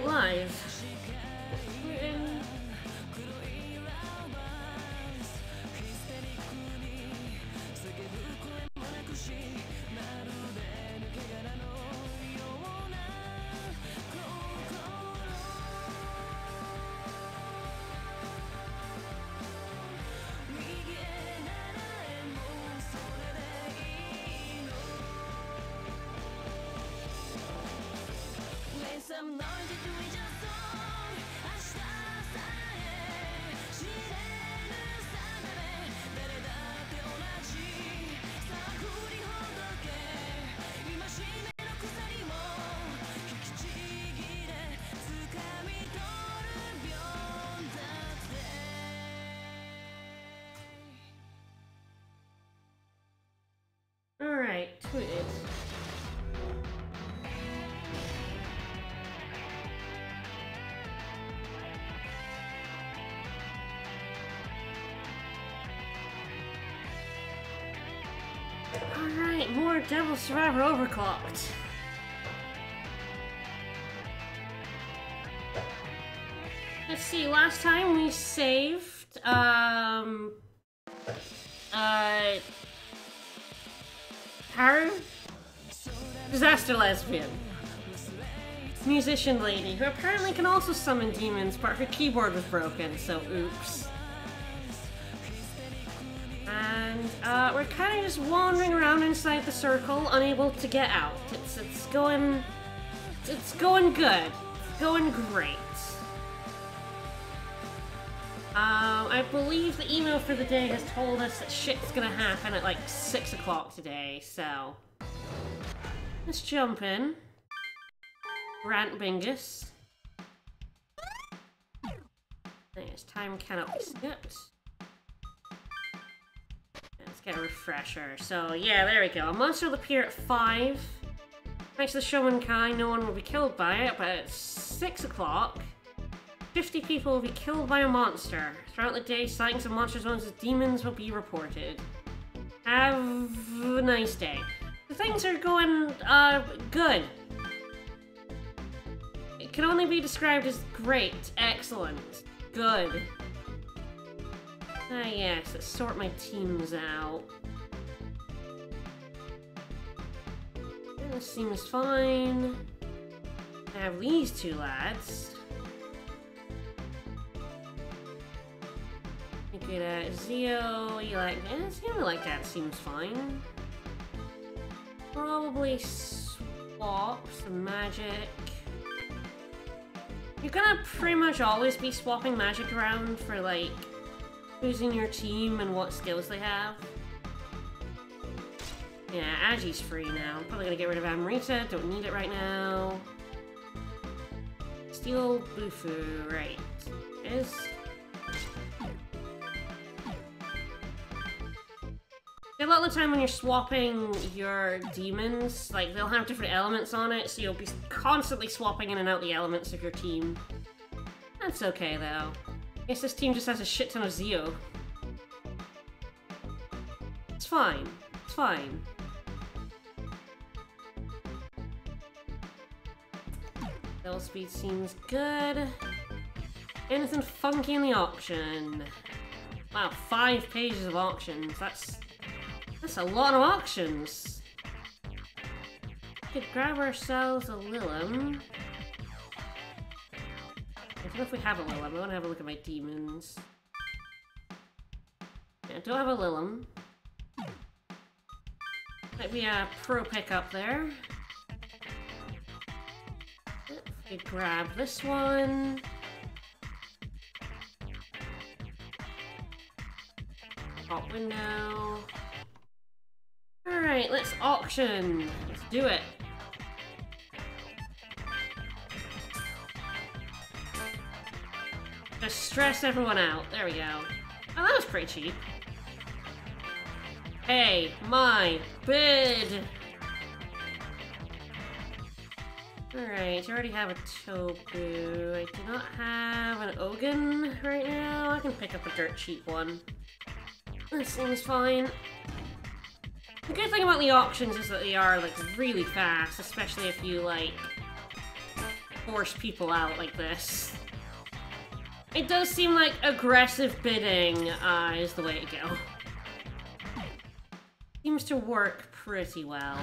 Live Alright, more Devil Survivor overclocked. Let's see, last time we saved, um, uh, Haru? Disaster lesbian. Musician lady, who apparently can also summon demons, but her keyboard was broken, so oops. We're kind of just wandering around inside the circle, unable to get out. It's it's going, it's going good, it's going great. Um, I believe the email for the day has told us that shit's gonna happen at like 6 o'clock today, so. Let's jump in. Grant Bingus. Nice, time cannot be skipped. Get a refresher. So, yeah, there we go. A monster will appear at 5. Thanks to the Shomonkai, no one will be killed by it, but at 6 o'clock, 50 people will be killed by a monster. Throughout the day, sightings of monsters known as demons will be reported. Have a nice day. The things are going, uh, good. It can only be described as great, excellent, good. Ah yes, let's sort my teams out. Yeah, This seems fine. I have these two lads. You could, uh, Zio, you like, eh, Zio like that seems fine. Probably swap some magic. You're gonna pretty much always be swapping magic around for, like, who's in your team and what skills they have. Yeah, Agi's free now. I'm probably gonna get rid of Amrita, don't need it right now. Steel Bufu, right. Is A lot of the time when you're swapping your demons, like they'll have different elements on it, so you'll be constantly swapping in and out the elements of your team. That's okay though. Guess this team just has a shit ton of Zio. It's fine. It's fine. Spell speed seems good. Anything funky in the auction? Wow, five pages of auctions. That's that's a lot of auctions. Could grab ourselves a Lilim. I don't know if we have a Lilim. I want to have a look at my demons. Yeah, don't have a Lilim. Might be uh, a pro pickup there. Grab this one. Hot window. Alright, let's auction. Let's do it. Just stress everyone out. There we go. Oh, that was pretty cheap. Hey, my bid! Alright, you already have a Tobu. I do not have an Ogun right now. I can pick up a dirt cheap one. This seems fine. The good thing about the auctions is that they are like really fast, especially if you like force people out like this. It does seem like aggressive bidding uh, is the way to go. Seems to work pretty well.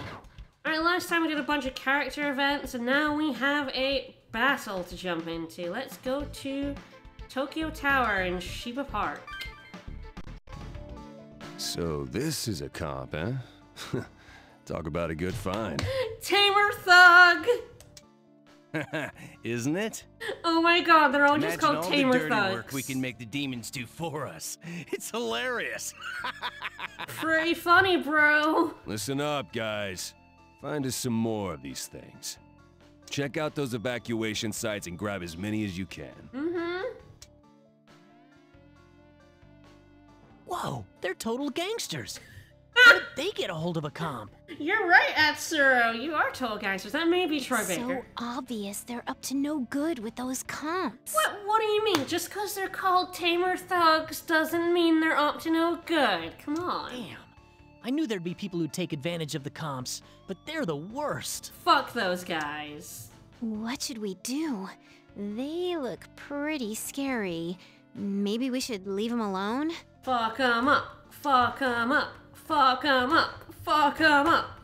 Alright, last time we did a bunch of character events, and now we have a battle to jump into. Let's go to Tokyo Tower in Shiba Park. So this is a comp, eh? Talk about a good find. Tamer Thug! Isn't it? Oh my god, they're all Imagine just called all Tamer the dirty Thugs. work we can make the demons do for us. It's hilarious. Pretty funny, bro. Listen up, guys. Find us some more of these things. Check out those evacuation sites and grab as many as you can. Mm-hmm. Whoa, they're total gangsters. How did they get a hold of a comp? You're right, Atsuro. You are total gangsters. That may be Troy so Baker. obvious they're up to no good with those comps. What, what do you mean? Just because they're called Tamer Thugs doesn't mean they're up to no good. Come on. Damn. I knew there'd be people who'd take advantage of the comps, but they're the worst. Fuck those guys. What should we do? They look pretty scary. Maybe we should leave them alone? Fuck 'em up. Fuck 'em up. Fuck 'em up. Fuck 'em up.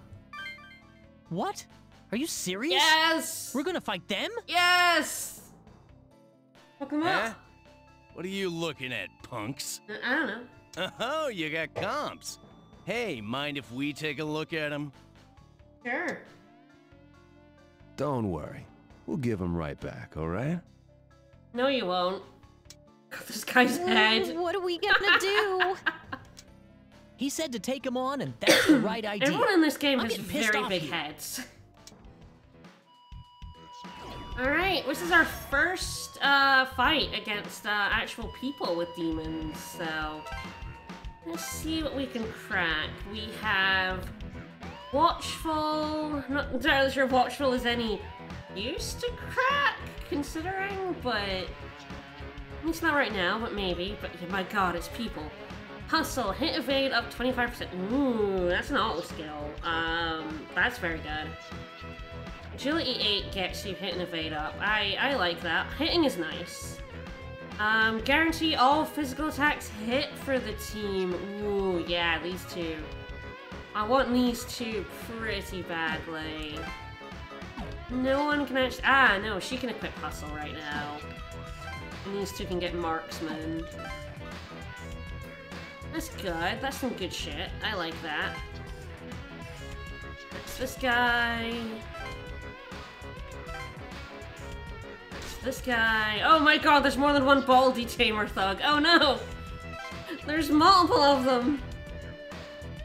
What? Are you serious? Yes! We're gonna fight them? Yes! Fuck 'em Huh? up. What are you looking at, punks? I don't know. Oh, you got comps. Hey, mind if we take a look at them? Sure. Don't worry. We'll give them right back, alright? No, you won't. Got this guy's head. What are we gonna do? He said to take him on, and that's the right idea. Everyone in this game I'm has very big here. heads. Alright, this is our first uh, fight against uh, actual people with demons, so let's see what we can crack. We have Watchful, not entirely sure if Watchful is any use to crack, considering, but it's not right now, but maybe. But my god, it's people. Hustle, hit evade up 25%. Ooh, that's an auto skill. Um, that's very good. Agility 8 gets you hit and evade up. I, I like that. Hitting is nice. Um, guarantee all physical attacks hit for the team. Ooh, yeah, these two. I want these two pretty badly. No one can actually- ah, no, she can equip Hustle right now. And these two can get Marksman. That's good. That's some good shit. I like that. That's this guy. This guy. Oh my god, there's more than one baldy tamer thug. Oh no! There's multiple of them.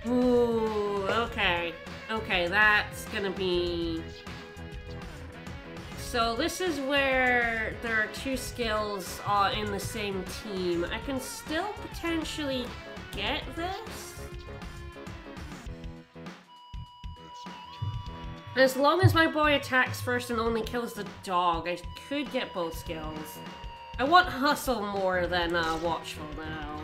Ooh, okay. Okay, that's gonna be... So this is where there are two skills uh, in the same team. I can still potentially get this? As long as my boy attacks first and only kills the dog, I could get both skills. I want Hustle more than uh, Watchful now.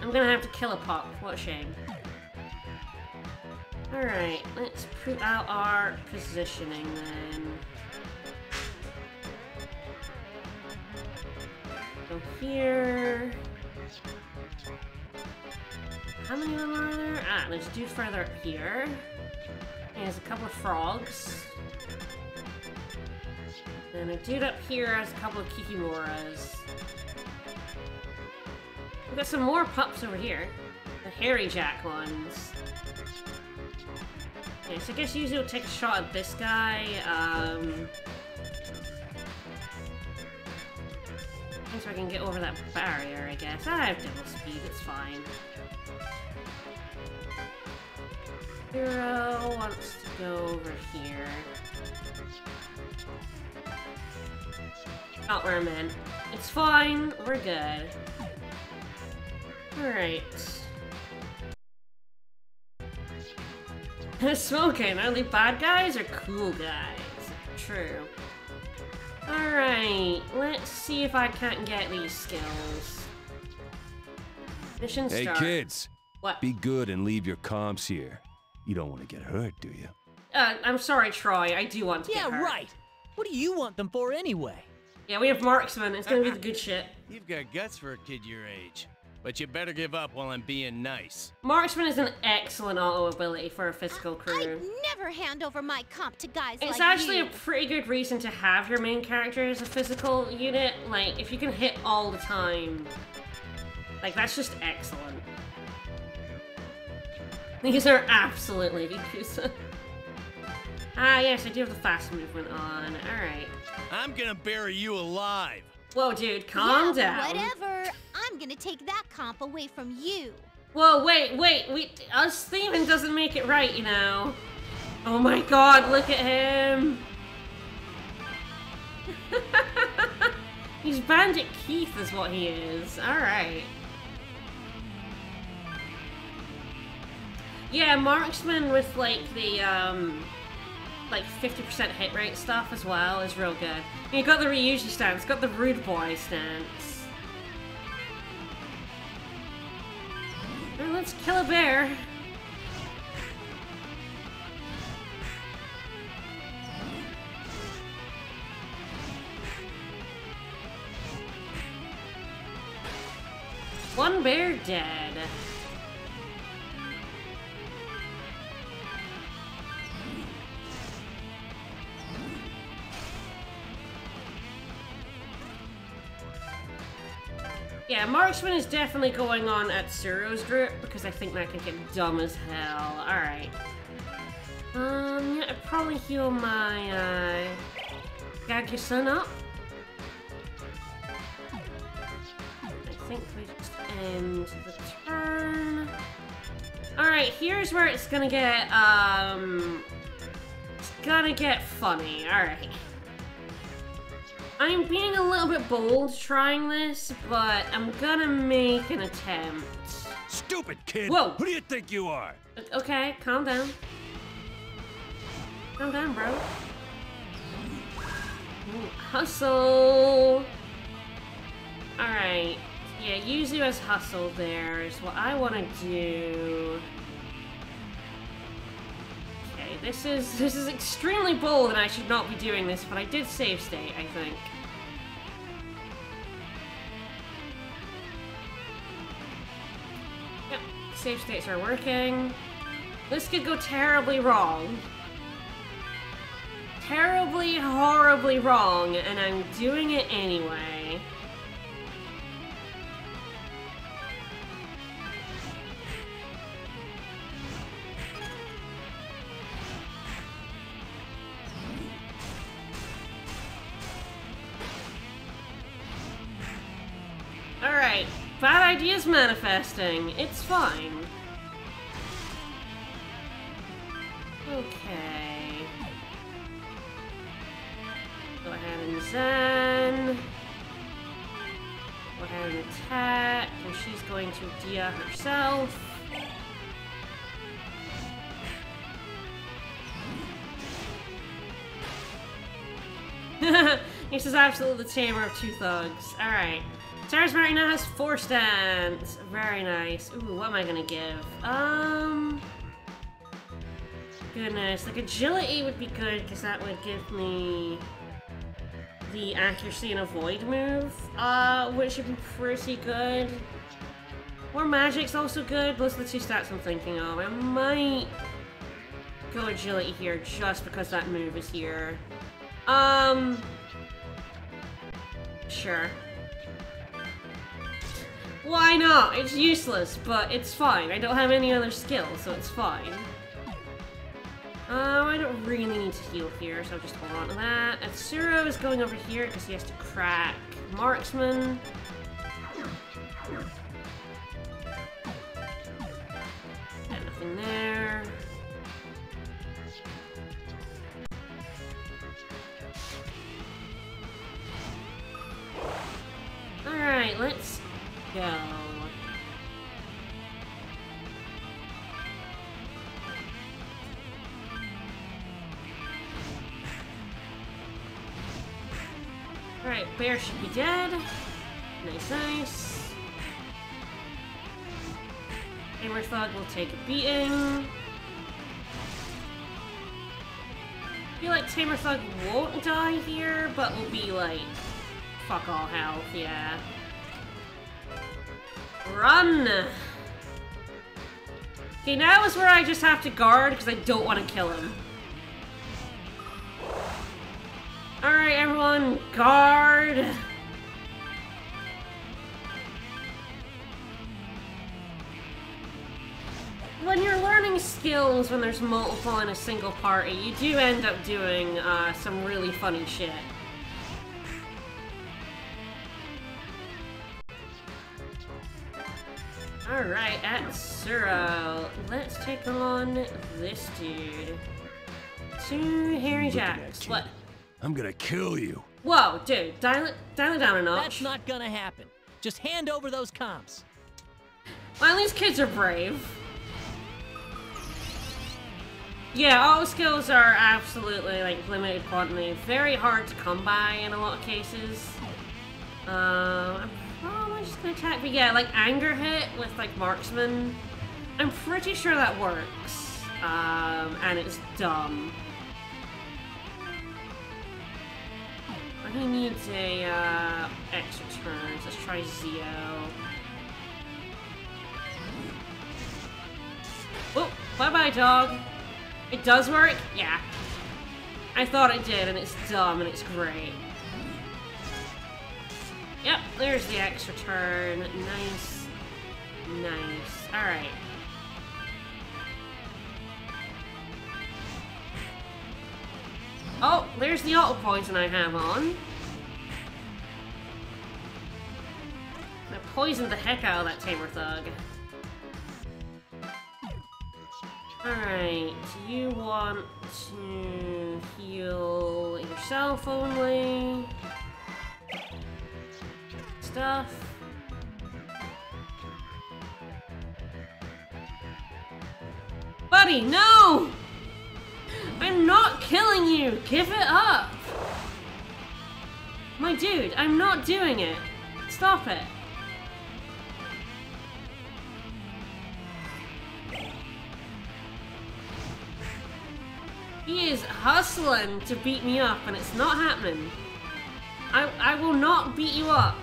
I'm gonna have to kill a pup. What a shame. Alright, let's put out our positioning then. Go here. How many of them are there? Ah, there's a dude further up here. There's a couple of frogs. And a dude up here has a couple of Kikimoras. We've got some more pups over here. The hairy jack ones. Okay, so I guess usually we'll take a shot at this guy. Um, so I can get over that barrier, I guess. I have double speed, it's fine. Hero wants to go over here. Not where I'm in. It's fine, we're good. Alright. Smoking, they bad guys or cool guys? True. Alright, let's see if I can't get these skills. Mission Hey, start. kids. What? Be good and leave your comps here. You don't want to get hurt, do you? Uh, I'm sorry, Troy. I do want to Yeah, get hurt. right. What do you want them for anyway? Yeah, we have marksman. It's gonna be the good shit. You've got guts for a kid your age. But you better give up while I'm being nice. Marksman is an excellent auto ability for a physical crew. I'd crew. never hand over my comp to guys It's like actually you. a pretty good reason to have your main character as a physical unit. Like, if you can hit all the time, like, that's just excellent. These are absolutely Yakuza. ah, yes, I do have the fast movement on. Alright. I'm gonna bury you alive. Whoa, dude, calm yeah, down. Whatever. I'm gonna take that comp away from you. Whoa, wait, wait, we us thieving doesn't make it right, you know. Oh my god, look at him. He's Bandit Keith is what he is. Alright. Yeah, marksman with like the um like 50% hit rate stuff as well is real good. You got the Ryuji stance, got the rude boy stance. Let's kill a bear. One bear dead. Yeah, marksman is definitely going on Atsuro's group because I think that can get dumb as hell. Alright. Um, yeah, I'd probably heal my, uh, Gagusan up. I think we just end the turn. Alright, here's where it's gonna get, um, it's gonna get funny. Alright. I'm being a little bit bold trying this, but I'm gonna make an attempt. Stupid kid! Whoa. Who do you think you are? Okay, calm down. Calm down, bro. Ooh, hustle! Alright. Yeah, Yuzu as hustle there is what I want to do. Okay, this is this is extremely bold and I should not be doing this, but I did save state, I think. Yep, save states are working. This could go terribly wrong. Terribly, horribly wrong, and I'm doing it anyway. Alright, bad ideas manifesting. It's fine. Okay. Go ahead and Zen. Go ahead and attack, and she's going to Dia herself. this is absolutely the tamer of two thugs. Alright. Stars right now has four stands. Very nice. Ooh, what am I gonna give? Um. Goodness, like agility would be good because that would give me the accuracy and avoid move, uh, which would be pretty good. Or magic's also good. Those are the two stats I'm thinking of. I might go agility here just because that move is here. Um, sure. Why not? It's useless, but it's fine. I don't have any other skills, so it's fine. Um, I don't really need to heal here, so I'll just hold on to that. Atsuro is going over here because he has to crack Marksman. Got nothing there. Take a beating. I feel like Tamer Thug won't die here, but will be like fuck all health, yeah. Run! Okay, now is where I just have to guard because I don't want to kill him. Alright, everyone, guard! When you're learning skills when there's multiple in a single party, you do end up doing uh, some really funny shit. Alright, Atsuro, let's take on this dude. Two Harry Look at that Jacks. What? I'm gonna kill you. Whoa, dude, dial it, dial it down a notch. That's not gonna happen. Just hand over those comps. Well, these kids are brave. Yeah, all skills are absolutely like limited quantity, very hard to come by in a lot of cases. Um, I'm probably just gonna attack, but yeah, like anger hit with like marksman. I'm pretty sure that works, um, and it's dumb. He needs a uh, extra turns. Let's try Zio. Oh, bye-bye, dog. It does work? Yeah. I thought it did, and it's dumb, and it's great. Yep, there's the extra turn. Nice. Nice. Alright. Oh, there's the auto poison I have on. I poisoned the heck out of that Tamer Thug. Alright, you want to heal yourself only. Stuff. Buddy, no! I'm not killing you! Give it up! My dude, I'm not doing it. Stop it. He is hustling to beat me up, and it's not happening. I, I will not beat you up.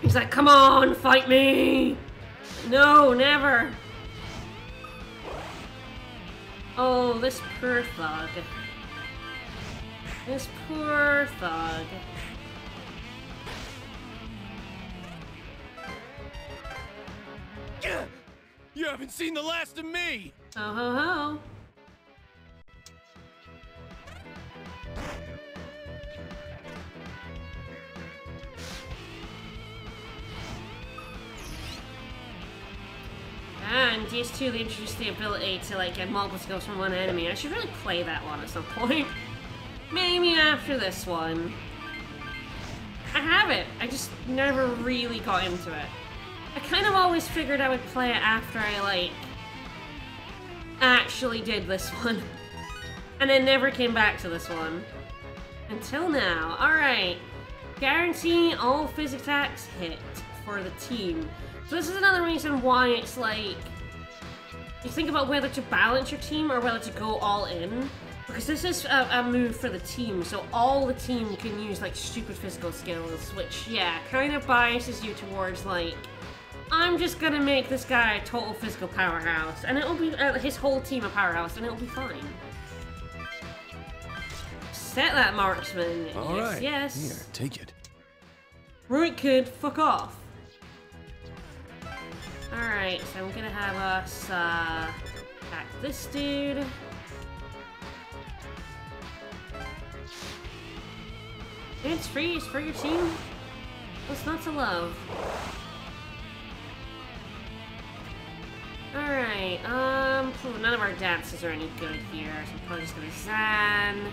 He's like, come on, fight me! No, never. Oh, this poor thug. This poor thug. You haven't seen the last of me! Oh ho ho. And DS2 they introduced the ability to like get multiple skills from one enemy. I should really play that one at some point. Maybe after this one. I have it. I just never really got into it. I kind of always figured I would play it after I like actually did this one. And then never came back to this one. Until now. Alright. Guarantee all physics attacks hit for the team. So this is another reason why it's like... You think about whether to balance your team or whether to go all in. Because this is a, a move for the team, so all the team can use like stupid physical skills, which yeah, kind of biases you towards like I'm just gonna make this guy a total physical powerhouse, and it'll be uh, his whole team a powerhouse, and it'll be fine. Set that marksman. All yes, right. yes. Here, take it. Right, kid, fuck off. Alright, so I'm gonna have us uh, attack this dude. It's free, it's for your team. What's not to love? Alright, um, none of our dances are any good here, so I'm probably just gonna Zan.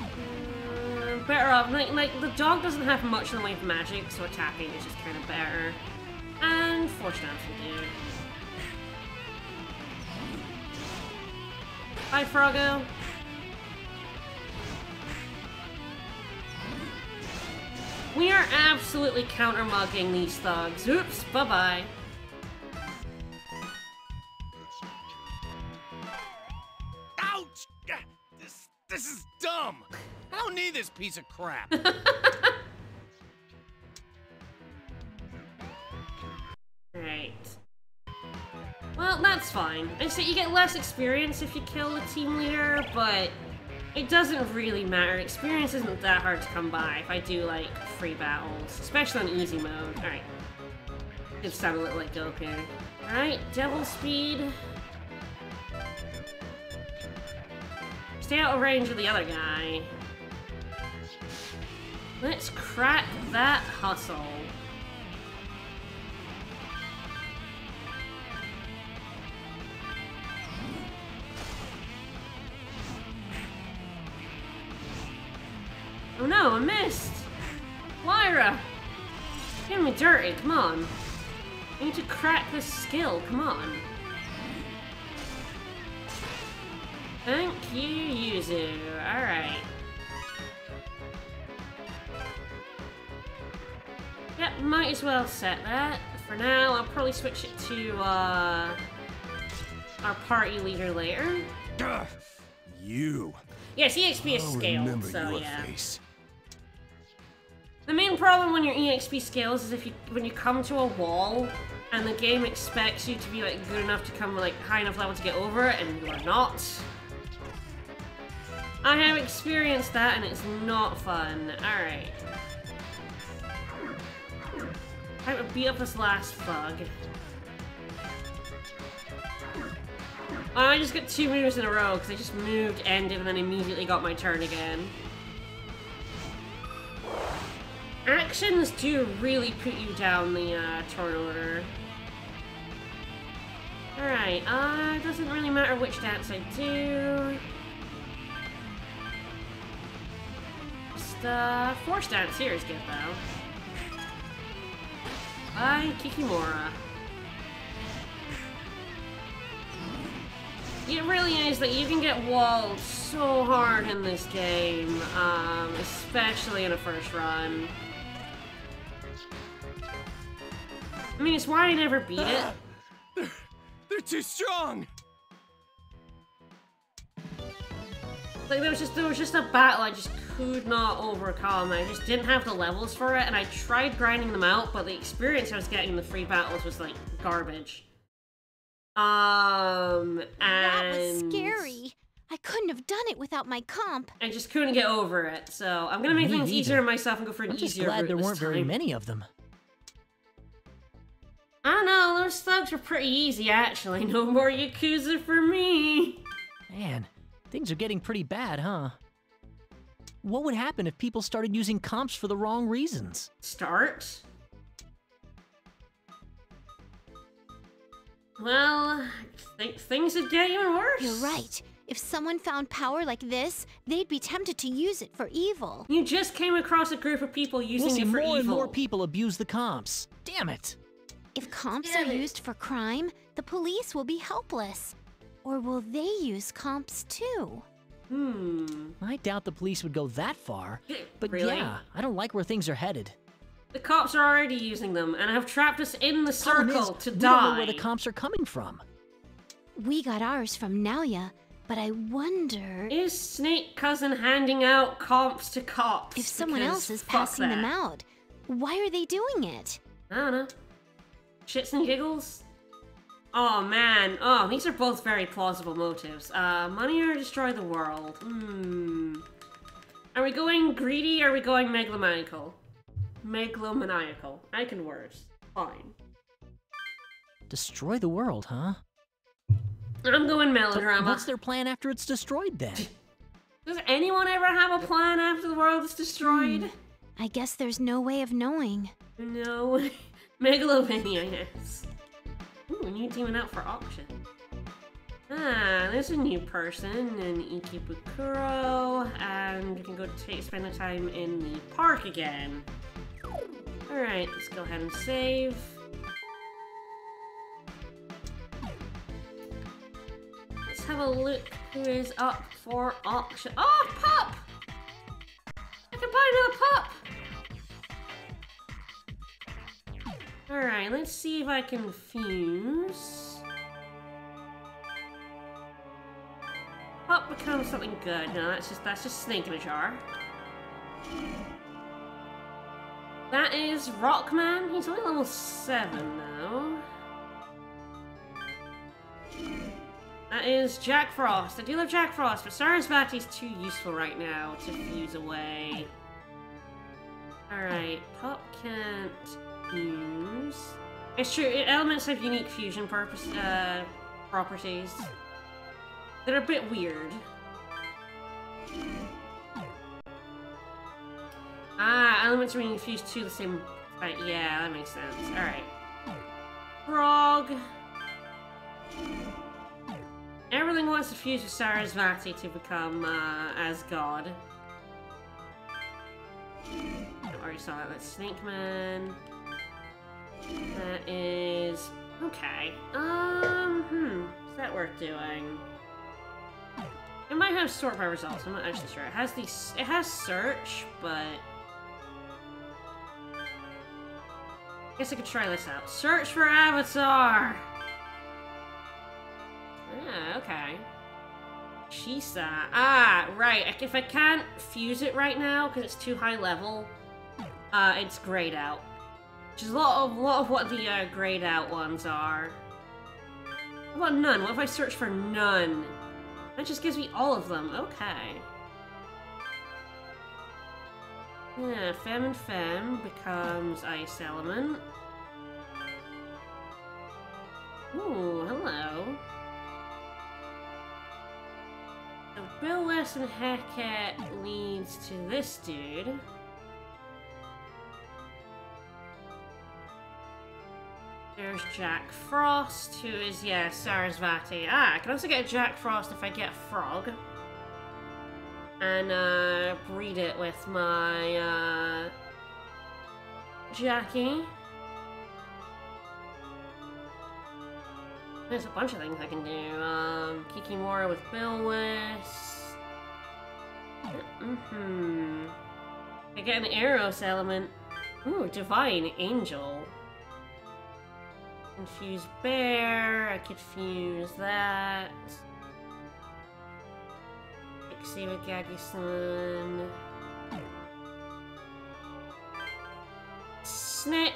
Uh, better off, like, like, the dog doesn't have much in the way of magic, so attacking is just kind of better. And Force Dance will do. Bye, Froggo. We are absolutely counter-mugging these thugs. Oops, bye-bye. This is dumb. I don't need this piece of crap. Right. Well, that's fine. I say you get less experience if you kill the team leader, but it doesn't really matter. Experience isn't that hard to come by if I do, like, free battles, especially on easy mode. Alright. It sound a little like Goku. Alright, Devil Speed. Stay out of range of the other guy. Let's crack that hustle. Oh no, I missed! Lyra! Getting me dirty, come on. I need to crack this skill, come on. Thank you, Yuzu. Alright. Yep, might as well set that. For now, I'll probably switch it to, uh... Our party leader later. Ugh, you. Yes, EXP is scaled, so yeah. face. The main problem when your EXP scales is if you when you come to a wall and the game expects you to be like good enough to come like high enough level to get over it and you are not. I have experienced that and it's not fun. Alright. Time to beat up this last bug. I just got two moves in a row because I just moved, ended, and then immediately got my turn again. Actions do really put you down the uh, turn order. Alright, uh, doesn't really matter which dance I do. Uh, force dance here is good though. Bye, Kikimora. It really is that you can get walled so hard in this game, um, especially in a first run. I mean, it's why I never beat it. they're, they're too strong. Like there was just there was just a battle I just could not overcome. I just didn't have the levels for it, and I tried grinding them out, but the experience I was getting in the free battles was like garbage. Um, and That was scary. I couldn't have done it without my comp. I just couldn't get over it. So I'm gonna make Me things easier on myself and go for an I'm just easier glad there weren't very many of them. I don't know, those thugs were pretty easy actually. No more Yakuza for me. Man, things are getting pretty bad, huh? What would happen if people started using comps for the wrong reasons? Start. Well, th things would get even worse. You're right. If someone found power like this, they'd be tempted to use it for evil. You just came across a group of people using We'll see it for more evil. and more people abuse the comps. Damn it! If comps Damn are it. used for crime, the police will be helpless. Or will they use comps too? Hmm. I doubt the police would go that far. But really? yeah, I don't like where things are headed. The cops are already using them and have trapped us in the Problem circle is, to we die. don't know where the comps are coming from. We got ours from Naoya, but I wonder Is Snake Cousin handing out comps to cops? if someone Because else is fuck passing them out. Why are they doing it? I don't know. Shits and giggles? Oh man. Oh, these are both very plausible motives. Uh, money or destroy the world? Hmm. Are we going greedy or are we going megalomaniacal? Megalomaniacal. I can worse. Fine. Destroy the world, huh? I'm going But melodrama. what's their plan after it's destroyed then? Does anyone ever have a plan after the world is destroyed? I guess there's no way of knowing. No. Megalomania, yes. Ooh, a new demon out for auction. Ah, there's a new person in Ikebukuro, and we can go spend the time in the park again. Alright, let's go ahead and save. Let's have a look who is up for auction. Oh, pup! I can buy another pup! Alright, let's see if I can fuse. Oh, Pup becomes something good. No, that's just that's just snake in a jar. That is Rockman. He's only level 7 now. That is Jack Frost. I do love Jack Frost, but Sarasvati's too useful right now to fuse away. Alright, Pop can't fuse. It's true, elements have unique fusion purpose, uh, properties. They're a bit weird. Ah, elements are being fused to the same... Right, yeah, that makes sense. Alright. Frog. Everything wants to fuse with Sarasvati to become uh, Asgard. I already saw that. Snake Man. That is... Okay. Um, hmm. Is that worth doing? It might have sort by results. I'm not actually sure. It has these... It has search, but... I guess I could try this out. Search for Avatar! Ah, okay. Shisa. Ah, right. If I can't fuse it right now, because it's too high level, uh, it's grayed out. Which is a lot of, lot of what the uh, grayed out ones are. What about none? What if I search for none? That just gives me all of them. Okay. Yeah, Fem and Fem becomes Ice Element. Ooh, hello. So Bill Weston Hackett leads to this dude. There's Jack Frost, who is, yeah, Sarasvati. Ah, I can also get Jack Frost if I get a frog. And, uh, breed it with my, uh, Jackie. There's a bunch of things I can do. Um, Kikimora with Bilwis. Mm-hmm. I get an Aeros element. Ooh, Divine Angel. Infuse Bear. I could fuse that. With Gagi-san. Snake.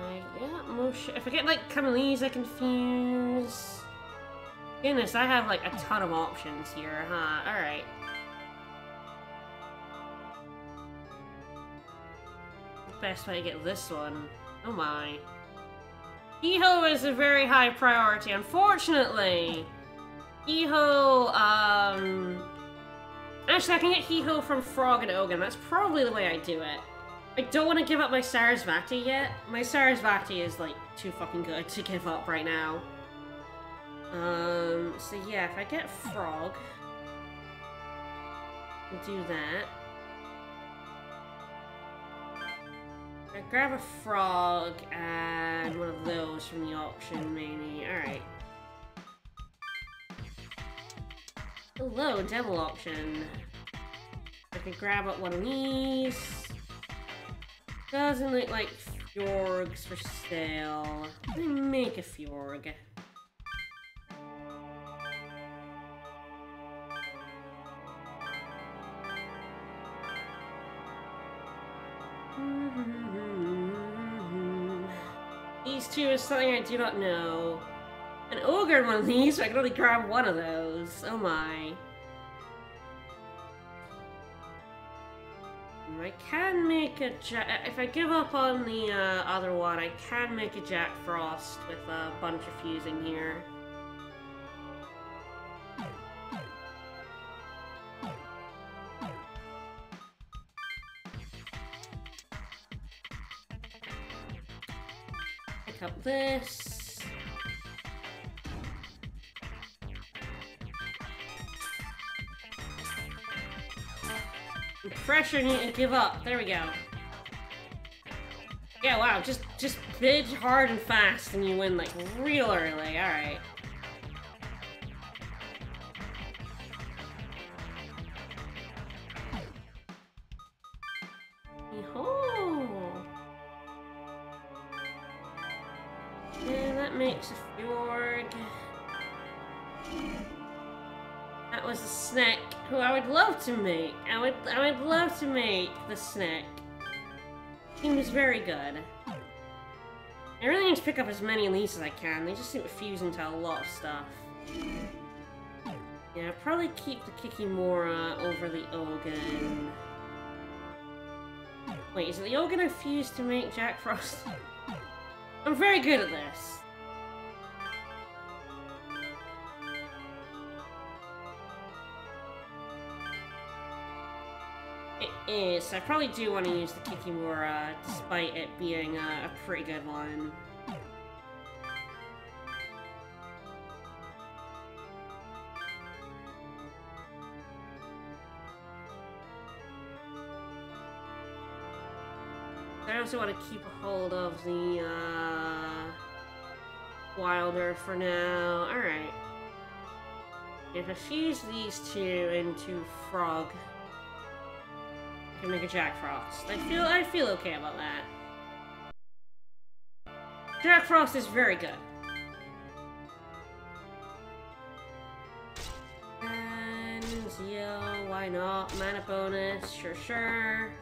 Uh, yeah, motion. If I get like Camille's, I can fuse. Goodness, I have like a ton of options here, huh? Alright. Best way to get this one. Oh my. Iho is a very high priority, unfortunately. Iho, um... Actually, I can get Hiho from Frog and Ogun. That's probably the way I do it. I don't want to give up my Sarasvati yet. My Sarasvati is, like, too fucking good to give up right now. Um, so yeah, if I get Frog... I'll do that. I grab a frog and one of those from the auction, maybe. Alright. Hello, devil auction. I could grab up one of these. Doesn't look like Fjorgs for sale. Let me make a Fjorg. Is something I do not know. An ogre in one of these, so I can only grab one of those. Oh my. I can make a Jack... If I give up on the uh, other one, I can make a Jack Frost with a bunch of fusing here. This. Pressure need to give up. There we go. Yeah, wow, just just bid hard and fast and you win like real early. Alright. To. I would I would love to make the snack. He was very good. I really need to pick up as many of these as I can. They just seem to fuse into a lot of stuff. Yeah, probably keep the Kikimora over the Ogun. Wait, is it the Ogun I fused to make Jack Frost? I'm very good at this. Is. I probably do want to use the Kikimora, despite it being a, a pretty good one. I also want to keep a hold of the, uh, Wilder for now. Alright. If I fuse these two into Frog, Can make a Jack Frost. I feel, I feel okay about that. Jack Frost is very good. And Zio, why not? Mana bonus, sure, sure.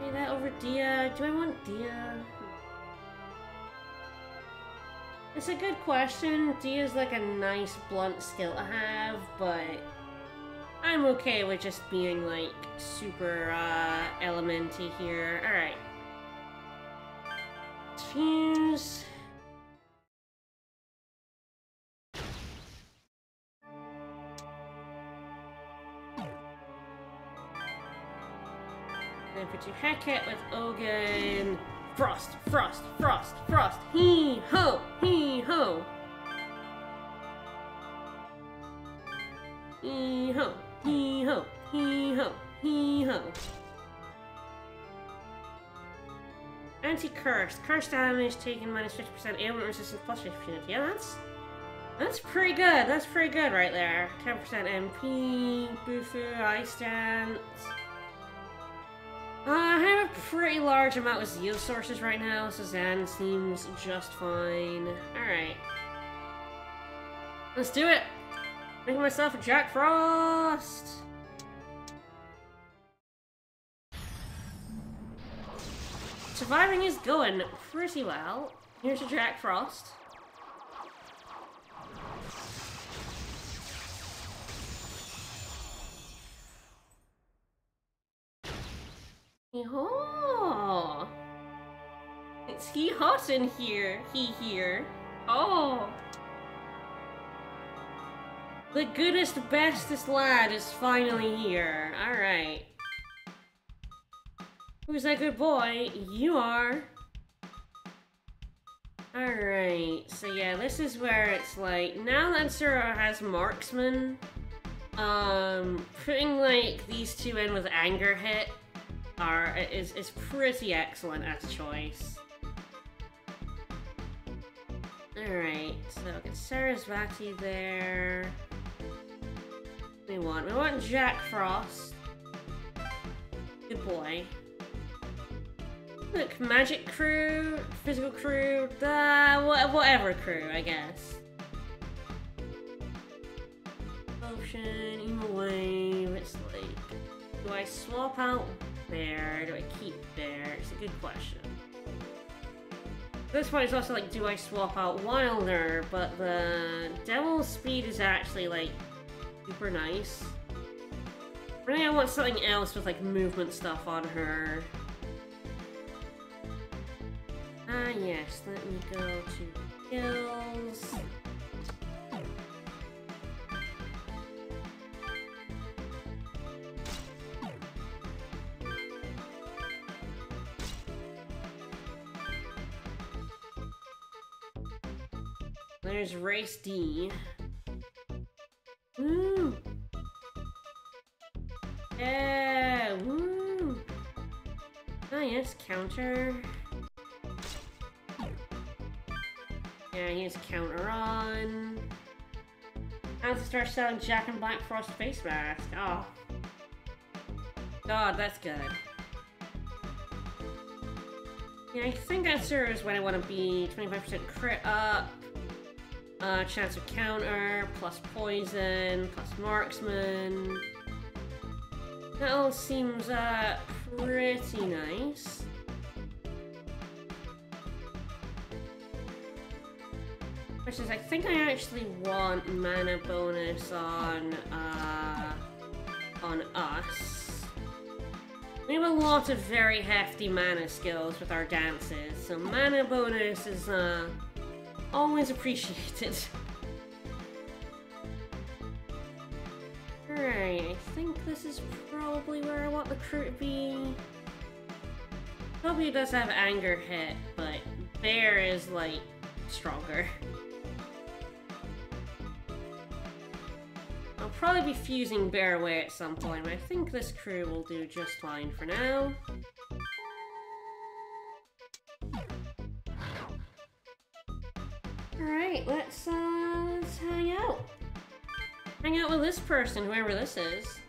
Hey, that over Dia. Do I want Dia? It's a good question. D is like a nice blunt skill to have, but I'm okay with just being like super uh, elementy here. Alright. Fuse. Then put you Hecate with Ogun. Frost, frost, frost, frost. Hee ho, hee ho. Hee ho, hee ho, hee ho, hee ho. Anti-curse. Curse damage taken minus 50% ailment resistance plus 50%. Yeah, that's that's pretty good. That's pretty good right there. 10% MP, Bufu, Ice Dance. Uh, I have a pretty large amount of Zio sources right now, so Zan seems just fine. Alright. Let's do it! Making myself a Jack Frost! Surviving is going pretty well. Here's a Jack Frost. Oh, it's he hot in here. He here. Oh, the goodest, bestest lad is finally here. All right. Who's that good boy? You are. Alright, so yeah, this is where it's like, now that Sura has marksman, um, putting like these two in with anger hit are is, is pretty excellent as a choice. Alright, so get Sarasvati there. We want we want Jack Frost. Good boy. Look, magic crew, physical crew, uh, whatever crew, I guess. Potion, emo wave, it's like, do I swap out there? Do I keep there? It's a good question. This one is also like, do I swap out Wilder? But the Devil's Speed is actually like super nice. Really, I want something else with like movement stuff on her. Ah, yes, let me go to skills. There's race D. Woo! Yeah, woo! Oh yes, counter. Yeah, he has counter on. Have to start selling Jack and Black Frost face mask. Oh. God, that's good. Yeah, I think that serves when I want to be 25% crit up. Uh, chance of counter, plus poison, plus marksman. That all seems uh, pretty nice. Which is, I think I actually want mana bonus on, uh, on us. We have a lot of very hefty mana skills with our dances, so mana bonus is, uh, always appreciated. Alright, I think this is probably where I want the crew to be. W does have anger hit, but Bear is, like, stronger. I'll probably be fusing Bear away at some point, but I think this crew will do just fine for now. Alright, let's, uh, let's hang out. Hang out with this person, whoever this is.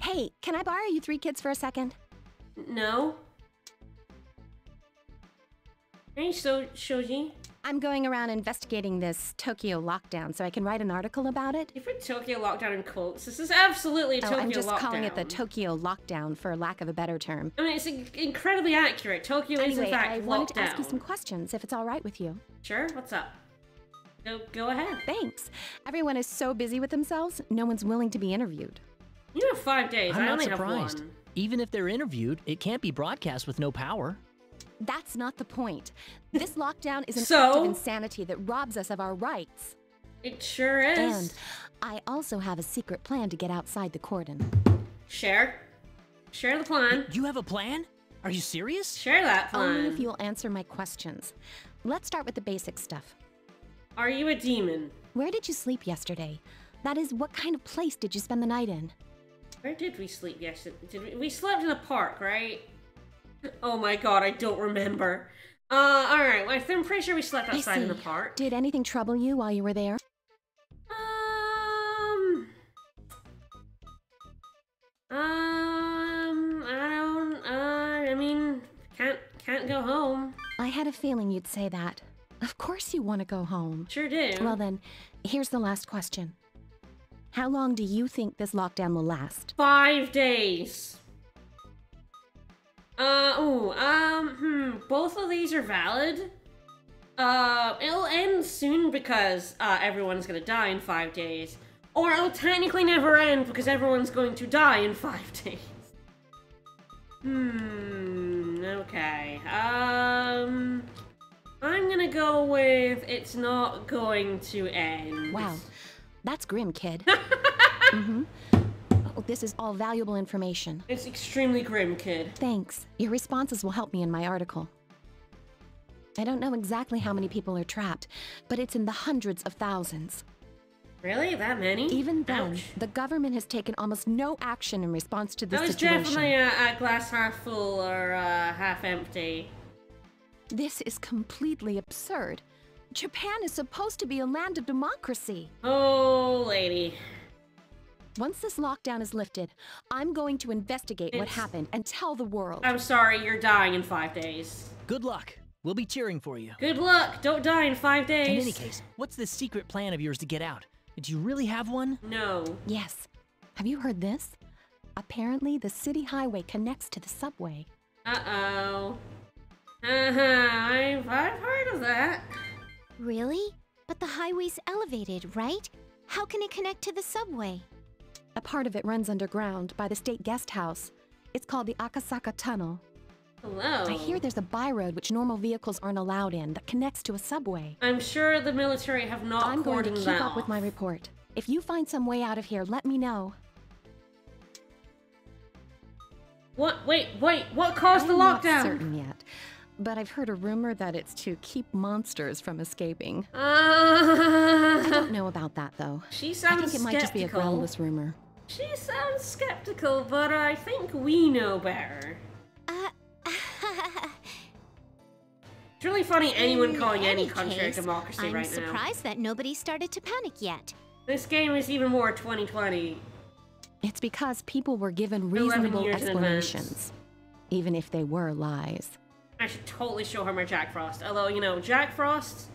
Hey, can I borrow you three kids for a second? No? Hey, so Shoji. I'm going around investigating this Tokyo lockdown so I can write an article about it. You put Tokyo lockdown in quotes. This is absolutely a Oh, Tokyo I'm just lockdown. calling it the Tokyo lockdown for lack of a better term. I mean, it's incredibly accurate. Tokyo is in Anyway, fact I locked wanted to ask you some questions if it's all right with you. Sure. What's up? Go go ahead. Thanks. Everyone is so busy with themselves, no one's willing to be interviewed. You have five days. I'm I not only surprised. have one. Even if they're interviewed, it can't be broadcast with no power. That's not the point. This lockdown is an act of insanity that robs us of our rights. It sure is. And I also have a secret plan to get outside the cordon. Share. Share the plan. You have a plan? Are you serious? Share that plan. Only if you'll answer my questions. Let's start with the basic stuff. Are you a demon? Where did you sleep yesterday? That is, what kind of place did you spend the night in? Where did we sleep yesterday? Did we? We slept in a park, right? Oh my god, I don't remember. Uh, alright, well, I'm pretty sure we slept outside in the park. Did anything trouble you while you were there? Um. Um. I don't. Uh. I mean, can't can't go home. I had a feeling you'd say that. Of course you want to go home. Sure do. Well then, here's the last question. How long do you think this lockdown will last? Five days. Uh. Oh. Um. Hmm. Both of these are valid. Uh. It'll end soon because uh everyone's gonna die in five days, or it'll technically never end because everyone's going to die in five days. Hmm. Okay. Um. I'm gonna go with it's not going to end. Wow, that's grim, kid. mm-hmm. This is all valuable information. It's extremely grim, kid. Thanks. Your responses will help me in my article. I don't know exactly how many people are trapped, but it's in the hundreds of thousands. Really? That many? Even then, Ouch. the government has taken almost no action in response to this That was situation. definitely a, a glass half full or uh, half empty. This is completely absurd. Japan is supposed to be a land of democracy. Oh, lady. Once this lockdown is lifted, I'm going to investigate what happened and tell the world. I'm sorry, you're dying in five days. Good luck. We'll be cheering for you. Good luck. Don't die in five days. In any case, what's this secret plan of yours to get out? Did you really have one? No. Yes. Have you heard this? Apparently, the city highway connects to the subway. Uh-oh. Uh-huh. I've, I've heard of that. Really? But the highway's elevated, right? How can it connect to the subway? A part of it runs underground by the state guest house. It's called the Akasaka Tunnel. Hello. I hear there's a byroad which normal vehicles aren't allowed in that connects to a subway. I'm sure the military have not I'm going to keep up with my report. If you find some way out of here, let me know. What? Wait, wait. What caused the I'm not lockdown? certain yet, but I've heard a rumor that it's to keep monsters from escaping. I Uh, don't know about that though. she sounds I think it might just be a groundless rumor. She sounds skeptical, but I think we know better. Uh, It's really funny anyone in calling any any country case, a democracy I'm right now. surprised that nobody started to panic yet. This game is even more 2020. It's because people were given reasonable years in advance. explanations, even if they were lies. I should totally show her my Jack Frost. Although, you know, Jack Frost,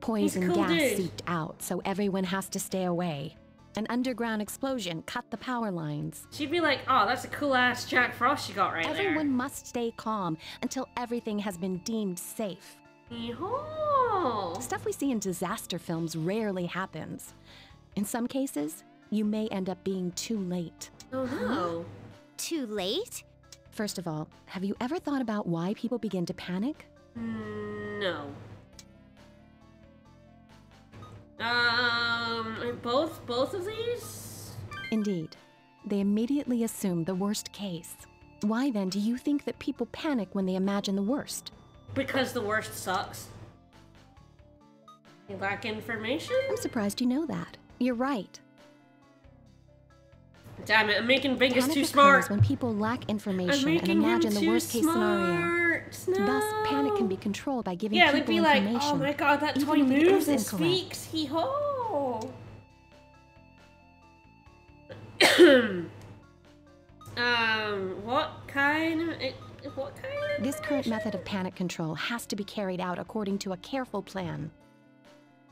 poison cool gas dude. seeped out, so everyone has to stay away. An underground explosion cut the power lines. She'd be like, oh, that's a cool ass Jack Frost you got right Everyone must stay calm until everything has been deemed safe. there. Yeehaw. Stuff we see in disaster films rarely happens. In some cases, you may end up being too late. Oh no. Too late? First of all, have you ever thought about why people begin to panic? Mm, No. Um, both both of these? Indeed. They immediately assume the worst case. Why then do you think that people panic when they imagine the worst? Because the worst sucks. You lack information? I'm surprised you know that. You're right. Damn it, I'm making Bingus Panic too smart. when people lack I'm information and imagine the worst case scenario. No. Thus, panic can be controlled by giving Yeah, they'd be like, oh my god, that toy moves, incorrect. speaks, hee ho. um, what kind? Of, it, what kind? Of This current method of panic control has to be carried out according to a careful plan.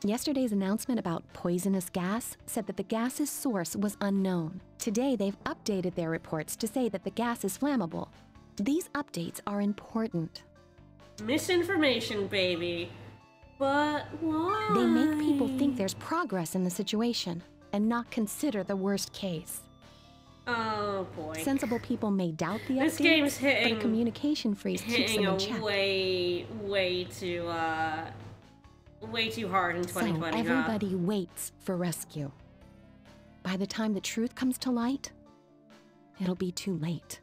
Yesterday's announcement about poisonous gas said that the gas's source was unknown. Today, they've updated their reports to say that the gas is flammable. These updates are important. misinformation, baby? But why? They make people think there's progress in the situation and not consider the worst case. Oh boy. Sensible people may doubt the This updates, game's but hitting- a communication freeze keeps them a in check. way, way too, uh, way too hard in So 2020. huh? everybody waits for rescue. By the time the truth comes to light, it'll be too late.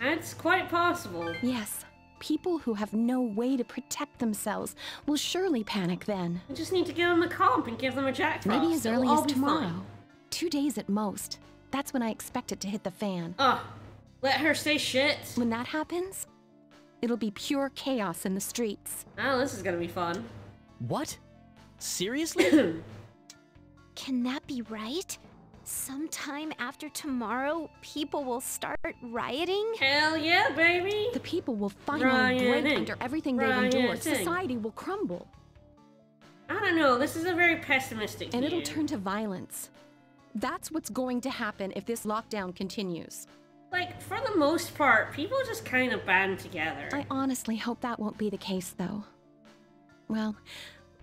That's quite possible. Yes, people who have no way to protect themselves will surely panic then. I just need to give them a comp and give them a Jack Frost. Maybe as early as tomorrow. fine. Two days at most. That's when I expect it to hit the fan. Ugh. Let her say shit. When that happens, it'll be pure chaos in the streets. Oh, this is gonna be fun. What? Seriously? Can that be right? Sometime after tomorrow, people will start rioting? Hell yeah, baby! The people will finally break Rioting. under everything they've endured. Rioting. Society will crumble. I don't know, this is a very pessimistic And view. it'll turn to violence. That's what's going to happen if this lockdown continues. Like, for the most part, people just kind of band together. I honestly hope that won't be the case, though. Well,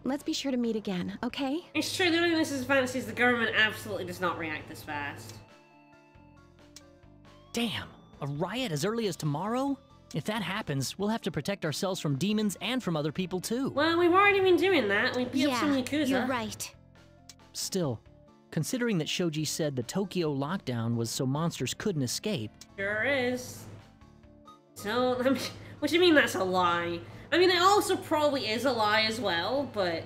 let's be sure to meet again, okay? It's true, the only thing this is fantasy is the government absolutely does not react this fast. Damn, a riot as early as tomorrow? If that happens, we'll have to protect ourselves from demons and from other people too. Well, we've already been doing that. We beat up some yeah, Yakuza. you're right. Still, considering that Shoji said the Tokyo lockdown was so monsters couldn't escape, Sure is. So, I mean, what do you mean that's a lie? I mean, it also probably is a lie as well, but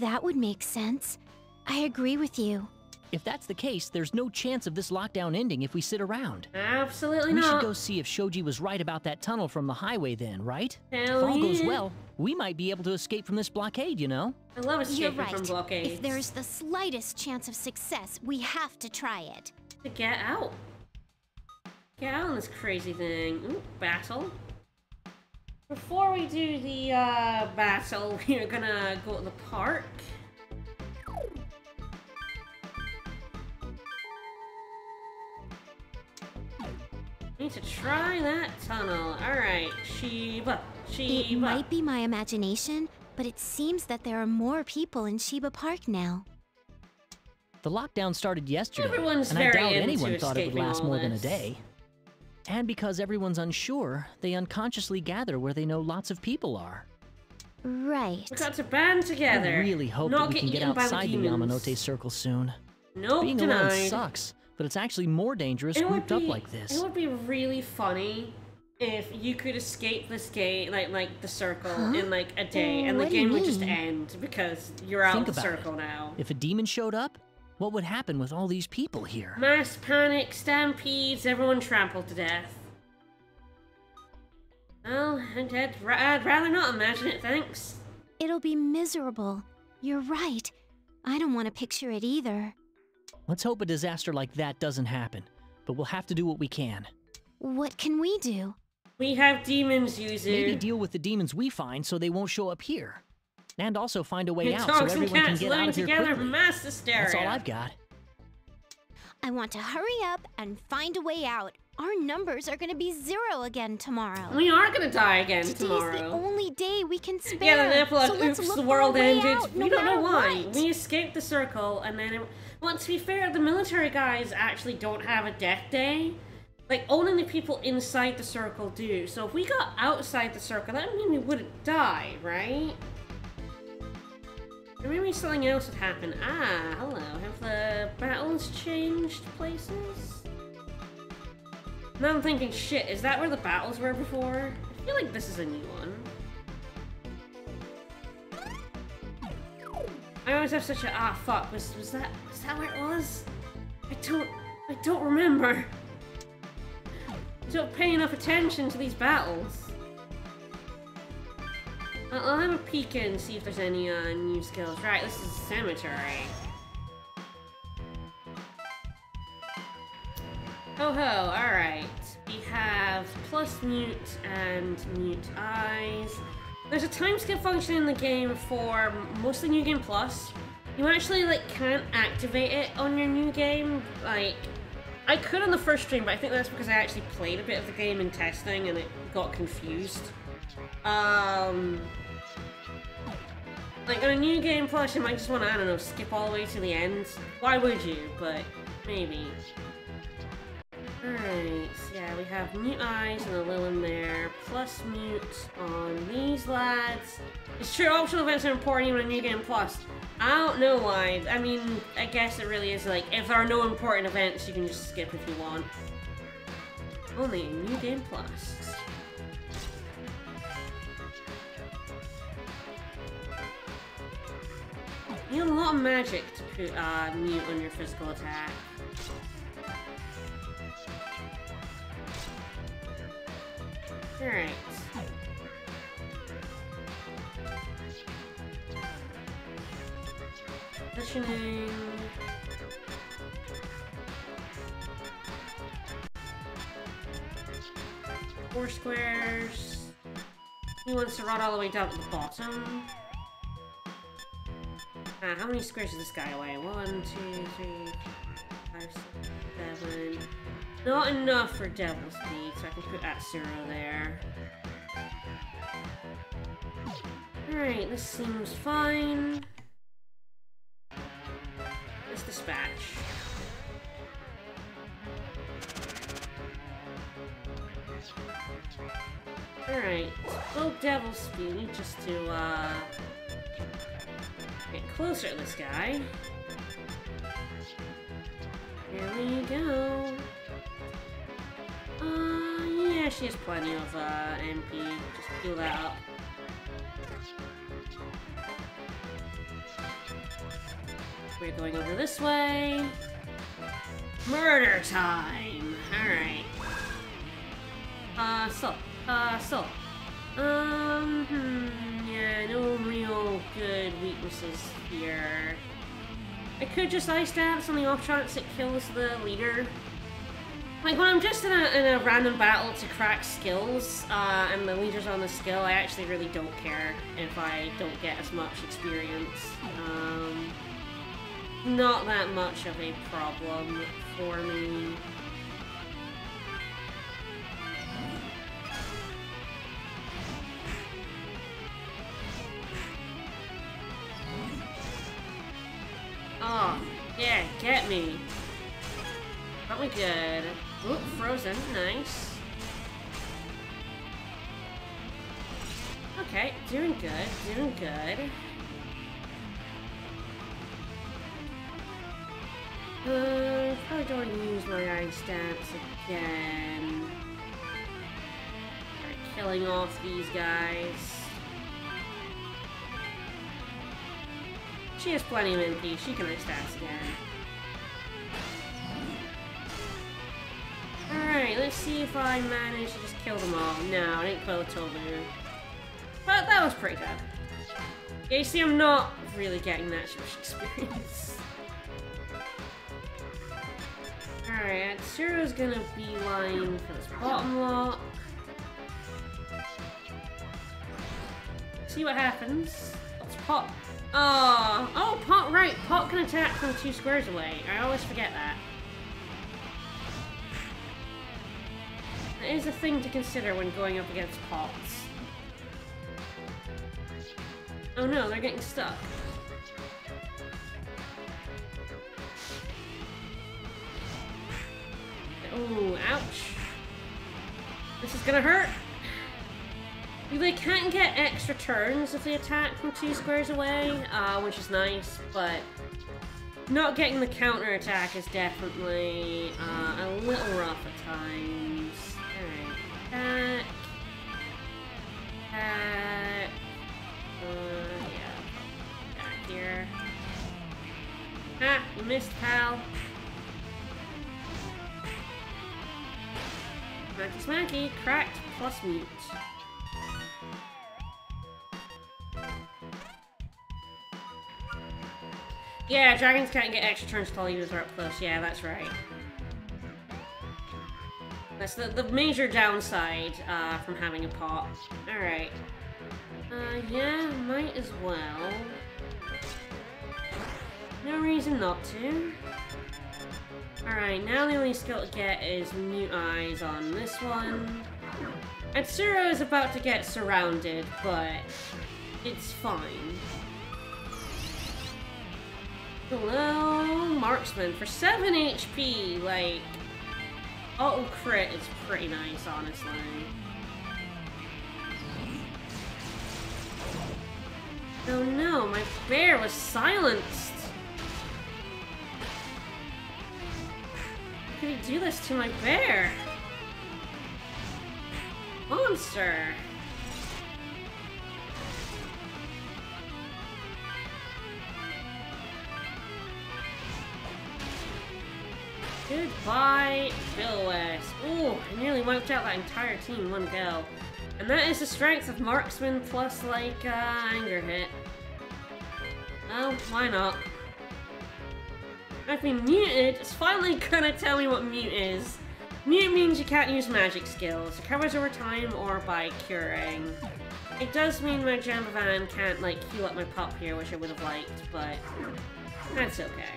That would make sense. I agree with you. If that's the case, there's no chance of this lockdown ending if we sit around. absolutely We not. We should go see if Shoji was right about that tunnel from the highway then, right? Hell if all goes well, we might be able to escape from this blockade, you know? I love You're escaping right. from blockades. If there's the slightest chance of success, we have to try it. To get out. Get out on this crazy thing. Ooh, battle. Before we do the uh, battle, we're gonna go to the park. Need to try that tunnel. Alright, Shiba, Shiba. It might be my imagination, but it seems that there are more people in Shiba Park now. The lockdown started yesterday, Everyone's and I doubt anyone thought it would last all more than a day. And because everyone's unsure, they unconsciously gather where they know lots of people are. Right. We got to band together. I really hope Not that we can get get eaten by outside the demons. Yamanote Circle soon. Nope, Being denied. alone sucks, but it's actually more dangerous It would grouped up be- like this. It would be really funny if you could escape this gate, like like the circle, Huh? in like a day, and the What do game would just end because you're out Think of the about it. circle now. If a demon showed up, what would happen with all these people here? Mass panic, stampedes, everyone trampled to death. Well, I'd, I'd, ra- I'd rather not imagine it, thanks. It'll be miserable. You're right. I don't want to picture it either. Let's hope a disaster like that doesn't happen, but we'll have to do what we can. What can we do? We have demons, Yuzu. Maybe deal with the demons we find so they won't show up here. And also find a way The out so everyone can cats get out of here together quickly. mass hysteria. That's all I've got. I want to hurry up and find a way out. Our numbers are gonna be zero again tomorrow. We are gonna die again Today's the only day we can spare. Yeah, then epilogue, so let's oops, look the world ended. out, we don't know why. what. We escaped the circle, and then... It, well, to be fair, the military guys actually don't have a death day. Like, only the people inside the circle do. So if we got outside the circle, that would mean we wouldn't die, right? Or maybe something else would happen. Ah, hello. Have the battles changed places? Now I'm thinking, shit, is that where the battles were before? I feel like this is a new one. I always have such a ah fuck. Was was that was that where it was? I don't I don't remember. I don't pay enough attention to these battles. I'll, have a peek in see if there's any uh, new skills. Right, this is a cemetery. Ho ho, alright. We have plus mute and mute eyes. There's a time skip function in the game for mostly New Game Plus. You actually like can't activate it on your new game. Like I could on the first stream, but I think that's because I actually played a bit of the game in testing and it got confused. Um like on a new game plus you might just want to, I don't know, skip all the way to the end. Why would you? But maybe. Alright, so yeah, we have mute eyes and a Lilim there, plus mute on these lads. It's true, optional events are important even in New Game Plus. I don't know why. I mean, I guess it really is like, if there are no important events, you can just skip if you want. Only New Game Plus. You have a lot of magic to put uh, mute on your physical attack. Alright. Positioning. Four squares. He wants to run all the way down to the bottom. How many squares is this guy away? One, two, three. Not enough for Devil Speed, so I can put Atsuro there. Alright, this seems fine. Let's dispatch. Alright, go Devil Speed just to, uh... Get closer to this guy. Here we go. She has plenty of uh, MP. Just heal that up. We're going over this way. Murder time! Alright. Uh, so. Uh, so. Um, hmm, yeah, no real good weaknesses here. I could just ice on the off chance it kills the leader. Like when I'm just in a, in a random battle to crack skills, uh, and the leader's on the skill, I actually really don't care if I don't get as much experience. Um, not that much of a problem for me. Oh, yeah, get me. Probably good. Oop, frozen, nice. Okay, doing good, doing good. Uh, probably don't want to use my ice dance again. Killing off these guys. She has plenty of MP. She can ice dance again. Alright, let's see if I manage to just kill them all. No, I didn't kill Tolu. But that was pretty bad. Yeah, you see, I'm not really getting that much experience. Alright, Zero's gonna beeline for this bottom lock. See what happens. Let's pop. Oh, oh, pot, right. Pot can attack from two squares away. I always forget that. That is a thing to consider when going up against pots. Oh no, they're getting stuck. Oh, ouch. This is gonna hurt. They can't get extra turns if they attack from two squares away, uh, which is nice, but not getting the counter attack is definitely uh, a little rough at times. Attack. Attack. Uh, yeah, back here. Ah, you missed, pal. Smacky smacky, cracked plus mute. Yeah, dragons can't get extra turns till leaders are up close. Yeah, that's right. That's the, the major downside uh, from having a pot. Alright. Uh, yeah, might as well. No reason not to. Alright, now the only skill to get is new Eyes on this one. Atsuro is about to get surrounded, but it's fine. Hello, Marksman for 7 HP, like... Auto crit is pretty nice, honestly. Oh no, my bear was silenced! How could he do this to my bear? Monster! Goodbye, West. Ooh, I nearly wiped out that entire team one go. And that is the strength of Marksman plus, like, uh, Anger Hit. Well, why not? I've been muted. It's finally gonna tell me what mute is. Mute means you can't use magic skills. It covers over time or by curing. It does mean my Jambavan can't, like, heal up my pup here, which I would have liked, but that's okay.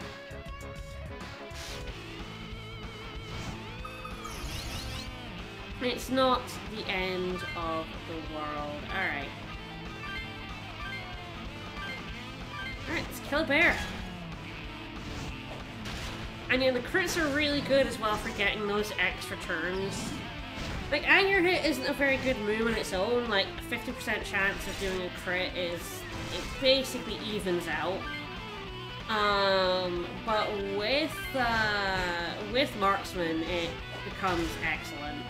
It's not the end of the world. Alright. Alright, let's kill a bear. And yeah, the crits are really good as well for getting those extra turns. Like, Anger Hit isn't a very good move on its own. Like, a 50% chance of doing a crit is... It basically evens out. Um, but with, uh, with Marksman, it becomes excellent.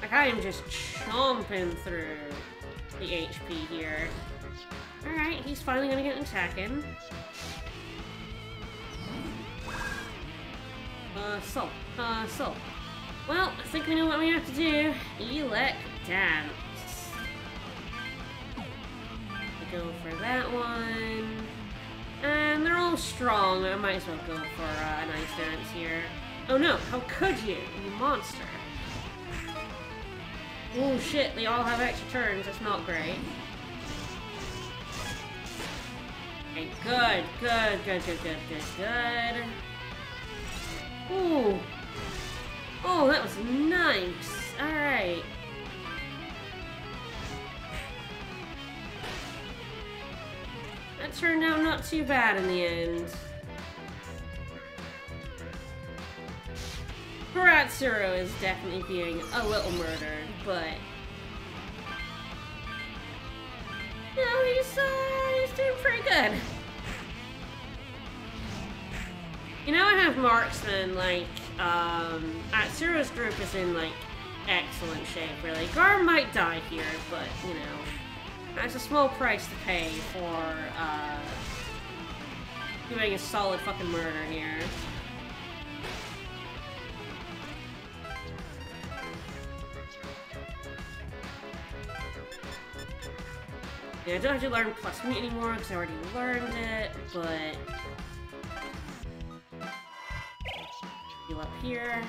Like, I am just chomping through the HP here. Alright, he's finally gonna get an attack in. Uh, so, uh, so. Well, I think we know what we have to do. Elect Dance. Go for that one. And they're all strong. I might as well go for uh, an ice dance here. Oh no, how could you, you monster? Oh shit, they all have extra turns. That's not great. Okay, good, good, good, good, good, good, good. Ooh. Oh, that was nice. Alright. That turned out not too bad in the end. Paratsuro is definitely being a little murdered, but... No, he's, uh, he's doing pretty good. You know, I have marksman, like, um, Atsuro's group is in, like, excellent shape, really. Gar might die here, but, you know, that's a small price to pay for, uh, doing a solid fucking murder here. Yeah, I don't have to learn plus me anymore because I already learned it, but... Heal up here.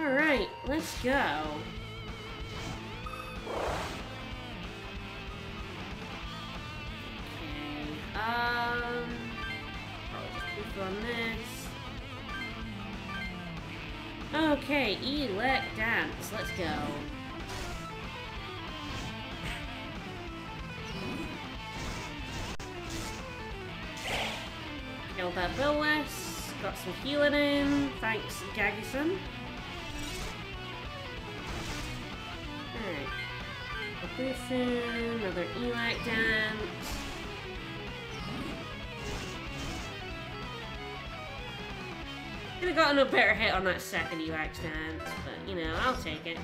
Alright, let's go. Okay, um... Elect dance. Let's go. Killed that. Got some healing in. Thanks, Gagison. Alright. Buffoon, another elect dance. Could have gotten a better hit on that second UX dance, but you know, I'll take it.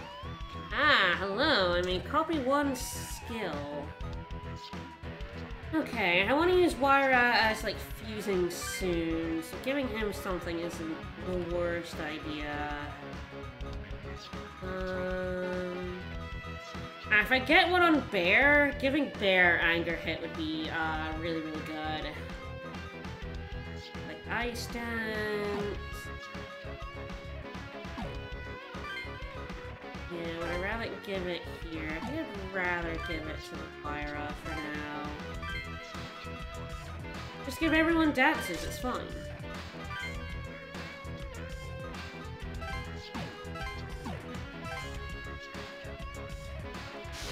Ah, hello. I mean, copy one skill. Okay, I want to use Wyra as like fusing soon, so giving him something isn't the worst idea. Um, if I get one on Bear, giving Bear anger hit would be uh, really, really good. Like Ice Dance. Yeah, would I rather give it here? I think I'd rather give it to Pyra for now. Just give everyone dances, it's fine.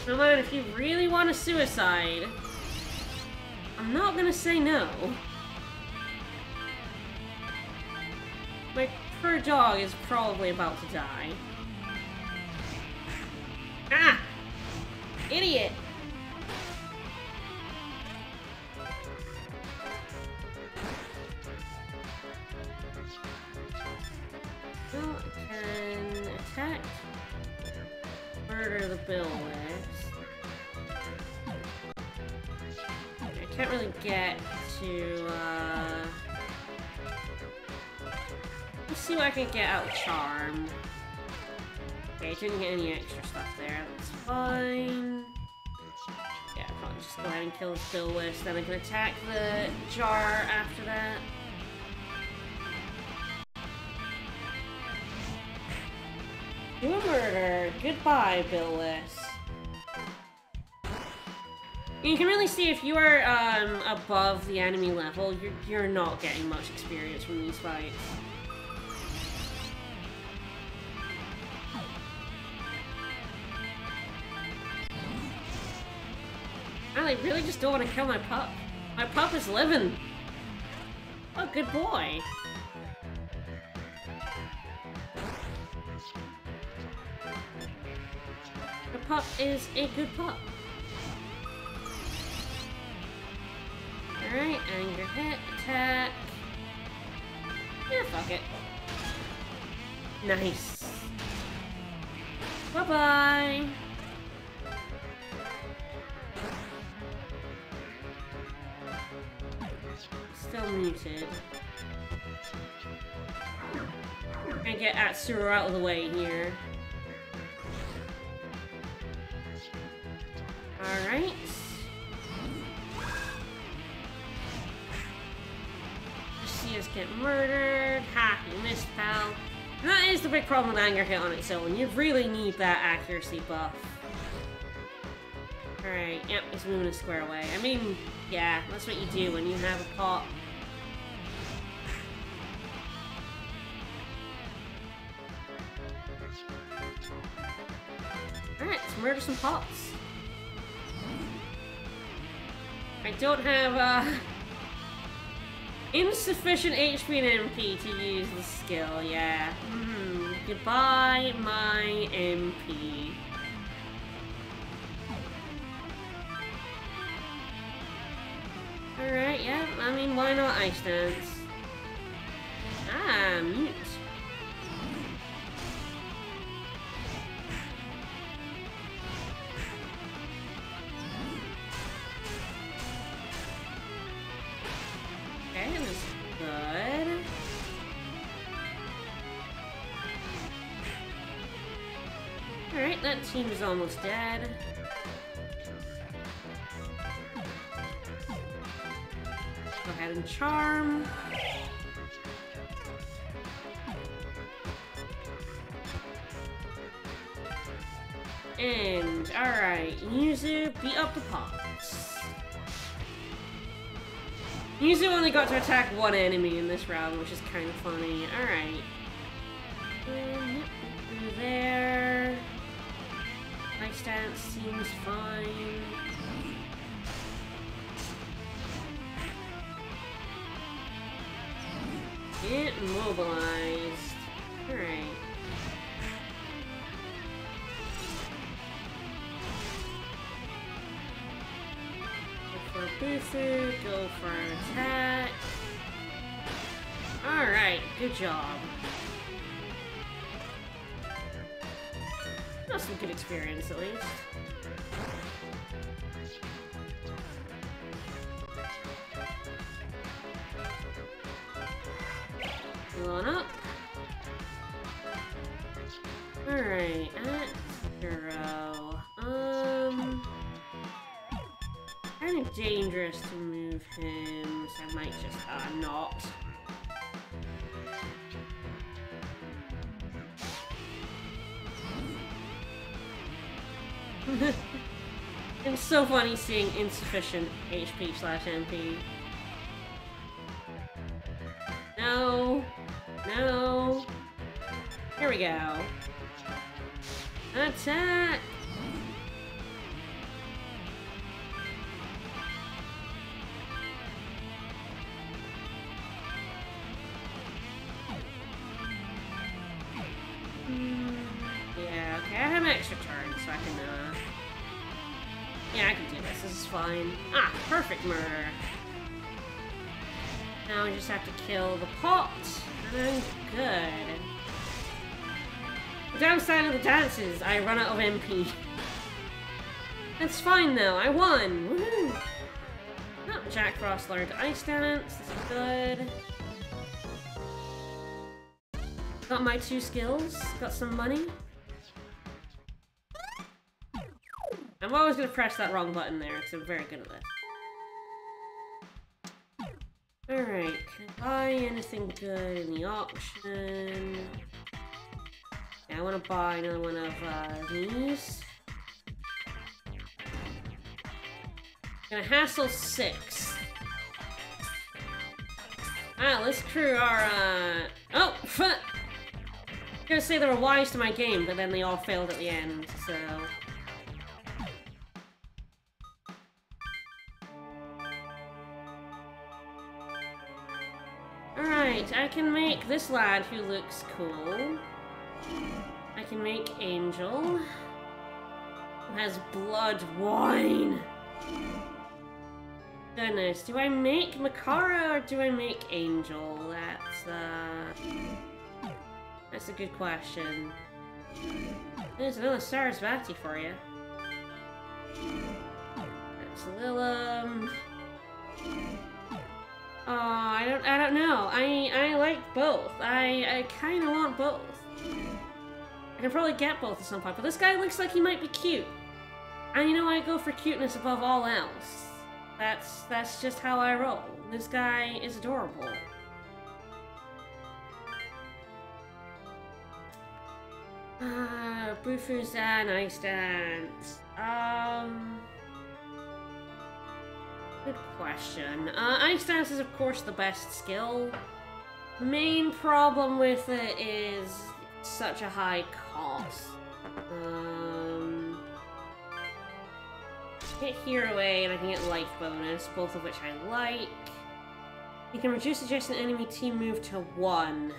Man, if you really want a suicide, I'm not gonna say no. My poor dog is probably about to die. Idiot! Well, I can attack. Murder the bill I can't really get to, uh... Let's see what I can get out of Charm. Okay, didn't get any extra stuff there. That's fine. And kill Bill then I can attack the jar after that. You a murder. Goodbye, Billis. You can really see if you are um, above the enemy level, you're, you're not getting much experience from these fights. Really just don't want to kill my pup. My pup is living. Oh, good boy. The pup is a good pup. Alright, anger hit, attack. Yeah, fuck it. Nice. Bye-bye. Still muted. Gonna get Atsuro out of the way here. Alright. See us get murdered. Ha, you missed, pal. And that is the big problem with anger hit on its own. You really need that accuracy buff. Alright, yep, he's moving a square away. I mean, yeah, that's what you do when you have a pop. Alright, let's murder some pops. I don't have, uh... Insufficient HP and MP to use the skill, yeah. Mm, goodbye, my MP. Alright, yeah, I mean, why not Ice Dance? Ah, mute. Team is almost dead. Go ahead and charm. And, Alright, Yuzu beat up the pots. Yuzu only got to attack one enemy in this round, which is kind of funny. Alright. There. My stance seems fine. Get mobilized. Alright. Go for Bufu, go for attack. Alright, good job. That's some good experience at least. Go on up. Alright, at zero. Um kind of dangerous to move him, so I might just uh, not. it's so funny seeing insufficient HP slash MP. No. No. Here we go. Attack! Fine. Ah, perfect murder. Now we just have to kill the pot, and good. The downside of the dance is I run out of MP. That's fine though, I won! Woohoo! Oh, Jack Frost learned Ice Dance, this is good. Got my two skills, got some money. I'm always gonna press that wrong button there, because I'm very good at this. Alright, can I buy anything good in the auction? Yeah, I want to buy another one of uh, these. Gonna hassle six. Ah, this crew are, uh... Oh! I was gonna say they were wise to my game, but then they all failed at the end, so... I can make this lad who looks cool. I can make Angel. Has blood wine. Goodness, do I make Makara or do I make Angel? That's, uh... That's a good question. There's another Sarasvati for you. That's a Oh, I don't, I don't know. I, I like both. I, I kind of want both. I can probably get both at some point, but this guy looks like he might be cute. And you know, I go for cuteness above all else. That's, that's just how I roll. This guy is adorable. Ah, Bufusan Ice Dance. Um... Good question. Uh, Ice Dance is of course the best skill. Main problem with it is such a high cost. Um, hit Hero A and I can get life bonus, both of which I like. You can reduce adjacent enemy team move to one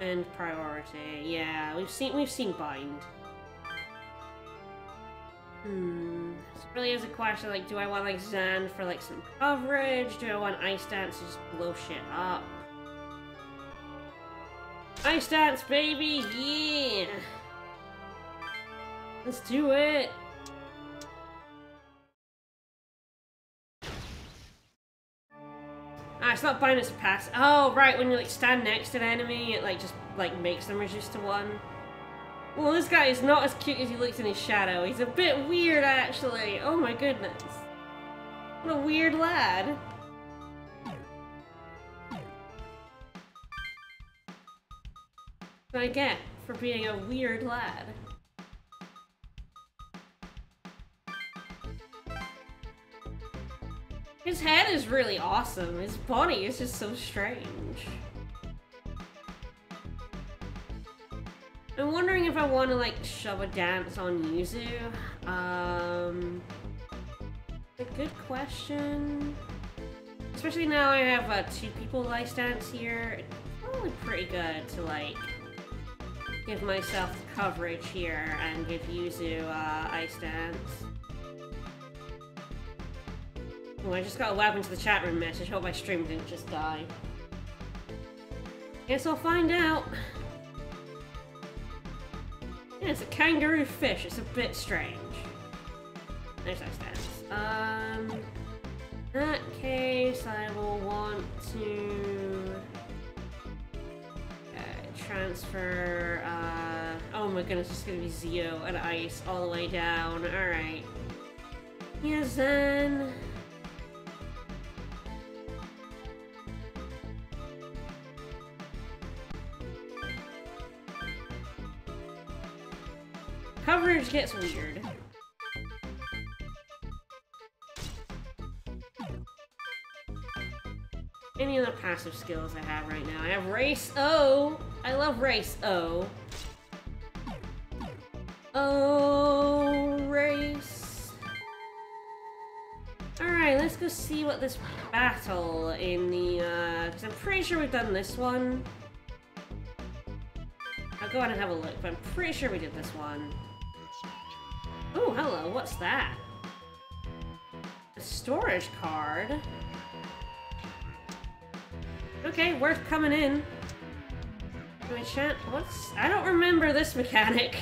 and priority. Yeah, we've seen we've seen bind. Hmm. Really is a question like, do I want like Zan for like some coverage? Do I want Ice Dance to just blow shit up? Ice Dance, baby! Yeah! Let's do it! Ah, it's not bonus pass. Oh, right, when you like stand next to an enemy, it like just like makes them resist to one. Well, this guy is not as cute as he looks in his shadow. He's a bit weird, actually. Oh my goodness. What a weird lad. What I get for being a weird lad. His head is really awesome. His body is just so strange. I'm wondering if I want to like shove a dance on Yuzu. Um, a good question. Especially now I have uh, two people ice dance here. It's probably pretty good to like give myself coverage here and give Yuzu uh, ice dance. Oh, I just got a weapon to the chat room message. Hope my stream didn't just die. Guess I'll find out. Yeah, it's a kangaroo fish. It's a bit strange. Ice dance. Um, in that case, I will want to uh, transfer. Uh, oh my goodness, it's gonna be Zio and ice all the way down. All right. Yes, then. Coverage gets weird. Any other passive skills I have right now? I have Race O. I love Race O. Oh, Race. Alright, let's go see what this battle in the, uh, because I'm pretty sure we've done this one. I'll go ahead and have a look, but I'm pretty sure we did this one. Oh, hello, what's that? A storage card? Okay, worth coming in. Can chat? What's... I don't remember this mechanic.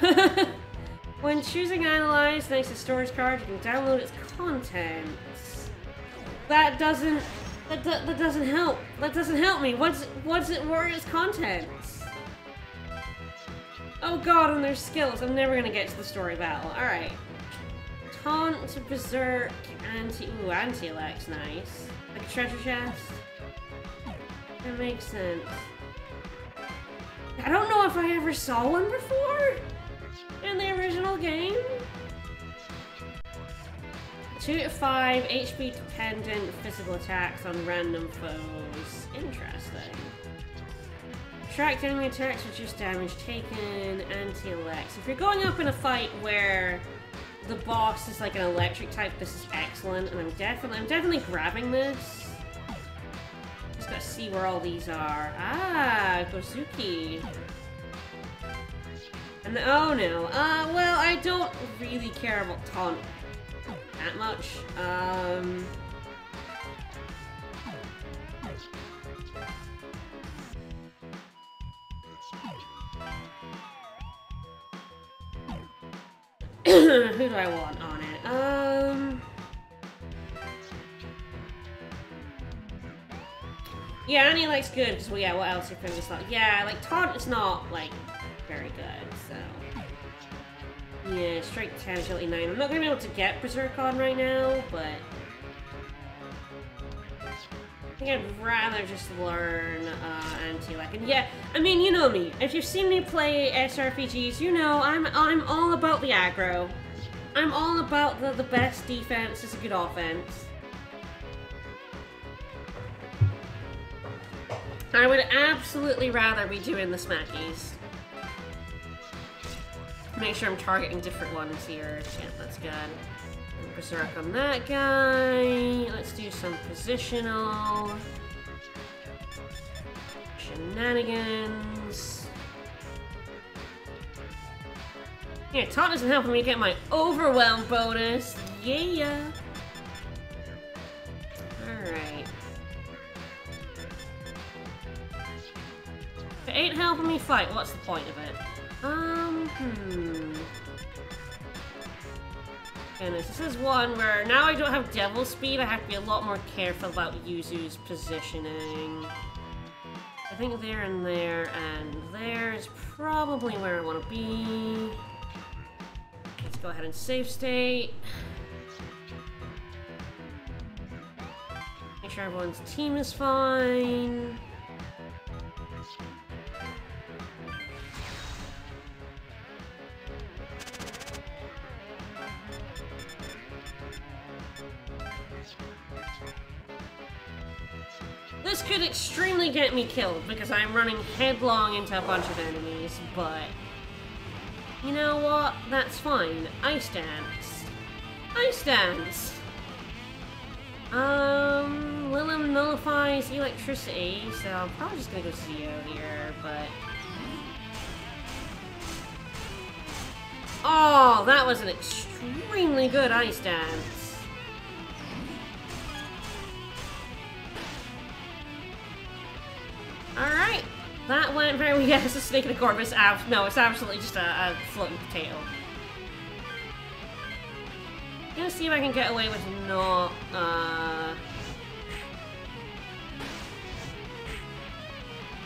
when choosing Analyze next to storage card, you can download its contents. That doesn't... That, that doesn't help. That doesn't help me. What's... What's it... Where is contents? Oh god, and their skills. I'm never gonna get to the story battle. Alright. Taunt, Berserk, Anti... Ooh, Anti-Elec, nice. Like a treasure chest. That makes sense. I don't know if I ever saw one before in the original game. 2 to 5 HP dependent physical attacks on random foes. Interesting. Tracked enemy attacks reduce damage taken, anti-Elec. If you're going up in a fight where the boss is like an electric type, this is excellent, and I'm definitely I'm definitely grabbing this. Just gotta see where all these are. Ah, Gozuki. And the, oh no. Uh, well, I don't really care about taunt that much. Um. Who do I want on it? Um. Yeah, Annie likes good, well, yeah, what else are famous thought? Yeah, like, Todd is not, like, very good, so... Yeah, straight 10, agility 9. I'm not gonna be able to get Berserk on right now, but... Think I'd rather just learn uh, anti-like. And yeah, I mean, you know me. If you've seen me play SRPGs, you know I'm I'm all about the aggro. I'm all about the, the best defense is a good offense. I would absolutely rather be doing the smackies. Make sure I'm targeting different ones here. Yeah, that's good. Berserk on that guy. Let's do some positional shenanigans. Yeah, taunt isn't helping me get my overwhelm bonus. Yeah. Alright. If it ain't helping me fight, what's the point of it? Um, hmm. Goodness, this is one where now I don't have devil speed, I have to be a lot more careful about Yuzu's positioning. I think there and there and there is probably where I want to be. Let's go ahead and save state. Make sure everyone's team is fine. This could extremely get me killed because I'm running headlong into a bunch of enemies, but you know what? That's fine. Ice dance. Ice dance. Um, Lilim nullifies electricity, so I'm probably just gonna go Zio here, but Oh, that was an extremely good ice dance. Alright. That went very well. It's a snake in the corpus. Ab no, it's absolutely just a, a floating potato. I'm gonna see if I can get away with not, uh...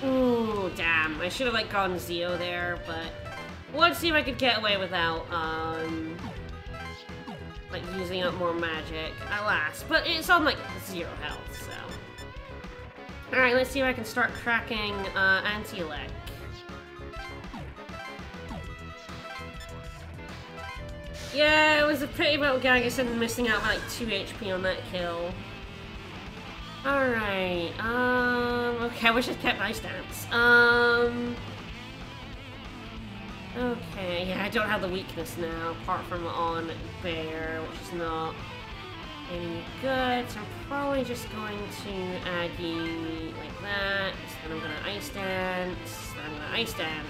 Ooh, damn. I should have, like, gone Zio there, but... Let's see if I could get away without, um... Like, using up more magic. Alas. But it's on, like, zero health, so... Alright, let's see if I can start cracking, uh, anti-elec. Yeah, it was a pretty well Gagus and missing out like 2 HP on that kill. Alright, um... Okay, I wish I'd kept Ice Dance. Um... Okay, yeah, I don't have the weakness now, apart from on Bear, which is not any good. So I'm probably just going to add you like that. Then I'm gonna Ice Dance. Then I'm gonna Ice Dance.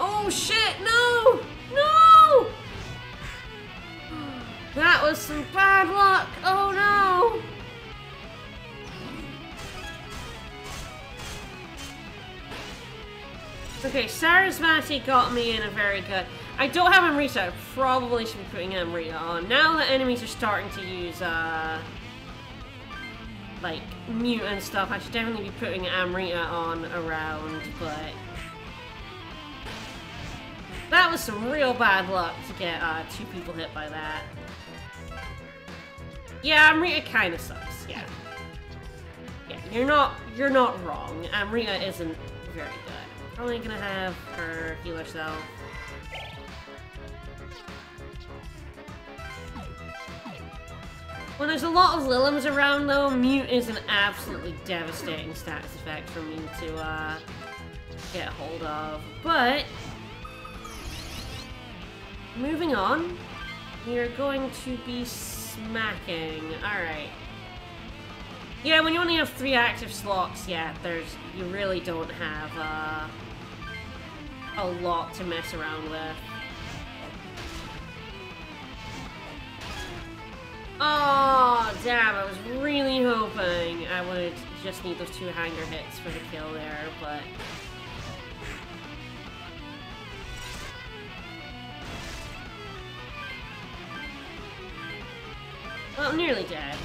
Oh shit, no! No! That was some bad luck! Oh no! Okay, Sarasvati got me in a very good... I don't have Amrita. I probably should be putting Amrita on. Now that enemies are starting to use, uh... Like, mute and stuff, I should definitely be putting Amrita on around, but... That was some real bad luck to get uh, two people hit by that. Yeah, Amrita kind of sucks, yeah. Yeah, you're not, you're not wrong. Amrita isn't very good. Probably gonna have her heal herself. When there's a lot of Lilims around though, Mute is an absolutely devastating status effect for me to uh, get hold of. But, moving on, we are going to be smacking. Alright. Yeah, when you only have three active slots, yeah, there's you really don't have uh, a lot to mess around with. Oh, damn, I was really hoping I would just need those two hanger hits for the kill there, but... Well, nearly dead.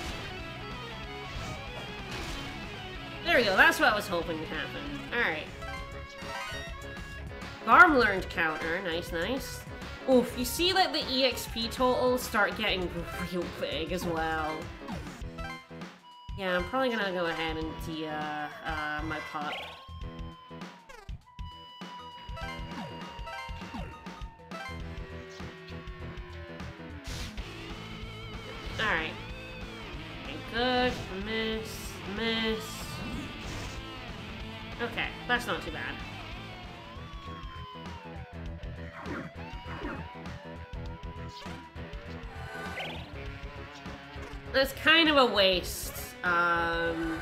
There we go, that's what I was hoping to happen. Alright. Garm learned counter, nice, nice. Oof, you see like the EXP totals start getting real big as well. Yeah, I'm probably gonna go ahead and de uh, uh, my pot. Alright. Good. Miss. Miss. Okay, that's not too bad. That's kind of a waste. Um,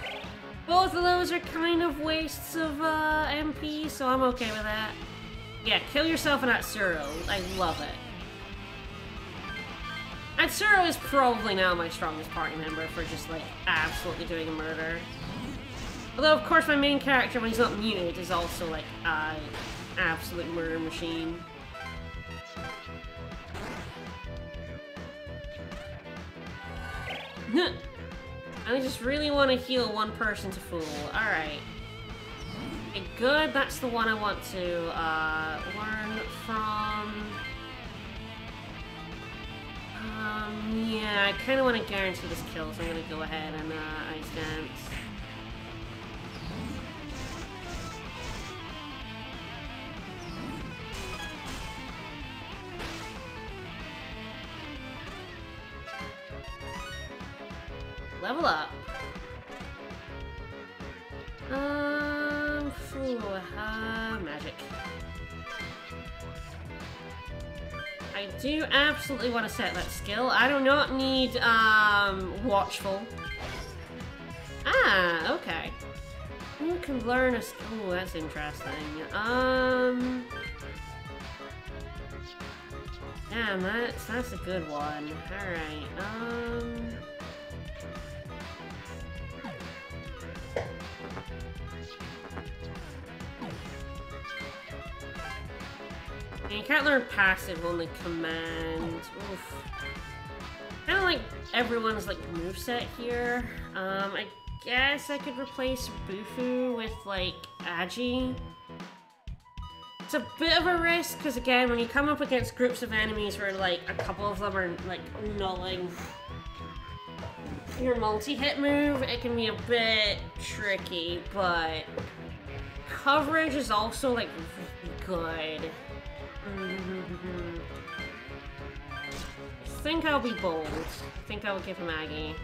both of those are kind of wastes of uh, MP, so I'm okay with that. Yeah, kill yourself in Atsuro. I love it. Atsuro is probably now my strongest party member for just, like, absolutely doing a murder. Although, of course, my main character, when he's not muted, is also, like, an absolute murder machine. I just really want to heal one person to fool. Alright. Okay, good. That's the one I want to uh, learn from. Um, yeah, I kind of want to guarantee this kill, so I'm going to go ahead and uh, Ice Dance. Level up. Um, uh, magic. I do absolutely want to set that skill. I do not need, um, watchful. Ah, okay. Who can learn a skill? Oh, that's interesting. Um... Damn, that's, that's a good one. Alright, um... You can't learn passive, only command. Oof. Kind of like everyone's like moveset here. Um, I guess I could replace Bufu with like Agi. It's a bit of a risk because again, when you come up against groups of enemies where like a couple of them are like nulling your multi-hit move, it can be a bit tricky, but coverage is also like good. Think I'll be bold. I think I will give him Agi.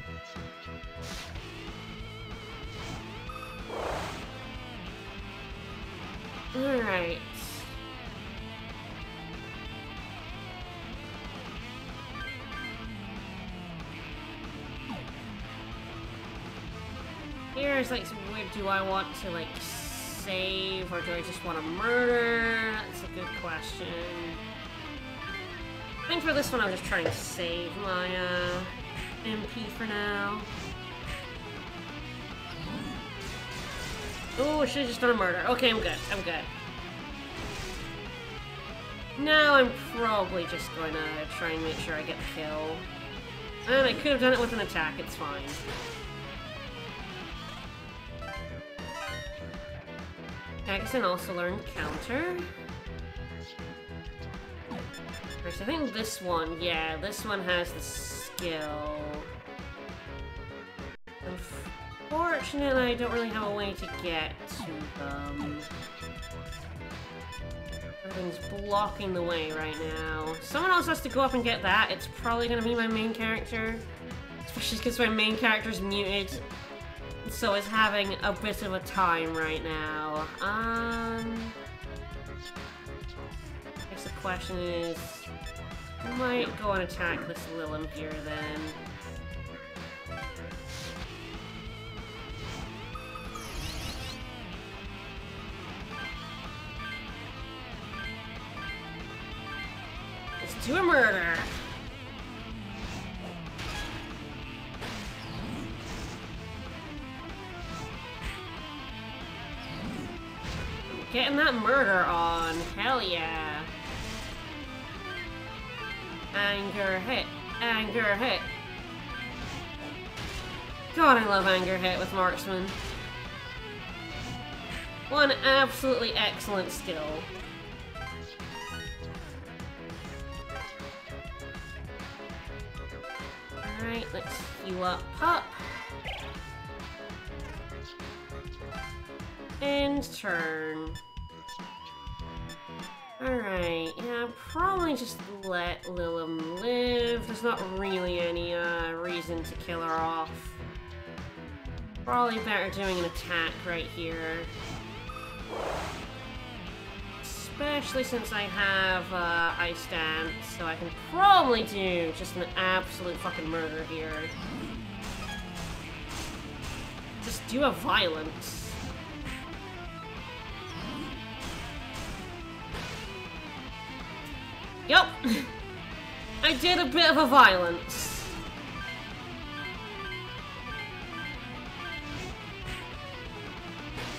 Alright. Here's like, do I want to like save or do I just want to murder? That's a good question. I think for this one I'm just trying to save my uh, MP for now. Oh, I should have just done a murder. Okay, I'm good. I'm good. Now I'm probably just going to try and make sure I get the kill. And I could have done it with an attack, it's fine. I can also learn counter. I think this one, yeah, this one has the skill. Unfortunately, I don't really have a way to get to them. Everything's blocking the way right now. Someone else has to go up and get that. It's probably gonna be my main character. Especially because my main character's muted. So is having a bit of a time right now. Um... I guess the question is... Might go and attack this Lilim here then. Let's do a murder! Getting that murder on. Hell yeah. Anger hit. Anger hit. God, I love anger hit with marksman. One absolutely excellent skill. Alright, let's heal up Pop. End turn. Alright, yeah, probably just let Lilim live. There's not really any uh, reason to kill her off. Probably better doing an attack right here. Especially since I have uh, Ice Dance, so I can probably do just an absolute fucking murder here. Just do a violence. Yep. I did a bit of a violence.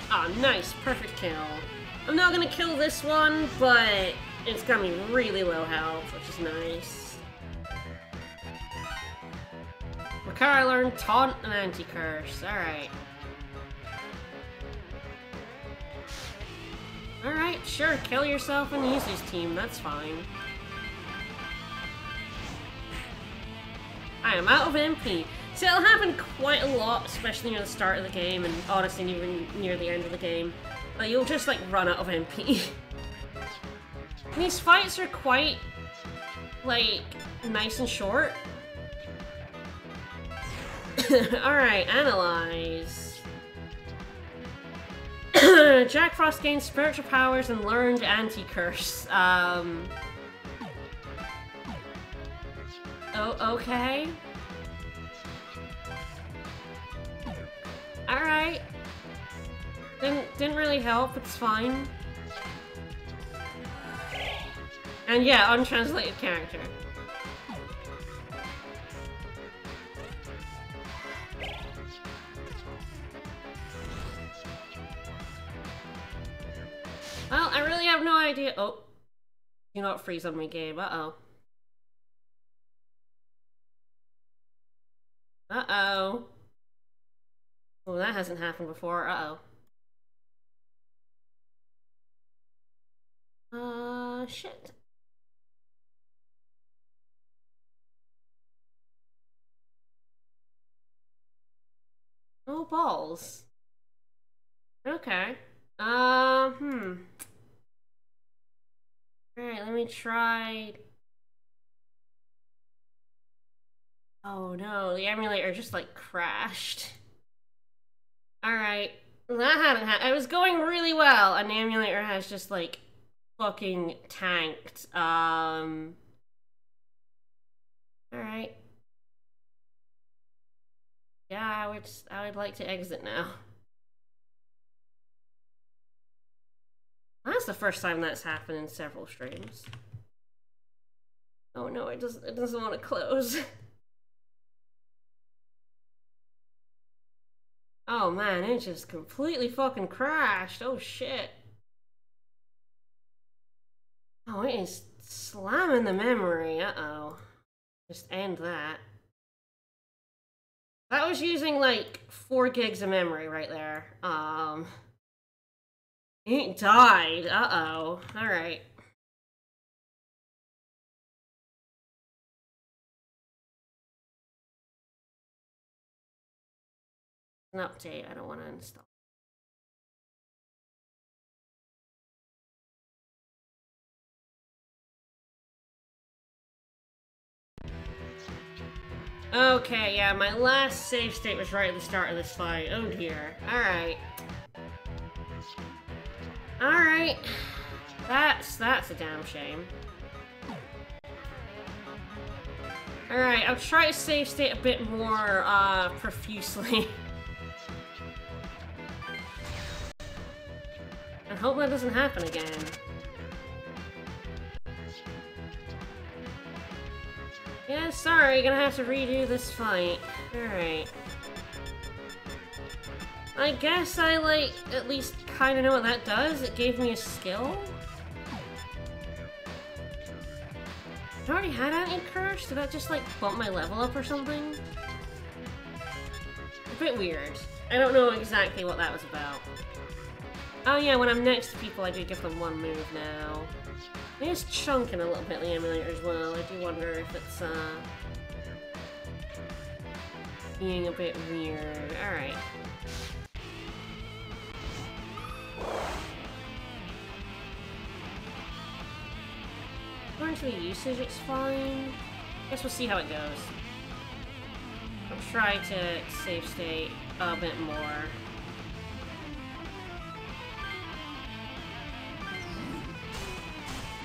Ah, nice. Perfect kill. I'm not gonna kill this one, but it's gonna be really low health, which is nice. Makara learned Taunt and Anti-Curse. Alright. Alright, sure, kill yourself and his team, that's fine. I am out of MP. So it'll happen quite a lot, especially near the start of the game, and honestly even near the end of the game. But you'll just like run out of MP. These fights are quite like nice and short. Alright, analyze. Jack Frost gains spiritual powers and learned anti-curse. Um... Oh, okay. Alright. Didn't, didn't really help, it's fine. And yeah, untranslated character. Well, I really have no idea. Oh. You not freeze on my game. Uh-oh. Oh, that hasn't happened before. Uh-oh. Uh, shit. Oh, balls. Okay. Uh, hmm. Alright, let me try... Oh no, the emulator just like crashed. Alright, that hadn't happened. It was going really well, the emulator has just like fucking tanked. Um. Alright. Yeah, I would, I would like to exit now. That's the first time that's happened in several streams. Oh no, it doesn't, it doesn't want to close. Oh man, it just completely fucking crashed. Oh shit. Oh, it is slamming the memory. Uh-oh. Just end that. That was using like four gigs of memory right there. Um, it died. Uh-oh. All An update. I don't want to install. Okay, yeah, my last save state was right at the start of this fight. Oh dear. Alright. Alright. That's, that's a damn shame. Alright, I'll try to save state a bit more, uh, profusely. and hope that doesn't happen again. Yeah, sorry, gonna have to redo this fight. Alright. I guess I, like, at least kind of know what that does. It gave me a skill? I already had anti-curse? Did that just, like, bump my level up or something? A bit weird. I don't know exactly what that was about. Oh yeah, when I'm next to people, I do give them one move now. It is chunking a little bit the emulator as well. I do wonder if it's uh being a bit weird. Alright. According to the usage, it's fine. I Guess we'll see how it goes. I'll try to save state a bit more.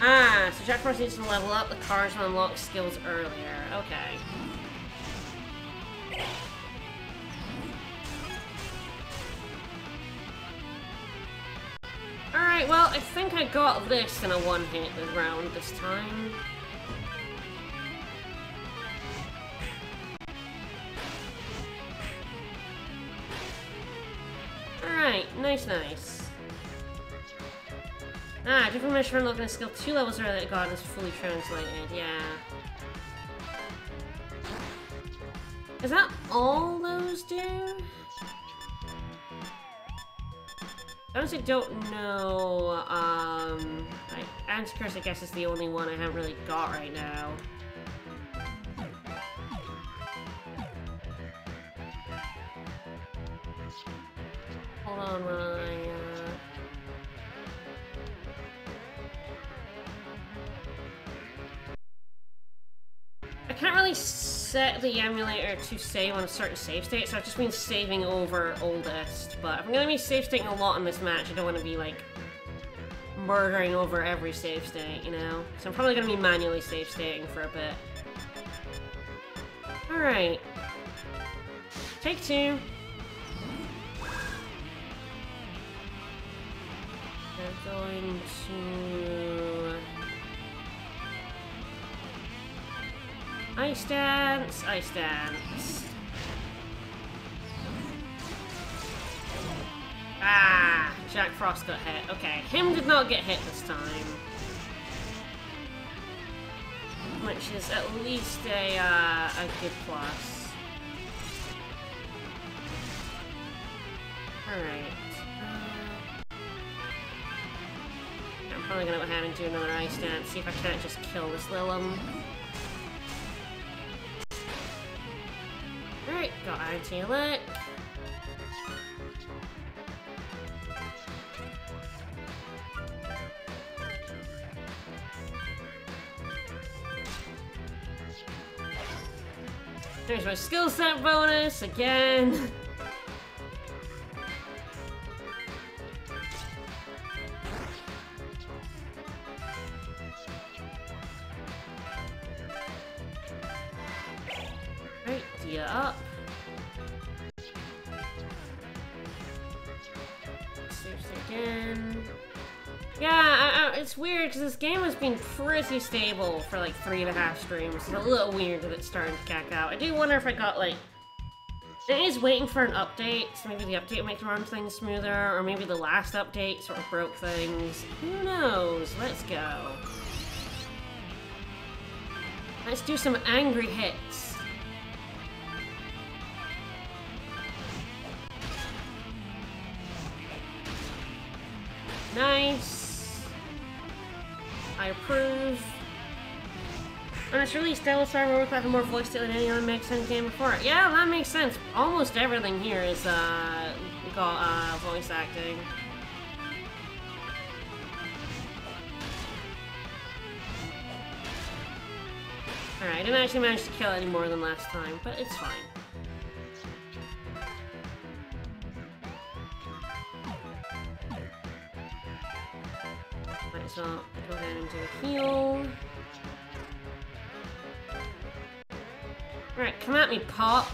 Ah, so Jack Frost needs to level up the cars and unlock skills earlier. Okay. Alright, well, I think I got this in a one-hit round this time. Alright, nice, nice. Ah, different mission unlocking a skill two levels earlier that God is fully translated, yeah. Is that all those do? I honestly don't know, um... Anti-Curse, I guess, is the only one I haven't really got right now. Hold on, Ryan. I can't really set the emulator to save on a certain save state, so I've just been saving over oldest. But if I'm gonna be save stating a lot in this match, I don't want to be like murdering over every save state, you know? So I'm probably gonna be manually save stating for a bit. Alright. Take two. We're going to... Ice dance, ice dance. Ah, Jack Frost got hit. Okay, him did not get hit this time. Which is at least a, uh, a good plus. Alright. Uh, I'm probably gonna go ahead and do another ice dance, see if I can't just kill this Lilim. Alright, got anti-elec. There's my skill set bonus again. pretty stable for like three and a half streams. It's a little weird that it's starting to cack out. I do wonder if I got like. It is waiting for an update, so maybe the update will make run things smoother, or maybe the last update sort of broke things. Who knows? Let's go. Let's do some angry hits. Nice. Approve. And it's really Stellar Warcraft and more voice to than any other Mega Sense game before. Yeah, that makes sense. Almost everything here is uh got uh voice acting. Alright, I didn't actually manage to kill any more than last time, but it's fine. As go ahead and do a heal. Alright, come at me, Pop.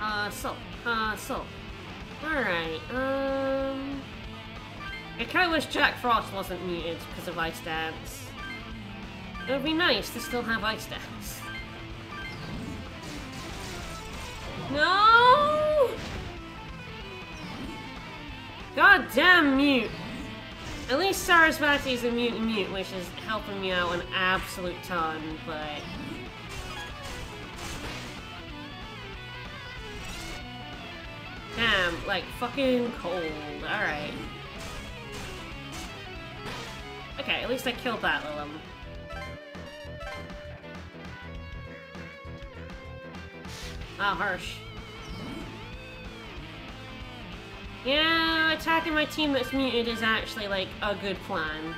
Uh, so, uh, so. Alright, um... I kinda wish Jack Frost wasn't muted because of Ice Dance. It would be nice to still have Ice Dance. No! God damn mute! At least Sarasvati is a mute mute, which is helping me out an absolute ton, but... Damn, like fucking cold. Alright. Okay, at least I killed that Lilim. Oh, ah, harsh. Yeah, attacking my team that's muted is actually, like, a good plan.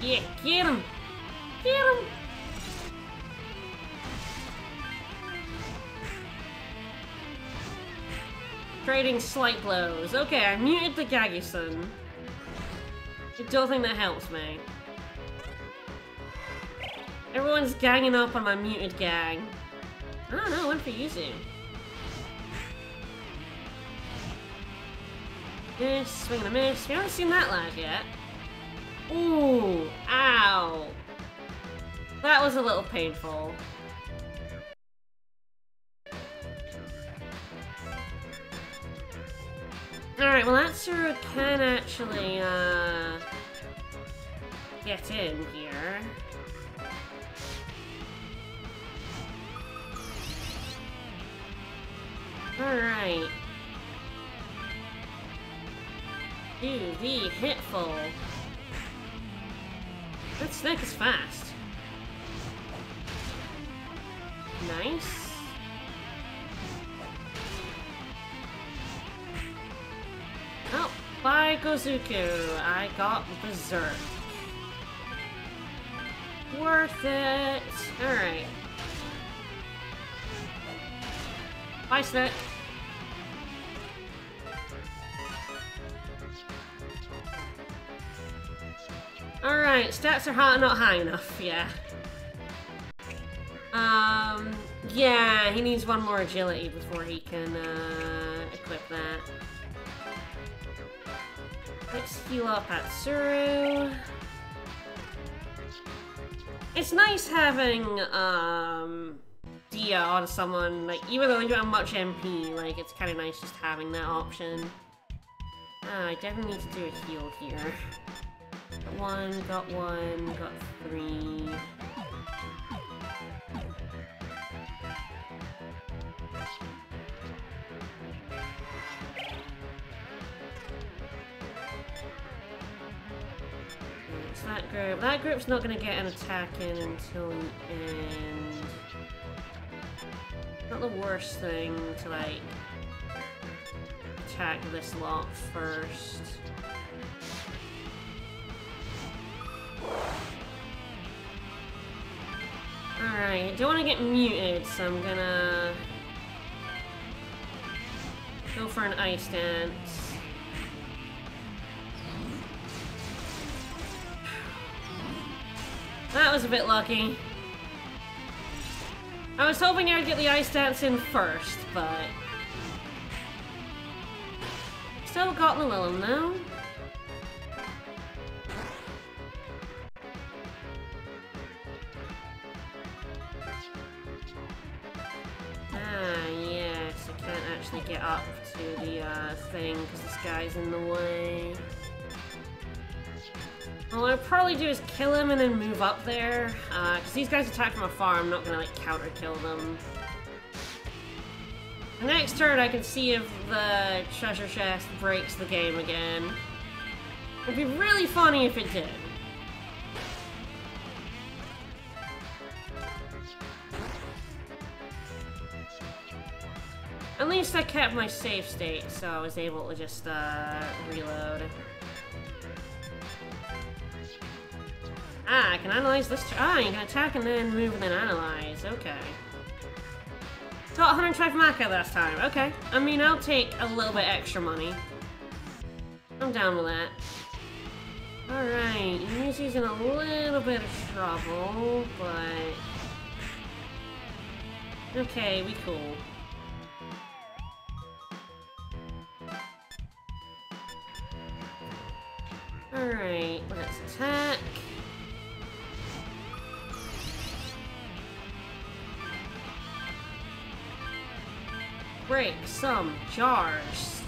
Yeah, get him! Get him! Trading slight blows. Okay, I muted the Gaguson. I don't think that helps me. Everyone's ganging up on my muted gang. I don't know, one for Yuzu. Miss, swing and a miss. We haven't seen that lad yet. Ooh, ow. That was a little painful. Alright, well that Sura can actually, uh, get in here. Alright. Do the hitful. That snake is fast. Nice. Bye Gozuki. I got Berserk. Worth it. Alright. Bye, Snake. Alright, stats are hot, not high enough, yeah. Um, yeah, he needs one more agility before he can uh, equip that. Let's heal up Atsuro. It's nice having um, Dia on someone, like, even though they don't have much MP, like, it's kind of nice just having that option. Ah, I definitely need to do a heal here. Got one, got one, got three. That group. That group's not gonna get an attack in until end. Not the worst thing to like attack this lot first. Alright, I don't want to get muted, so I'm gonna go for an ice dance. That was a bit lucky. I was hoping I'd get the ice dance in first, but... Still got Llewellyn though. Ah, yes, I can't actually get up to the uh, thing because this guy's in the way. All I'd probably do is kill him and then move up there, because these guys attack from afar, I'm not gonna like counter kill them. Next turn I can see if the treasure chest breaks the game again. It'd be really funny if it did. At least I kept my save state, so I was able to just uh, reload. Ah, I can analyze this. Ah, you can attack and then move and then analyze. Okay. Got 105 Macca last time. Okay. I mean, I'll take a little bit extra money. I'm down with that. Alright, Yuzu's in a little bit of trouble, but... Okay, we cool. Alright, let's attack. Break some jars.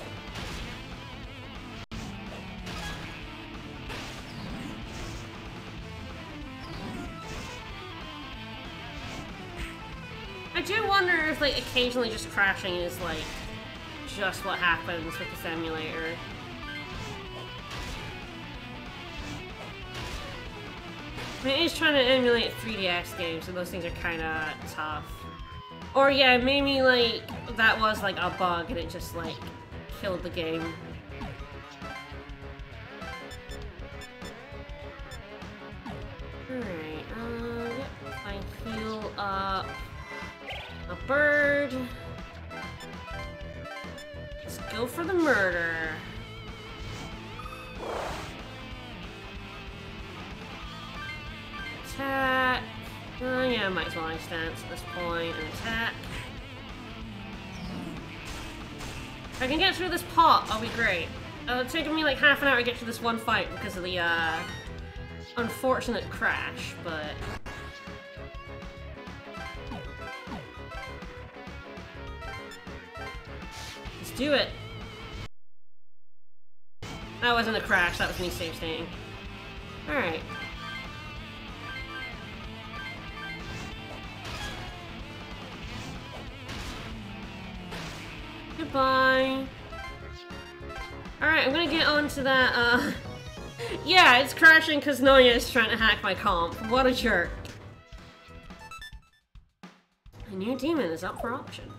I do wonder if, like, occasionally just crashing is, like, just what happens with this emulator. I mean, it is trying to emulate 3DS games, and those things are kind of tough. Or yeah, maybe like that was like a bug and it just like killed the game. Alright, uh, yep, I heal up a bird. Let's go for the murder. Attack. Uh, yeah, might as well I at this point and attack. If I can get through this pot, I'll be great. Uh, it's taken me like half an hour to get through this one fight because of the uh, unfortunate crash, but... Let's do it! That wasn't a crash, that was me safe staying. Alright. Goodbye. Alright, I'm gonna get on to that, uh... yeah, it's crashing because Naoya is trying to hack my comp. What a jerk. A new demon is up for auction.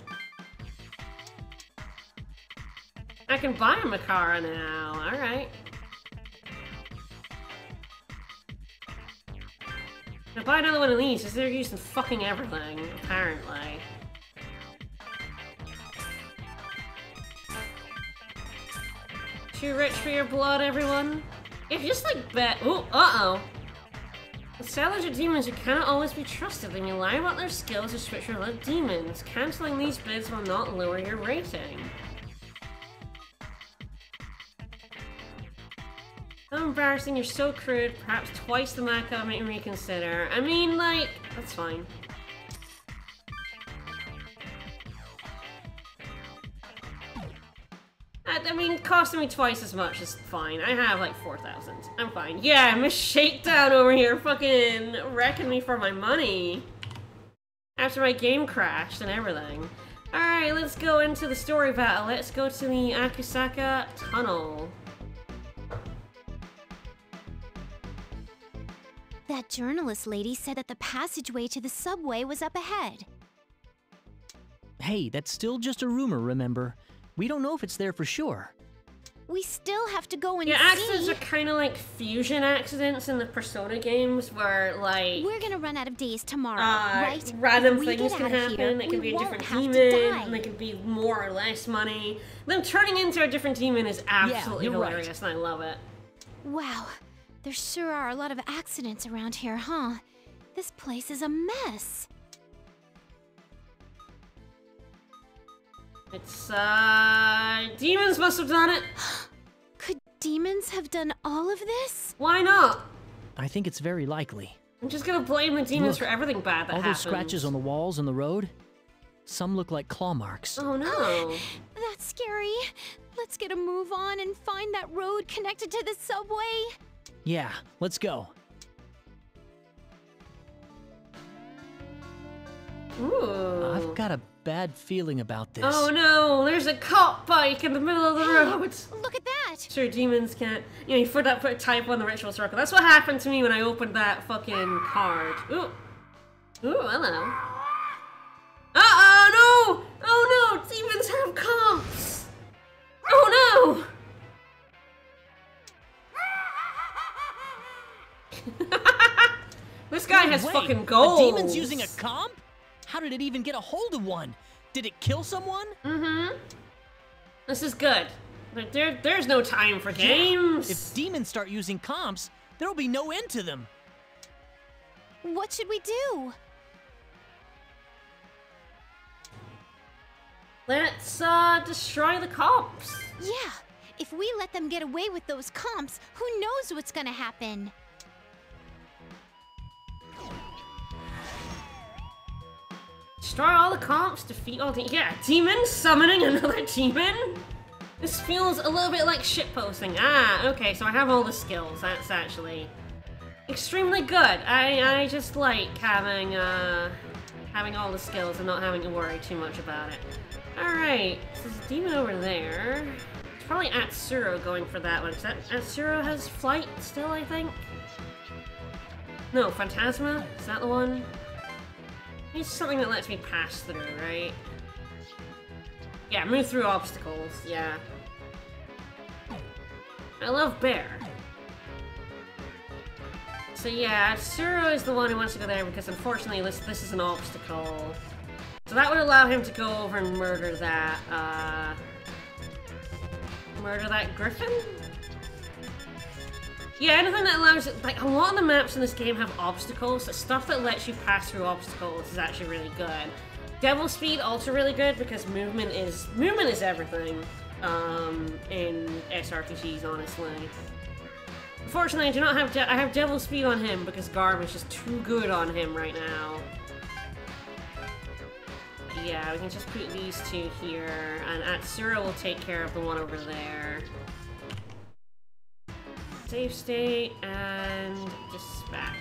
I can buy a Makara now, alright. Now buy another one of these, because they're using fucking everything, apparently. Too rich for your blood, everyone? If you just like bet- ooh, uh-oh. With Salinger demons, you cannot always be trusted. They you lie about their skills to switch your love demons. Canceling these bids will not lower your rating. How embarrassing, you're so crude. Perhaps twice the Macca might reconsider. I mean, like, that's fine. I, I mean, costing me twice as much is fine. I have like 4,000. I'm fine. Yeah, Miss Shakedown over here fucking wrecking me for my money. After my game crashed and everything. Alright, let's go into the story battle. Let's go to the Akasaka Tunnel. That journalist lady said that the passageway to the subway was up ahead. Hey, that's still just a rumor, remember? We don't know if it's there for sure. We still have to go and Yeah, accidents are kind of like fusion accidents in the Persona games where, like, We're gonna run out of days tomorrow, uh, right? random If we things get can out of happen. here, it can be a different demon, die. and it could be more or less money. Them turning into a different demon is absolutely you're right. hilarious, and I love it. Wow, there sure are a lot of accidents around here, huh? This place is a mess. It's, uh, demons must have done it. Could demons have done all of this? Why not? I think it's very likely. I'm just gonna blame the demons Look, for everything bad that All happens. those scratches on the walls and the road, some look like claw marks. Oh no. That's scary. Let's get a move on and find that road connected to the subway. Yeah, let's go. Ooh. I've got a bad feeling about this. Oh no, there's a cop bike in the middle of the road. Look at that. Sure, demons can't. You know, you put that put type on the ritual circle. That's what happened to me when I opened that fucking card. Ooh. Ooh, hello. Uh oh, no! Oh no, demons have comps! Oh no! this guy has Wait, fucking gold. A demon's using a comp? How did it even get a hold of one? Did it kill someone? Mm-hmm. This is good. Like, there, there's no time for games. If demons start using comps, there'll be no end to them. What should we do? Let's uh destroy the comps. Yeah, if we let them get away with those comps, who knows what's gonna happen? Destroy all the comps, defeat all the yeah, demon summoning another demon. This feels a little bit like shitposting. Ah, okay, so I have all the skills. That's actually extremely good. I I just like having uh having all the skills and not having to worry too much about it. Alright, so there's a demon over there. It's probably Atsuro going for that one, because Atsuro has flight still, I think. No, Phantasma? Is that the one? It's something that lets me pass through, right? Yeah, move through obstacles, yeah. I love Bear. So yeah, Tsuro is the one who wants to go there because unfortunately this this is an obstacle. So that would allow him to go over and murder that, uh... Murder that griffin? Yeah, anything that allows like a lot of the maps in this game have obstacles. The stuff that lets you pass through obstacles is actually really good. Devil speed also really good because movement is movement is everything um, in SRPGs. Honestly, unfortunately, I do not have de I have devil speed on him because Garm is just too good on him right now. Yeah, we can just put these two here, and Atsuro will take care of the one over there. Save state and dispatch.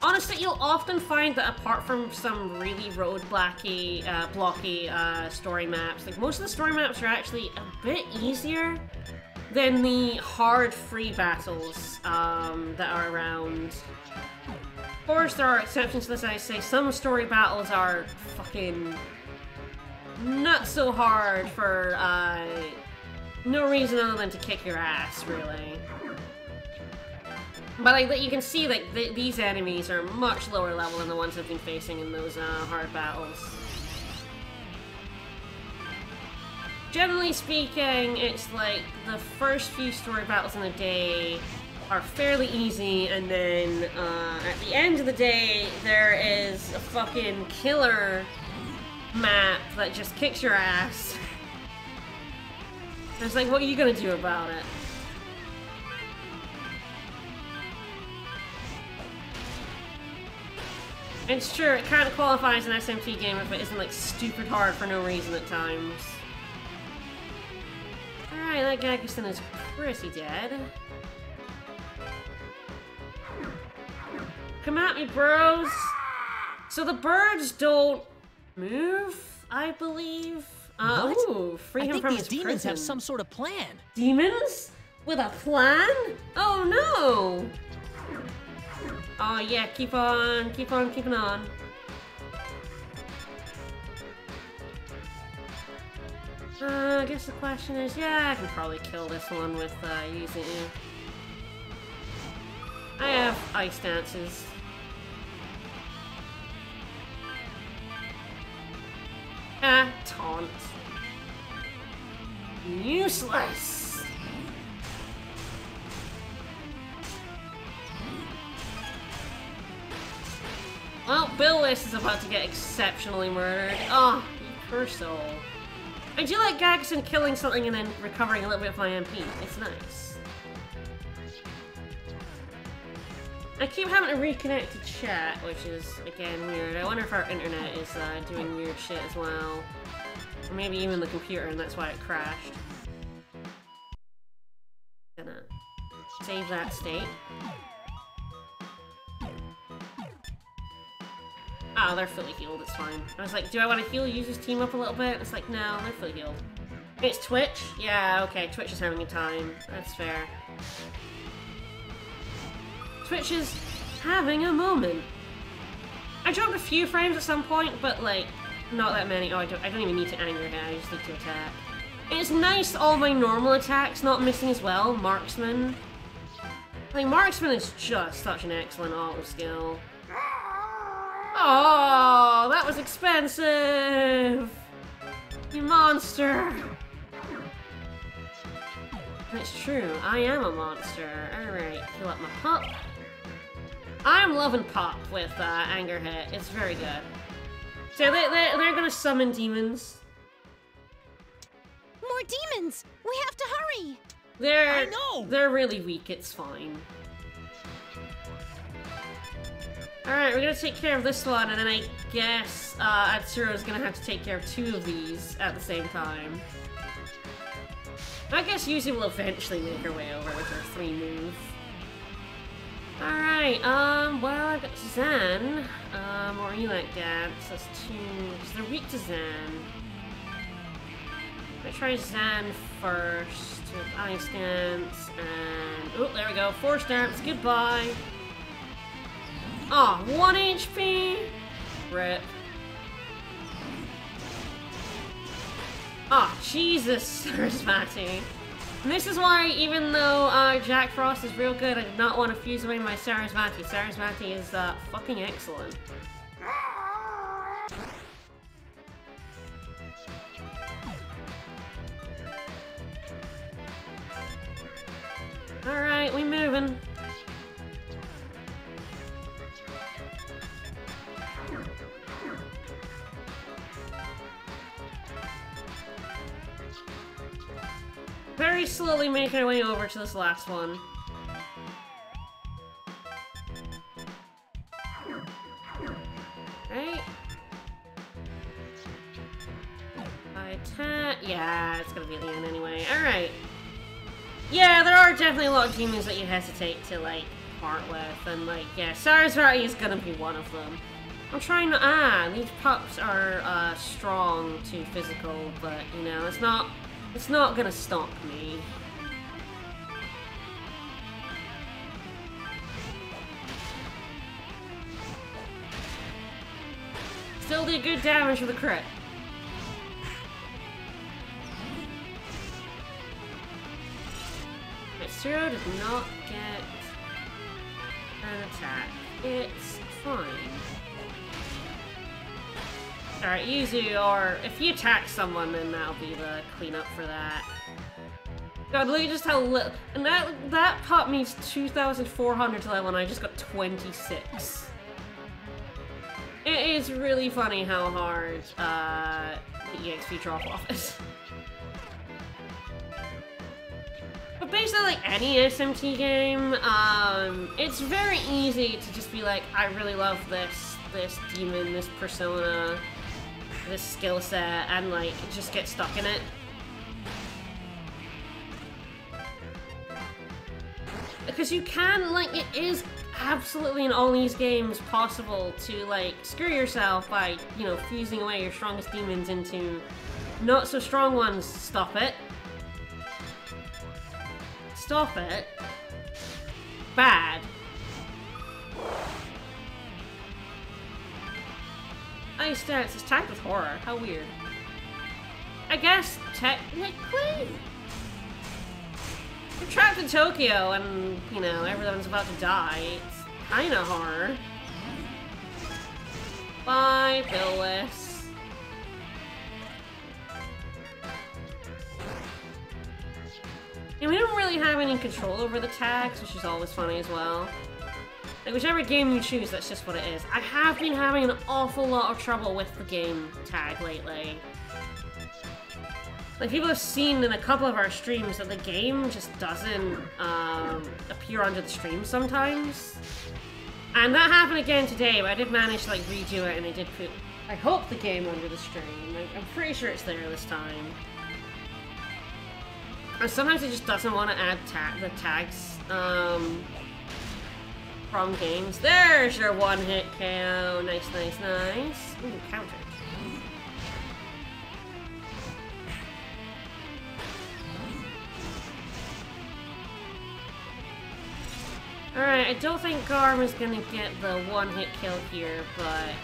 Honestly, you'll often find that apart from some really roadblocky, uh, blocky uh, story maps, like most of the story maps are actually a bit easier than the hard free battles um, that are around. Of course, there are exceptions to this. I say some story battles are fucking not so hard for uh, no reason other than to kick your ass, really. But like, you can see that th these enemies are much lower level than the ones I've been facing in those uh, hard battles. Generally speaking, it's like the first few story battles in the day are fairly easy, and then uh, at the end of the day, there is a fucking killer map that just kicks your ass. It's like, what are you gonna do about it? It's true, it kind of qualifies an SMT game if it isn't like stupid hard for no reason at times. Alright, that Gagyson is pretty dead. Come at me, bros! So the birds don't move, I believe? Uh, What? ooh, free I him think from these his demons have some sort of plan. Demons? With a plan? Oh no! Oh yeah, keep on, keep on, keeping on. Uh, I guess the question is, yeah, I can probably kill this one with uh, using it. I have ice dances. Ah, taunt. Useless! Well, Bill List is about to get exceptionally murdered. Oh, poor soul. I do like Gagyson killing something and then recovering a little bit of my MP. It's nice. I keep having to reconnect to chat, which is, again, weird. I wonder if our internet is uh, doing weird shit as well. Maybe even the computer, and that's why it crashed. Gonna save that state. Oh, they're fully healed, it's fine. I was like, do I want to heal users team up a little bit? It's like, no, they're fully healed. It's Twitch? Yeah, okay, Twitch is having a time. That's fair. Twitch is having a moment. I dropped a few frames at some point, but like, not that many. Oh, I don't, I don't even need to anger him, I just need to attack. It's nice all my normal attacks not missing as well. Marksman. Like, Marksman is just such an excellent auto skill. Oh, that was expensive! You monster! That's true, I am a monster. Alright, fill up my pop. I'm loving pop with uh, anger hit. It's very good. So they, they, they're gonna summon demons. More demons! We have to hurry! They're I know. they're really weak. It's fine. All right, we're gonna take care of this one, and then I guess uh, Atsuro's gonna have to take care of two of these at the same time. I guess Yuzu will eventually make her way over with her three move. All right. Um. Well, I've got Zan. Um. Or Elec Dance. That's two. Because they're weak to Zan. I try Zan first with Ice Dance and oh, there we go. Force Dance. Goodbye. Ah, oh, one HP. Rip. Ah, oh, Jesus, Sarasvati. This is why, even though uh, Jack Frost is real good, I did not want to fuse away my Sarasvati. Sarasvati is uh, fucking excellent. Alright, we moving. Very slowly making our way over to this last one. Right? I attack. Yeah, it's gonna be the end anyway. Alright. Yeah, there are definitely a lot of demons that you hesitate to, like, part with, and like, yeah, Sarasvati is gonna be one of them. I'm trying to, ah, these pups are uh, strong to physical, but you know, it's not, it's not gonna stop me. Still did good damage with the crit. Zero did not get an attack. It's fine. Alright, Yuzu, or if you attack someone, then that'll be the cleanup for that. God, look at just how little. And that, that pup needs 2,400 to level, and I just got 26. It is really funny how hard uh, the EXP drop off is. But basically, like any SMT game, um, it's very easy to just be like, I really love this, this demon, this persona, this skill set, and like, just get stuck in it. Because you can, like, it is absolutely in all these games possible to, like, screw yourself by, you know, fusing away your strongest demons into not so strong ones. Stop it. Stop it. Bad. Ice Dance is tagged with horror. How weird. I guess technically. You're trapped in Tokyo and, you know, everyone's about to die. It's kinda horror. Bye, Bilwis. And we don't really have any control over the tags, which is always funny as well. Like, whichever game you choose, that's just what it is. I have been having an awful lot of trouble with the game tag lately. Like, people have seen in a couple of our streams that the game just doesn't um, appear under the stream sometimes. And that happened again today, but I did manage to, like, redo it, and I did put, I hope, the game under the stream. Like, I'm pretty sure it's there this time. And sometimes it just doesn't want to add ta the tags um, from games. There's your one-hit KO. Nice, nice, nice. Ooh, counter. Alright, I don't think Garm is gonna get the one-hit kill here, but...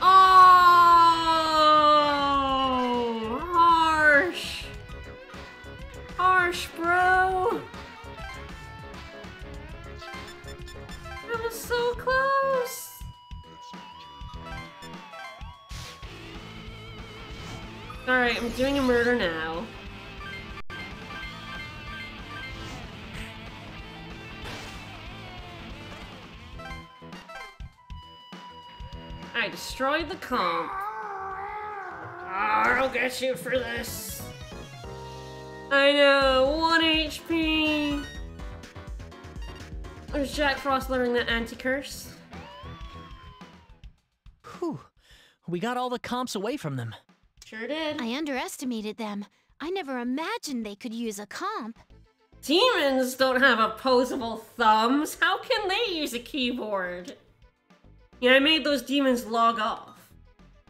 Oh! Harsh! Harsh, bro! That was so close! Alright, I'm doing a murder now. I destroyed the comp. I'll get you for this. I know, 1 HP. There's Jack Frost learning that anti-curse. Whew. We got all the comps away from them. Sure did. I underestimated them. I never imagined they could use a comp. Demons don't have opposable thumbs. How can they use a keyboard? Yeah, I made those demons log off.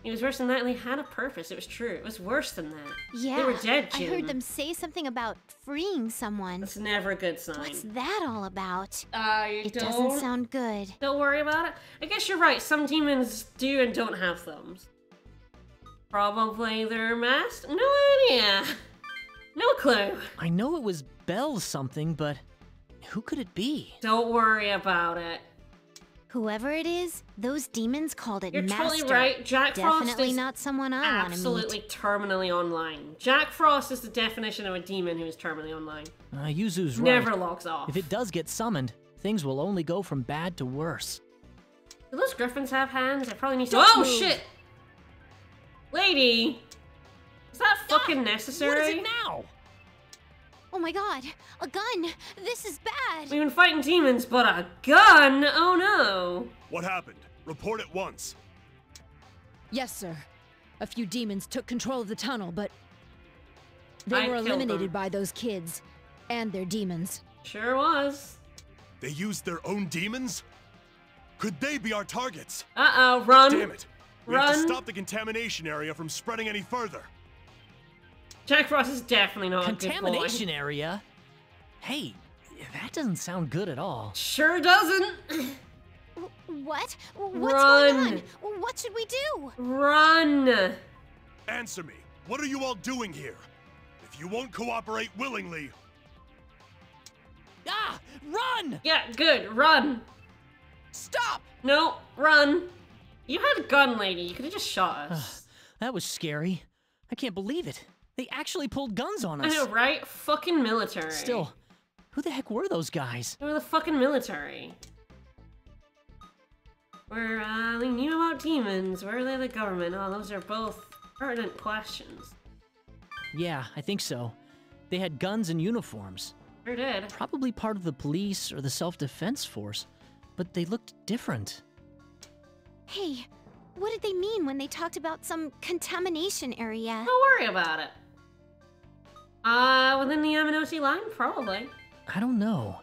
It was worse than that, and they had a purpose. It was true. It was worse than that. Yeah, They were dead, I heard them say something about freeing someone. That's never a good sign. What's that all about? I It don't... doesn't sound good. Don't worry about it. I guess you're right. Some demons do and don't have thumbs. Probably they're masked? No idea. No clue. I know it was Bell something, but who could it be? Don't worry about it. Whoever it is, those demons called it You're master. totally right. Jack Frost Definitely is not someone I want to absolutely meet. terminally online. Jack Frost is the definition of a demon who is terminally online. Uh, Yuzu's right. Never logs off. If it does get summoned, things will only go from bad to worse. Do those griffins have hands? I probably need to. Don't oh move. shit! Lady! Is that fucking What necessary? is it now? Oh my god, a gun! This is bad! We've been fighting demons, but a gun? Oh no! What happened? Report at once. Yes, sir. A few demons took control of the tunnel, but they I were eliminated them. by those kids and their demons. Sure was. They used their own demons? Could they be our targets? Uh oh, run. Damn it. We have to stop the contamination area from spreading any further. Jack Frost is definitely not a good boy. Contamination area? Hey, that doesn't sound good at all. Sure doesn't. What? What's Run. going on? What should we do? Run. Answer me. What are you all doing here? If you won't cooperate willingly, Ah! Run! Yeah, good. Run. Stop! No, run. You had a gun, lady. You could have just shot us. That was scary. I can't believe it. They actually pulled guns on us. I us. know, right? Fucking military. Still, who the heck were those guys? They were the fucking military. Where, uh, they knew about demons. Where are they the government? Oh, those are both pertinent questions. Yeah, I think so. They had guns and uniforms. Sure did. Probably part of the police or the self defense force, but they looked different. Hey, what did they mean when they talked about some contamination area? Don't worry about it. Uh, within the Aminosi line? Probably. I don't know.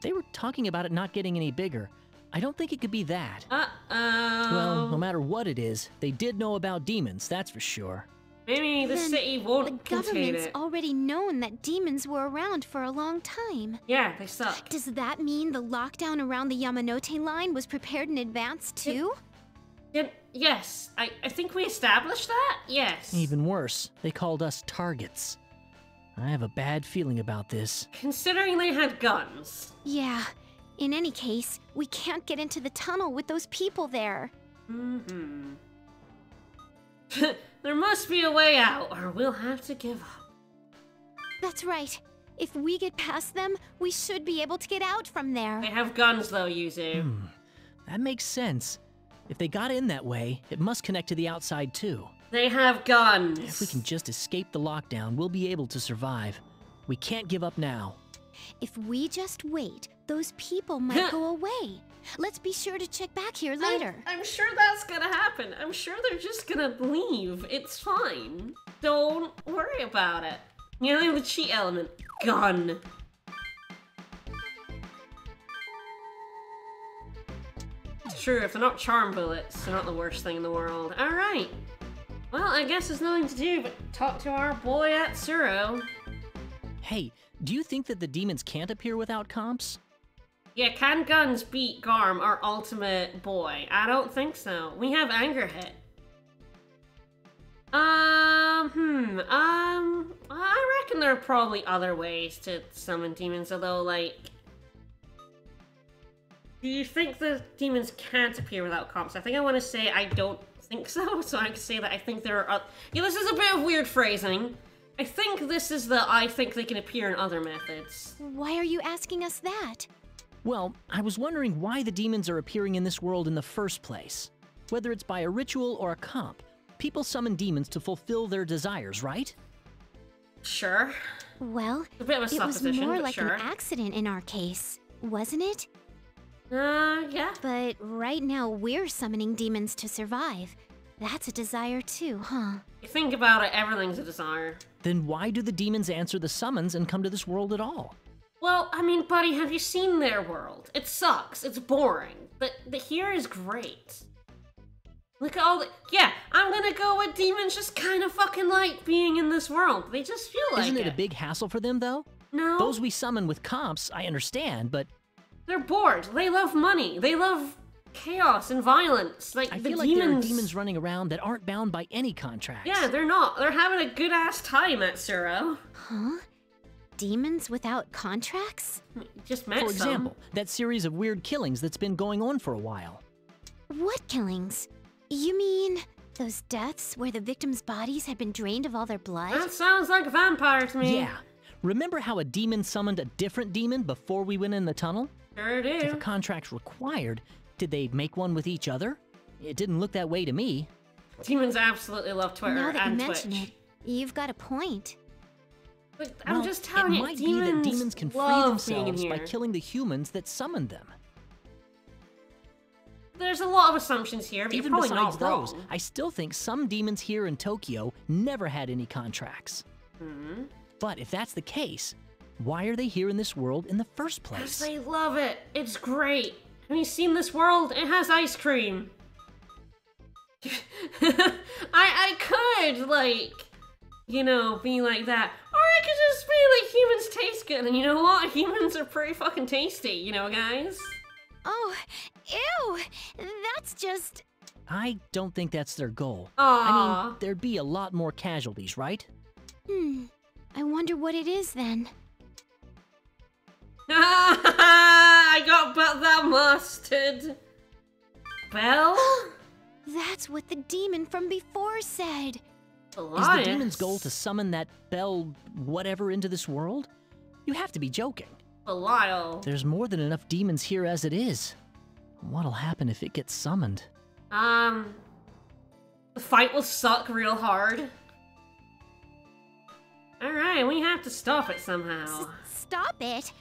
They were talking about it not getting any bigger. I don't think it could be that. Uh-oh. Well, no matter what it is, they did know about demons, that's for sure. Maybe the Then city won't contain government's it. already known that demons were around for a long time. Yeah, they suck. Does that mean the lockdown around the Yamanote line was prepared in advance too? Did- yes, I, I think we established that? Yes. Even worse, they called us targets. I have a bad feeling about this. Considering they had guns. Yeah. In any case, we can't get into the tunnel with those people there. Mm-hmm. there must be a way out, or we'll have to give up. That's right. If we get past them, we should be able to get out from there. They have guns, though, Yuzu. Hmm, that makes sense. If they got in that way, it must connect to the outside too. They have guns. If we can just escape the lockdown, we'll be able to survive. We can't give up now. If we just wait, those people might go away. Let's be sure to check back here later. I'm, I'm sure that's gonna happen. I'm sure they're just gonna leave. It's fine. Don't worry about it. You know the cheat element. Gun. It's true, if they're not charm bullets, they're not the worst thing in the world. Alright. Well, I guess there's nothing to do but talk to our boy at Atsuro. Hey, do you think that the demons can't appear without comps? Yeah, can guns beat Garm, our ultimate boy? I don't think so. We have anger hit. Um, hmm, um, I reckon there are probably other ways to summon demons, although, like, do you think the demons can't appear without comps? I think I want to say I don't think so, so I can say that I think there are. oth- Yeah, this is a bit of weird phrasing. I think this is the I think they can appear in other methods. Why are you asking us that? Well, I was wondering why the demons are appearing in this world in the first place. Whether it's by a ritual or a comp, people summon demons to fulfill their desires, right? Sure. Well, A bit of a it was more like sure. an accident in our case, wasn't it? Uh, yeah. But right now we're summoning demons to survive. That's a desire too, huh? You think about it, everything's a desire. Then why do the demons answer the summons and come to this world at all? Well, I mean, buddy, have you seen their world? It sucks. It's boring. But the here is great. Look at all the. Yeah, I'm gonna go with demons just kind of fucking like being in this world. They just feel like Isn't it. it a big hassle for them, though? No. Those we summon with comps, I understand, but They're bored. They love money. They love chaos and violence. Like I the feel like demons. there are demons running around that aren't bound by any contracts. Yeah, they're not. They're having a good ass time at Suro. Huh? Demons without contracts? Just met For some. example, that series of weird killings that's been going on for a while. What killings? You mean those deaths where the victims' bodies had been drained of all their blood? That sounds like a vampire to me. Yeah. Remember how a demon summoned a different demon before we went in the tunnel? Sure do. If a contract's required, did they make one with each other? It didn't look that way to me. Demons absolutely love Twitter now that you mention Twitch. it, you've got a point. But I'm Well, just telling it you, might demons, be that demons can free love being themselves by killing the humans that summoned them. There's a lot of assumptions here, but Even you're probably besides not those, wrong. I still think some demons here in Tokyo never had any contracts. Hmm. But if that's the case, Why are they here in this world in the first Because place? they love it. It's great. Have you seen this world? It has ice cream. I I could like, you know, be like that, or I could just be like humans taste good, and you know what? Humans are pretty fucking tasty, you know, guys. Oh, ew! That's just. I don't think that's their goal. Aw. I mean, there'd be a lot more casualties, right? Hmm. I wonder what it is then. I got but that mustard. Bell? That's what the demon from before said. Is the demon's goal to summon that bell whatever into this world? You have to be joking. Belial. There's more than enough demons here as it is. What'll happen if it gets summoned? Um, the fight will suck real hard. Alright, we have to stop it somehow. Stop it!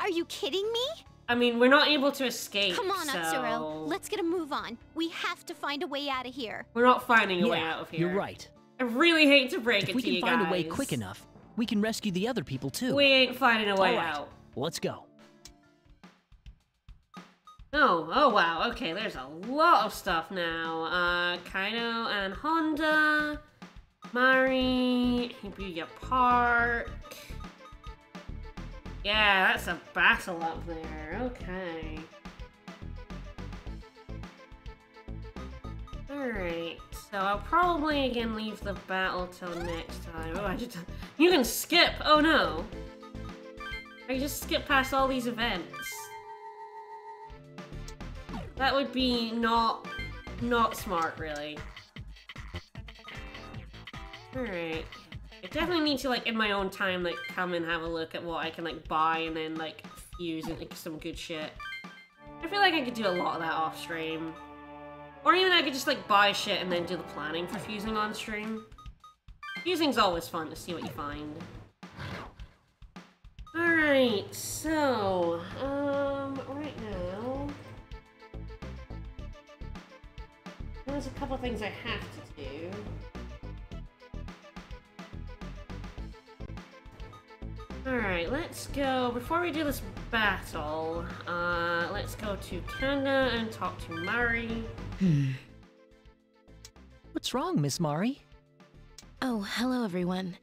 Are you kidding me? I mean, we're not able to escape. Come on, so... Atsuro. Let's get a move on. We have to find a way out of here. We're not finding a way out of here. you're right. I really hate to break If it we can find guys. a way quick enough, we can rescue the other people too. We ain't finding a way All right, out. let's go. Oh, oh wow, okay, there's a lot of stuff now. Uh, Kaido and Honda, Mari, Hibiya Park. Yeah, that's a battle up there, okay. Alright, so I'll probably again leave the battle till next time. Oh, I just. You can skip! Oh no! I just skip past all these events. That would be not not smart, really. Alright. I definitely need to like in my own time like come and have a look at what I can like buy and then like fuse into some good shit. I feel like I could do a lot of that off stream. Or even I could just like buy shit and then do the planning for fusing on stream. Fusing's always fun to see what you find. Alright, so um right now There's a couple things I have to do. Alright, let's go. Before we do this battle, uh, let's go to Kanda and talk to Mari. What's wrong, Miss Mari? Oh, hello everyone.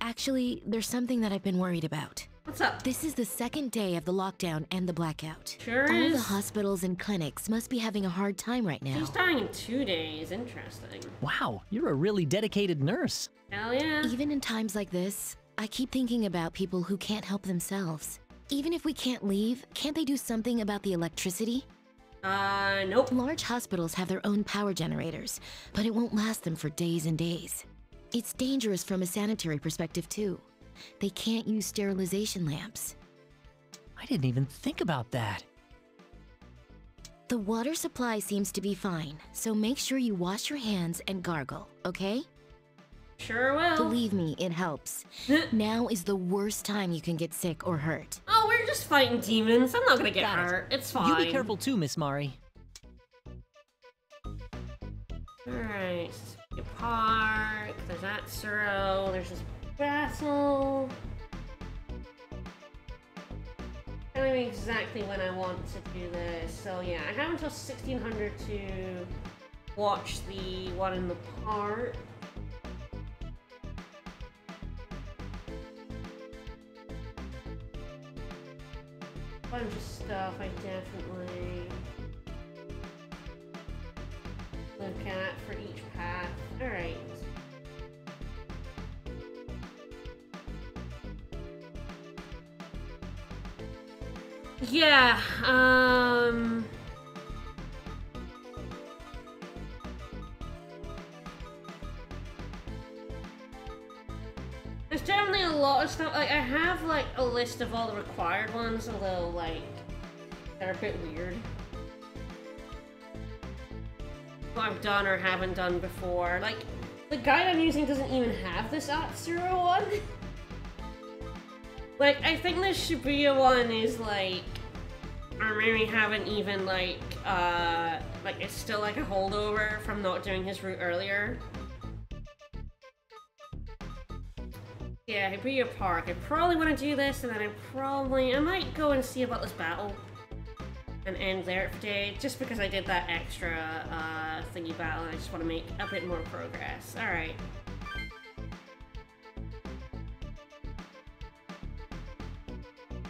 Actually, there's something that I've been worried about. What's up? This is the second day of the lockdown and the blackout. Sure All the hospitals and clinics must be having a hard time right now. She's dying in two days. Interesting. Wow, you're a really dedicated nurse. Hell yeah. Even in times like this, I keep thinking about people who can't help themselves. Even if we can't leave, can't they do something about the electricity? Uh, nope. Large hospitals have their own power generators, but it won't last them for days and days. It's dangerous from a sanitary perspective, too. They can't use sterilization lamps. I didn't even think about that. The water supply seems to be fine, so make sure you wash your hands and gargle, okay? Sure will. Believe me, it helps. now is the worst time you can get sick or hurt. Oh, we're just fighting demons. I'm not gonna get Got it. hurt. It's fine. You be careful too, Miss Mari. Alright. Skip Park. There's that Atsuro. There's this battle. Telling know exactly when I want to do this. So yeah, I have until 1600 to watch the one in the park. Bunch of stuff I definitely look at for each path. Alright. Yeah, um... list of all the required ones, although, like, they're a bit weird. What I've done or haven't done before. Like, the guide I'm using doesn't even have this Atsuro one. like, I think the Shibuya one is, like, or maybe haven't even, like, uh, like, it's still, like, a holdover from not doing his route earlier. Yeah, Hibiya Park. I probably want to do this, and then I probably... I might go and see about this battle. And end there for today, just because I did that extra uh, thingy battle, I just want to make a bit more progress. Alright.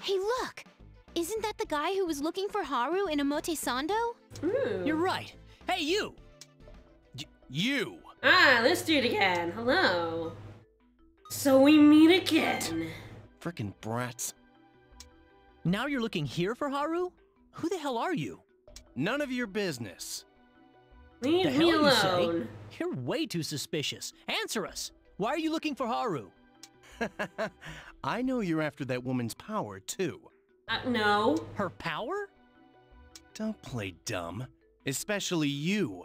Hey, look! Isn't that the guy who was looking for Haru in Omotesando? Ooh. You're right. Hey, you! Y- you! Ah, let's do it again. Hello. So we meet again. Frickin' brats. Now you're looking here for Haru? Who the hell are you? None of your business. Leave the me hell you alone. say? You're way too suspicious. Answer us. Why are you looking for Haru? I know you're after that woman's power, too. Uh, no. Her power? Don't play dumb. Especially you.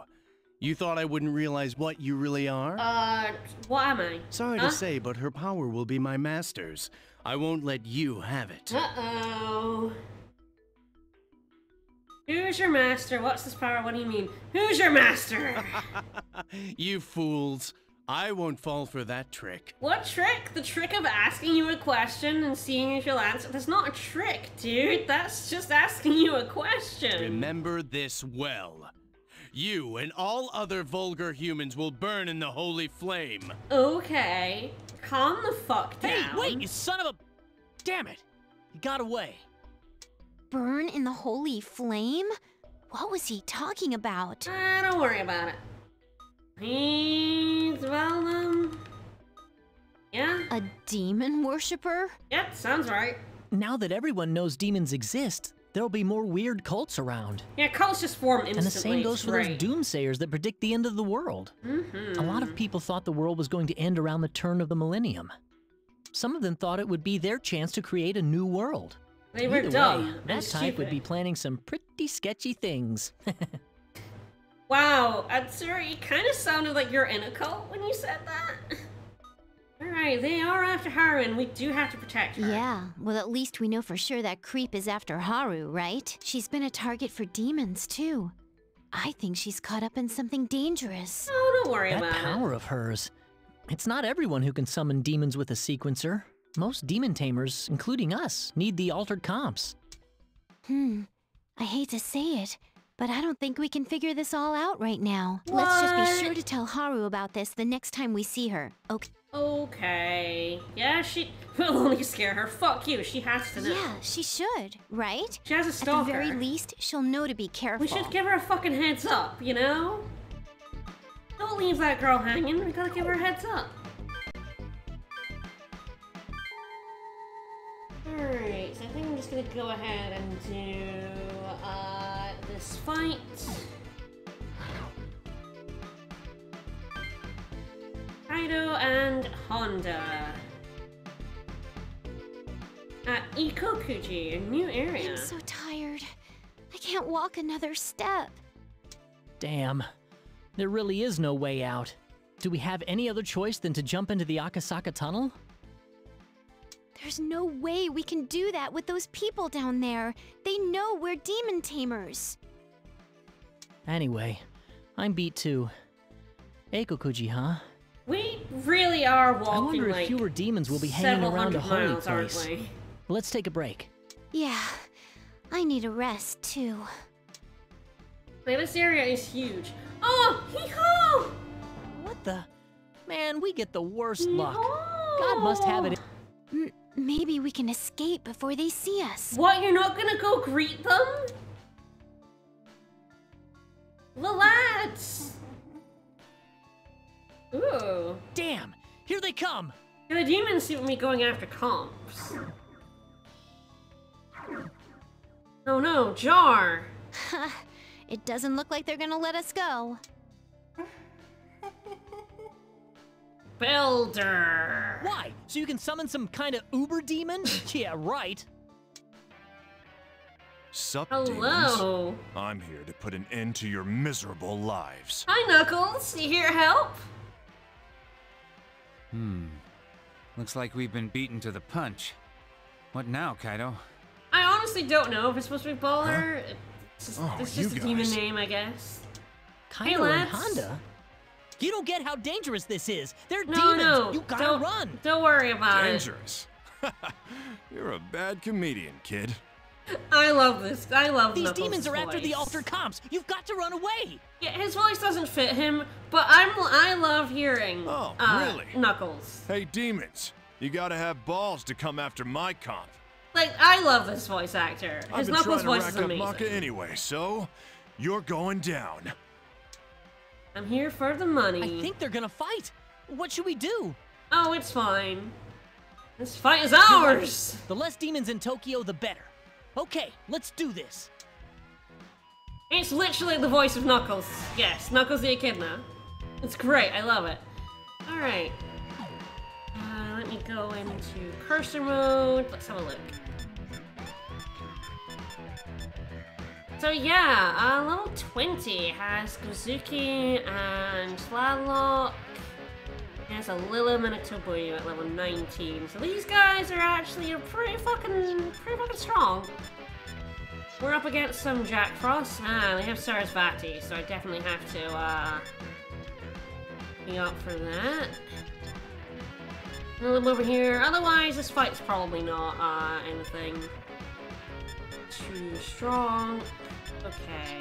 You thought I wouldn't realize what you really are? Uh, what am I? Sorry huh? to say, but her power will be my master's. I won't let you have it. Uh-oh. Who's your master? What's this power? What do you mean? Who's your master? you fools. I won't fall for that trick. what trick? The trick of asking you a question and seeing if you'll answer? That's not a trick, dude. That's just asking you a question. Remember this well. You and all other vulgar humans will burn in the holy flame. Okay. Calm the fuck down. Hey, wait, you son of a... Damn it. He got away. Burn in the holy flame? What was he talking about? Ah, don't worry about it. He's well, um... Yeah? A demon worshiper? Yep, sounds right. Now that everyone knows demons exist, there'll be more weird cults around. Yeah, cults just form instantly. And the same goes for great. those doomsayers that predict the end of the world. Mm-hmm. A lot of people thought the world was going to end around the turn of the millennium. Some of them thought it would be their chance to create a new world. They were Either dumb way, that type would be planning some pretty sketchy things. Wow, Atsuro, you kind of sounded like you're in a cult when you said that. Alright, they are after Haru, and we do have to protect her. Yeah, well, at least we know for sure that creep is after Haru, right? She's been a target for demons, too. I think she's caught up in something dangerous. Oh, don't worry that about power of hers. It's not everyone who can summon demons with a sequencer. Most demon tamers, including us, need the altered comps. Hmm. I hate to say it, but I don't think we can figure this all out right now. Let's just be sure to tell Haru about this the next time we see her. Okay. Okay. Yeah, she will only scare her. Fuck you, she has to know. Yeah, she should, right? She has a stop. At the very least, she'll know to be careful. We should give her a fucking heads up, you know? Don't leave that girl hanging. We gotta give her a heads up. Alright, so I think I'm just gonna go ahead and do uh, this fight. Kaido and Honda. At Ikokuji, a new area. I'm so tired. I can't walk another step. Damn. There really is no way out. Do we have any other choice than to jump into the Akasaka tunnel? There's no way we can do that with those people down there. They know we're demon tamers. Anyway, I'm beat too. Eikokuji, huh? We really are walking I wonder like if fewer demons will be hanging several around a hundred holy miles, aren't place. we? Let's take a break. Yeah, I need a rest too. Like, this area is huge. Oh, hee haw! What the? Man, we get the worst luck. God must have it. M- maybe we can escape before they see us. What? You're not gonna go greet them? The lads. Ooh. Damn! Here they come! The demons seem to be going after comps. Oh no, Jar! it doesn't look like they're gonna let us go. Builder! Why? So you can summon some kind of uber demon? yeah, right. Sup, Hello. demons? I'm here to put an end to your miserable lives. Hi, Knuckles. You here to help? Hmm. Looks like we've been beaten to the punch. What now, Kaido? I honestly don't know if it's supposed to be Baller. It's just, Oh, it's just a demon name, I guess. Kaido and. Honda? You don't get how dangerous this is. They're No, demons. no. You gotta don't, run. Don't worry about it. Dangerous. You're a bad comedian, kid. It. I love this. I love These Knuckles' demons are after the voice. altered comps. You've got to run away. Yeah, his voice doesn't fit him, but I'm I love hearing. Oh, uh, really? Knuckles. Hey, demons. You gotta have balls to come after my comp. Like I love this voice actor. His I've His been Knuckles trying to voice is rack up amazing. Macca anyway, so you're going down. I'm here for the money. I think they're gonna fight. What should we do? Oh, it's fine. This fight is ours. The less demons in Tokyo, the better. Okay, let's do this. It's literally the voice of Knuckles. Yes, Knuckles the Echidna. It's great. I love it. All right. Uh, let me go into cursor mode. Let's have a look. So yeah, uh, level 20 has Gozuki and Sladlock. It has a a Tobuyu at level 19. So these guys are actually pretty fucking, pretty fucking strong. We're up against some Jack Frost. Ah, they have Sarasvati, so I definitely have to, uh, be up for that. Lilim over here. Otherwise, this fight's probably not, uh, anything too strong. Okay.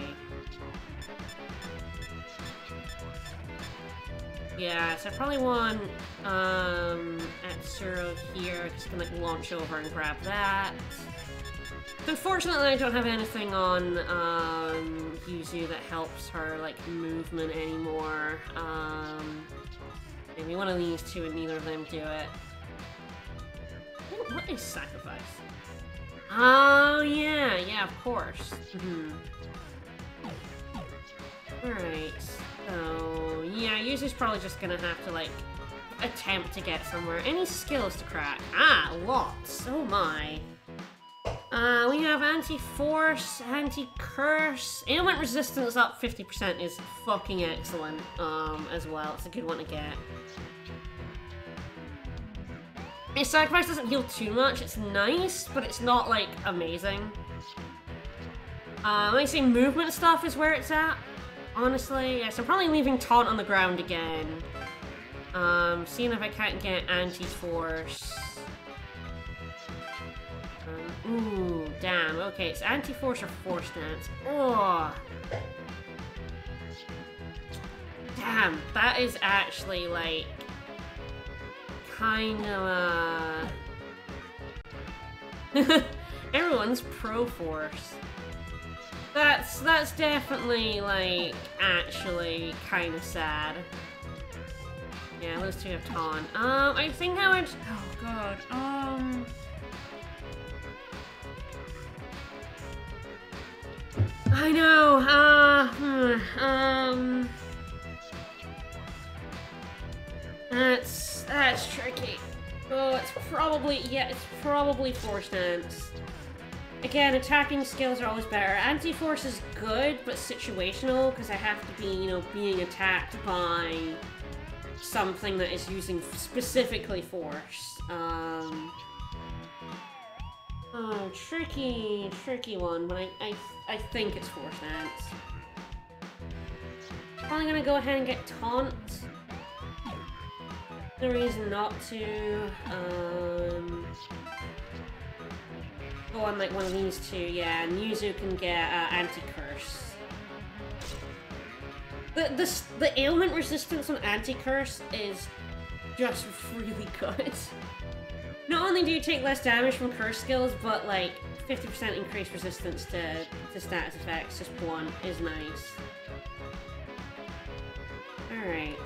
Yeah, so I probably want um Atsuro here, just gonna like, launch over and grab that. Unfortunately, I don't have anything on um, Yuzu that helps her like movement anymore. Um, maybe one of these two, and neither of them do it. What- is sacrifice? Oh yeah, yeah, of course. hmm Alright, so yeah, Yuzu's probably just gonna have to like attempt to get somewhere. Any skills to crack? Ah, lots. Oh my. Uh, we have anti-force, anti-curse. Ailment resistance up 50% is fucking excellent, um, as well. It's a good one to get. Its sacrifice doesn't heal too much. It's nice, but it's not, like, amazing. Uh, let me say movement stuff is where it's at. Honestly, yes, I'm probably leaving Taunt on the ground again. Um, seeing if I can't get anti-force. Um, ooh, damn. Okay, it's anti-force or force dance. Oh. Damn, that is actually like kind of uh everyone's pro force. That's that's definitely like actually kind of sad. Yeah, those two have taunt. Um, I think I would. Oh god. Um. I know. Uh. hmm, Um. That's that's tricky. Oh, it's probably yeah. It's probably force dance. Again, attacking skills are always better. Anti-force is good, but situational because I have to be, you know, being attacked by something that is using specifically force. Um, oh, tricky, tricky one, but I, I, I think it's force dance. Probably gonna go ahead and get taunt. No reason not to. Um, go on like one of these two, yeah. And Yuzu can get uh, anti-curse. The, the, the ailment resistance on anti-curse is just really good. Not only do you take less damage from curse skills, but like 50% increased resistance to, to status effects, just one, is nice. Alright.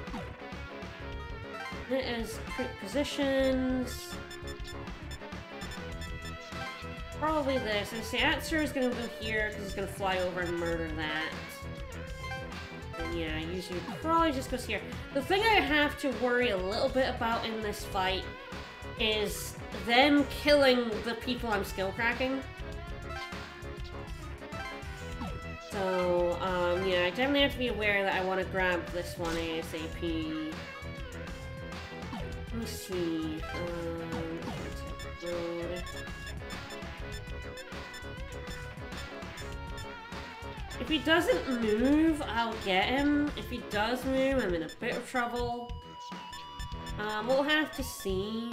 It is quick positions. Probably this. And Satsur is gonna go here because he's gonna fly over and murder that. And yeah, usually probably just goes here. The thing I have to worry a little bit about in this fight is them killing the people I'm skill cracking. So, um, yeah, I definitely have to be aware that I want to grab this one ASAP. Let me see. Um, If he doesn't move, I'll get him. If he does move, I'm in a bit of trouble. Um, we'll have to see.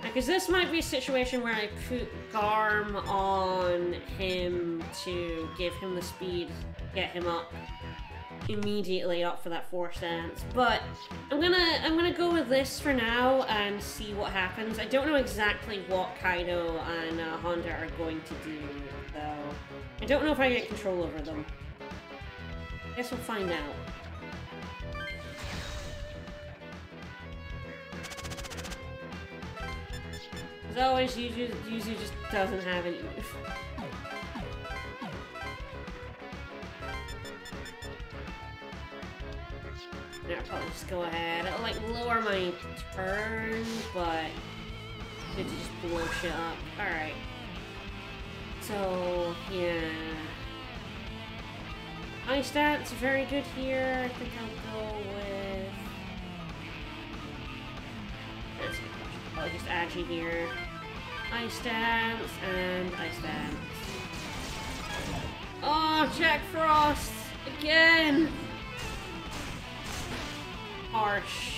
Because this might be a situation where I put Garm on him to give him the speed, get him up immediately up for that force dance. But I'm gonna I'm gonna go with this for now and see what happens. I don't know exactly what Kaido and uh, Honda are going to do though. I don't know if I get control over them. I guess we'll find out. As always, Yuzu, Yuzu just doesn't have any. I'll just go ahead. It'll like lower my turn, but to just blow shit up. Alright. So, yeah. Ice stats very good here. I think I'll go with. I'll just Agi here. Ice dance and ice dance. Oh, Jack Frost! Again! Harsh.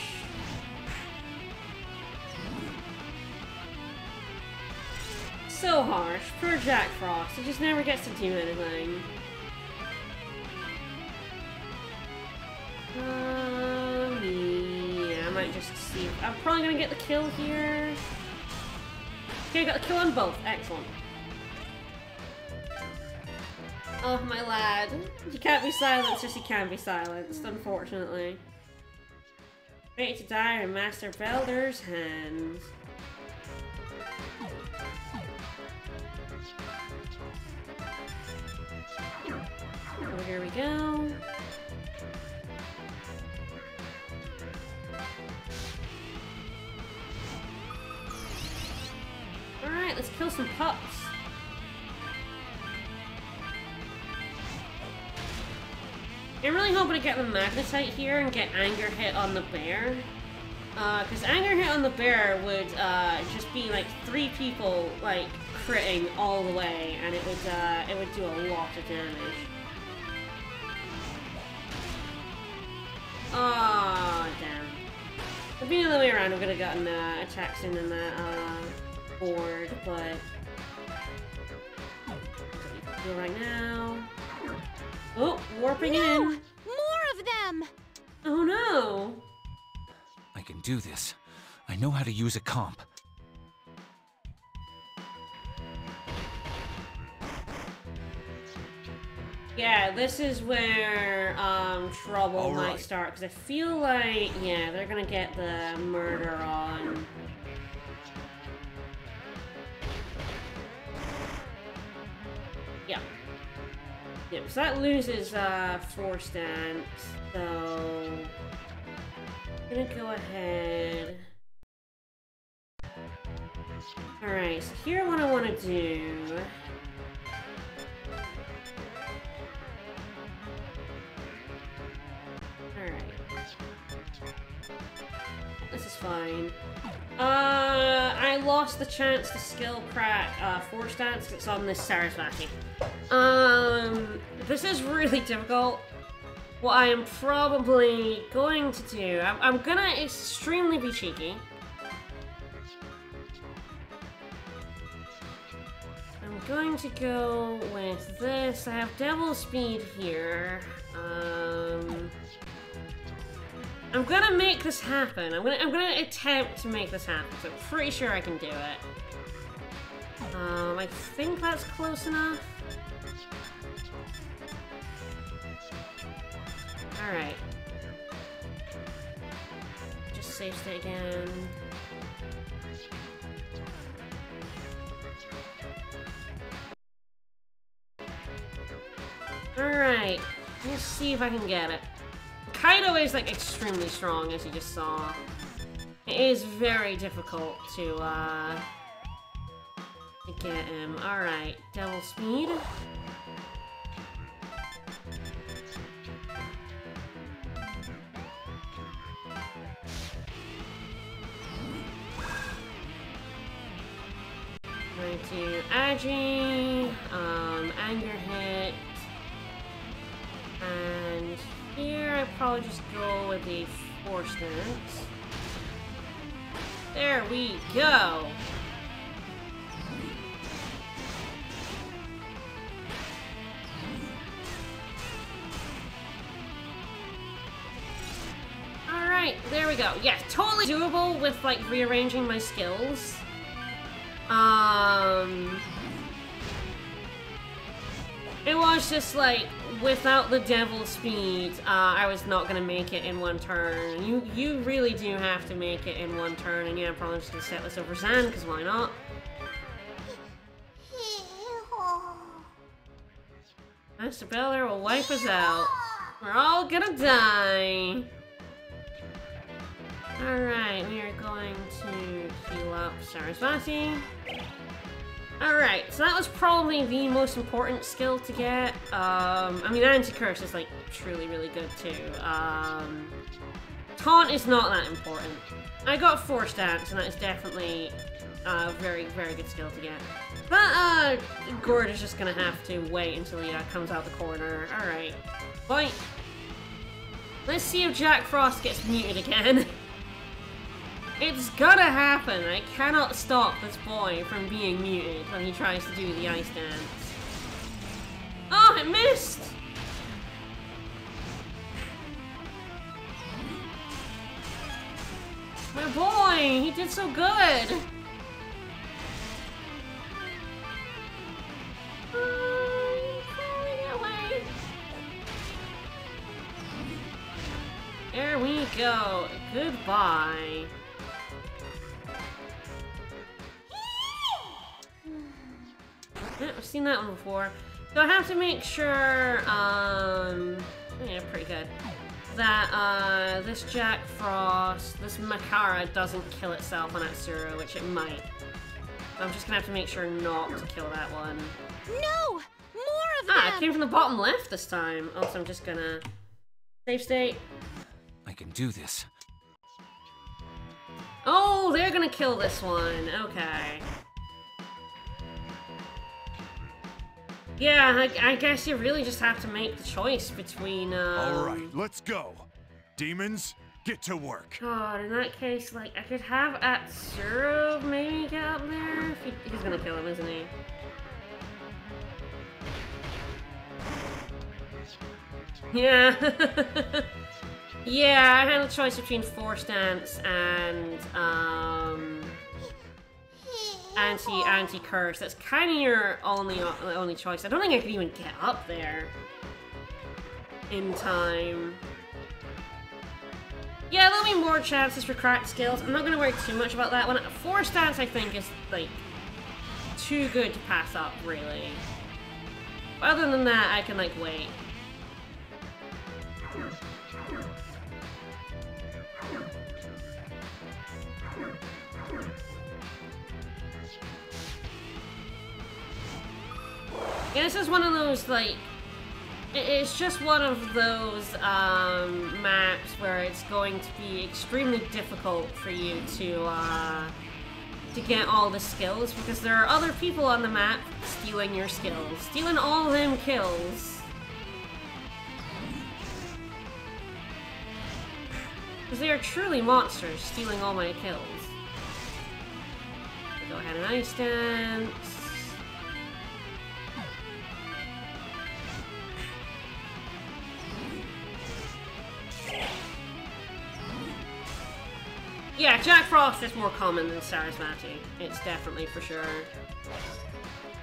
So harsh. Poor Jack Frost. He just never gets to do anything. Um, yeah, I might just see. I'm probably gonna get the kill here. Okay, I got the kill on both. Excellent. Oh, my lad. You can't be silenced just you can be silenced, unfortunately. Ready to die in Master Belder's hands. Oh, here we go. Alright, let's kill some pups. I'm really hoping to get the Magnetite here and get Anger Hit on the bear. Because uh, Anger Hit on the bear would uh, just be like three people like critting all the way and it would uh, it would do a lot of damage. Oh, damn. If being the other way around, we would have gotten uh, attacks in on that uh, board, but... Do right now. Oh, warping no! in. More of them! Oh no! I can do this. I know how to use a comp. Yeah, this is where um, trouble All might right. start because I feel like yeah they're gonna get the murder on. Yeah. Yeah, so that loses uh, force dance, so I'm gonna go ahead. Alright, so here what I want to do. Alright. This is fine. Uh, I lost the chance to skill crack uh, four stats. It's on this Sarasvati. Um, this is really difficult. What I am probably going to do, I'm, I'm gonna extremely be cheeky. I'm going to go with this. I have Devil Speed here. Um, I'm gonna make this happen. I'm gonna I'm gonna attempt to make this happen. So I'm pretty sure I can do it. Um, I think that's close enough. All right. Just save state again. Alright, let's see if I can get it. Kaido is like extremely strong, as you just saw. It is very difficult to, uh, to get him. Alright, devil speed. Do Agi, um, Anger Hit, and here I probably just go with the Force Dance. There we go! Alright, there we go. Yeah, totally doable with, like, rearranging my skills. Um... It was just, like, without the devil speed, uh, I was not gonna make it in one turn. You you really do have to make it in one turn, and yeah, I'm probably just gonna set this over Zan, because why not? Master Belder will wipe us out. We're all gonna die. Alright, we are going to heal up Sarasvati. Alright, so that was probably the most important skill to get. Um, I mean, Anti-Curse is, like, truly really good, too. Um, Taunt is not that important. I got Force Dance, and that is definitely a very, very good skill to get. But, uh, Gord is just gonna have to wait until he uh, comes out the corner. Alright. Bye. Let's see if Jack Frost gets muted again. It's gonna happen! I cannot stop this boy from being muted when he tries to do the ice dance. Oh, it missed! My boy! He did so good! There we go. Goodbye. I've seen that one before. So I have to make sure, um, yeah, pretty good, that uh, this Jack Frost, this Makara doesn't kill itself on Atsuro, which it might. I'm just gonna have to make sure not to kill that one. No! More of Ah, them! it came from the bottom left this time. Also, I'm just gonna save state. I can do this. Oh, they're gonna kill this one. Okay. Yeah, I, I guess you really just have to make the choice between, um... Alright, let's go. Demons, get to work. God, in that case, like, I could have at Atsuro maybe get up there? He, he's gonna kill him, isn't he? Yeah. yeah, I had a choice between Force Dance and, um... Anti, anti-curse. That's kind of your only, only choice. I don't think I could even get up there in time. Yeah, there'll be more chances for cracked skills. I'm not going to worry too much about that one. Force Dance, I think, is, like, too good to pass up, really. But other than that, I can, like, wait. Yeah, this is one of those, like, it's just one of those um, maps where it's going to be extremely difficult for you to uh, to get all the skills because there are other people on the map stealing your skills, stealing all them kills. Because they are truly monsters, stealing all my kills. Go ahead and ice dance. Yeah, Jack Frost is more common than Sarasvati. It's definitely for sure.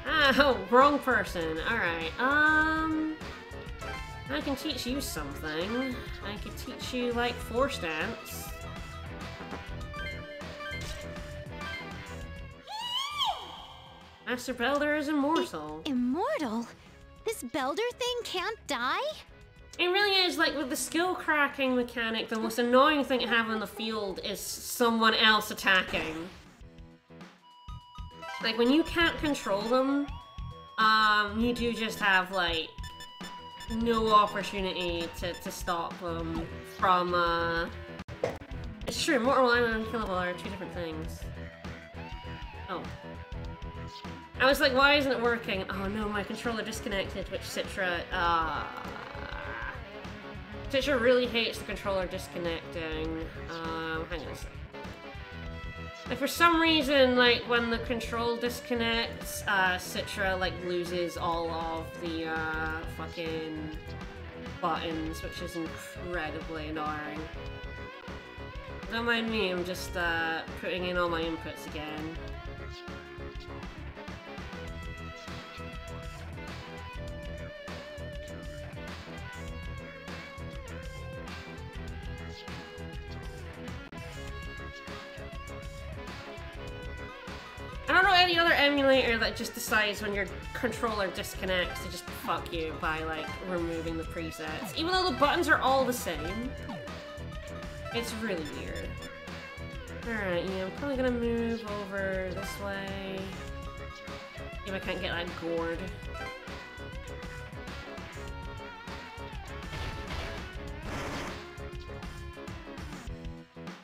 Ah, oh, wrong person. Alright, um... I can teach you something. I could teach you, like, Force Dance. Master Belder is immortal. Immortal? This Belder thing can't die? It really is, like, with the skill cracking mechanic, the most annoying thing to have on the field is someone else attacking. Like, when you can't control them, um, you do just have, like, no opportunity to, to stop them from, uh... It's true, Mortal and Unkillable are two different things. Oh. I was like, why isn't it working? Oh no, my controller disconnected, which Citra, uh... Citra really hates the controller disconnecting. Um, hang on a for some reason, like when the control disconnects, uh, Citra like loses all of the uh, fucking buttons, which is incredibly annoying. Don't mind me, I'm just uh, putting in all my inputs again. I don't know any other emulator that just decides when your controller disconnects to just fuck you by like removing the presets. Even though the buttons are all the same. It's really weird. Alright, yeah, I'm probably gonna move over this way. If I can't get that gourd.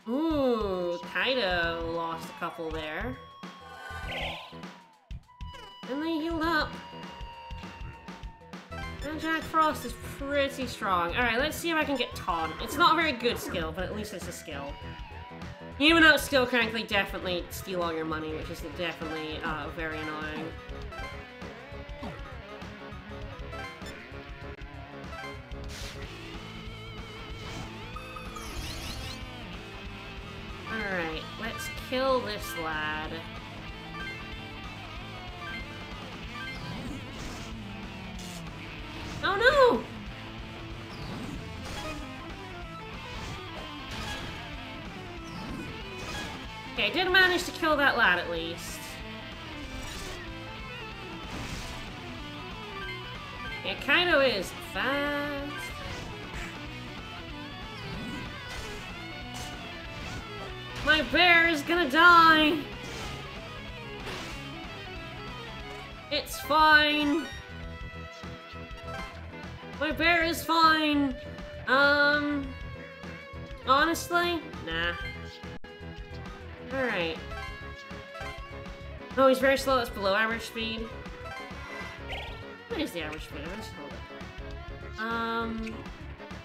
Ooh, Kaido lost a couple there. And they healed up. And Jack Frost is pretty strong. Alright, let's see if I can get Taunt. It's not a very good skill, but at least it's a skill. Even though skill crankly definitely steal all your money, which is definitely uh, very annoying. Alright, let's kill this lad. Oh no! Okay, did manage to kill that lad at least. It kind of is fast. My bear is gonna die! It's fine! My bear is fine! Um... Honestly? Nah. Alright. Oh, he's very slow. That's below average speed. What is the average speed? I'm just hold it. Um...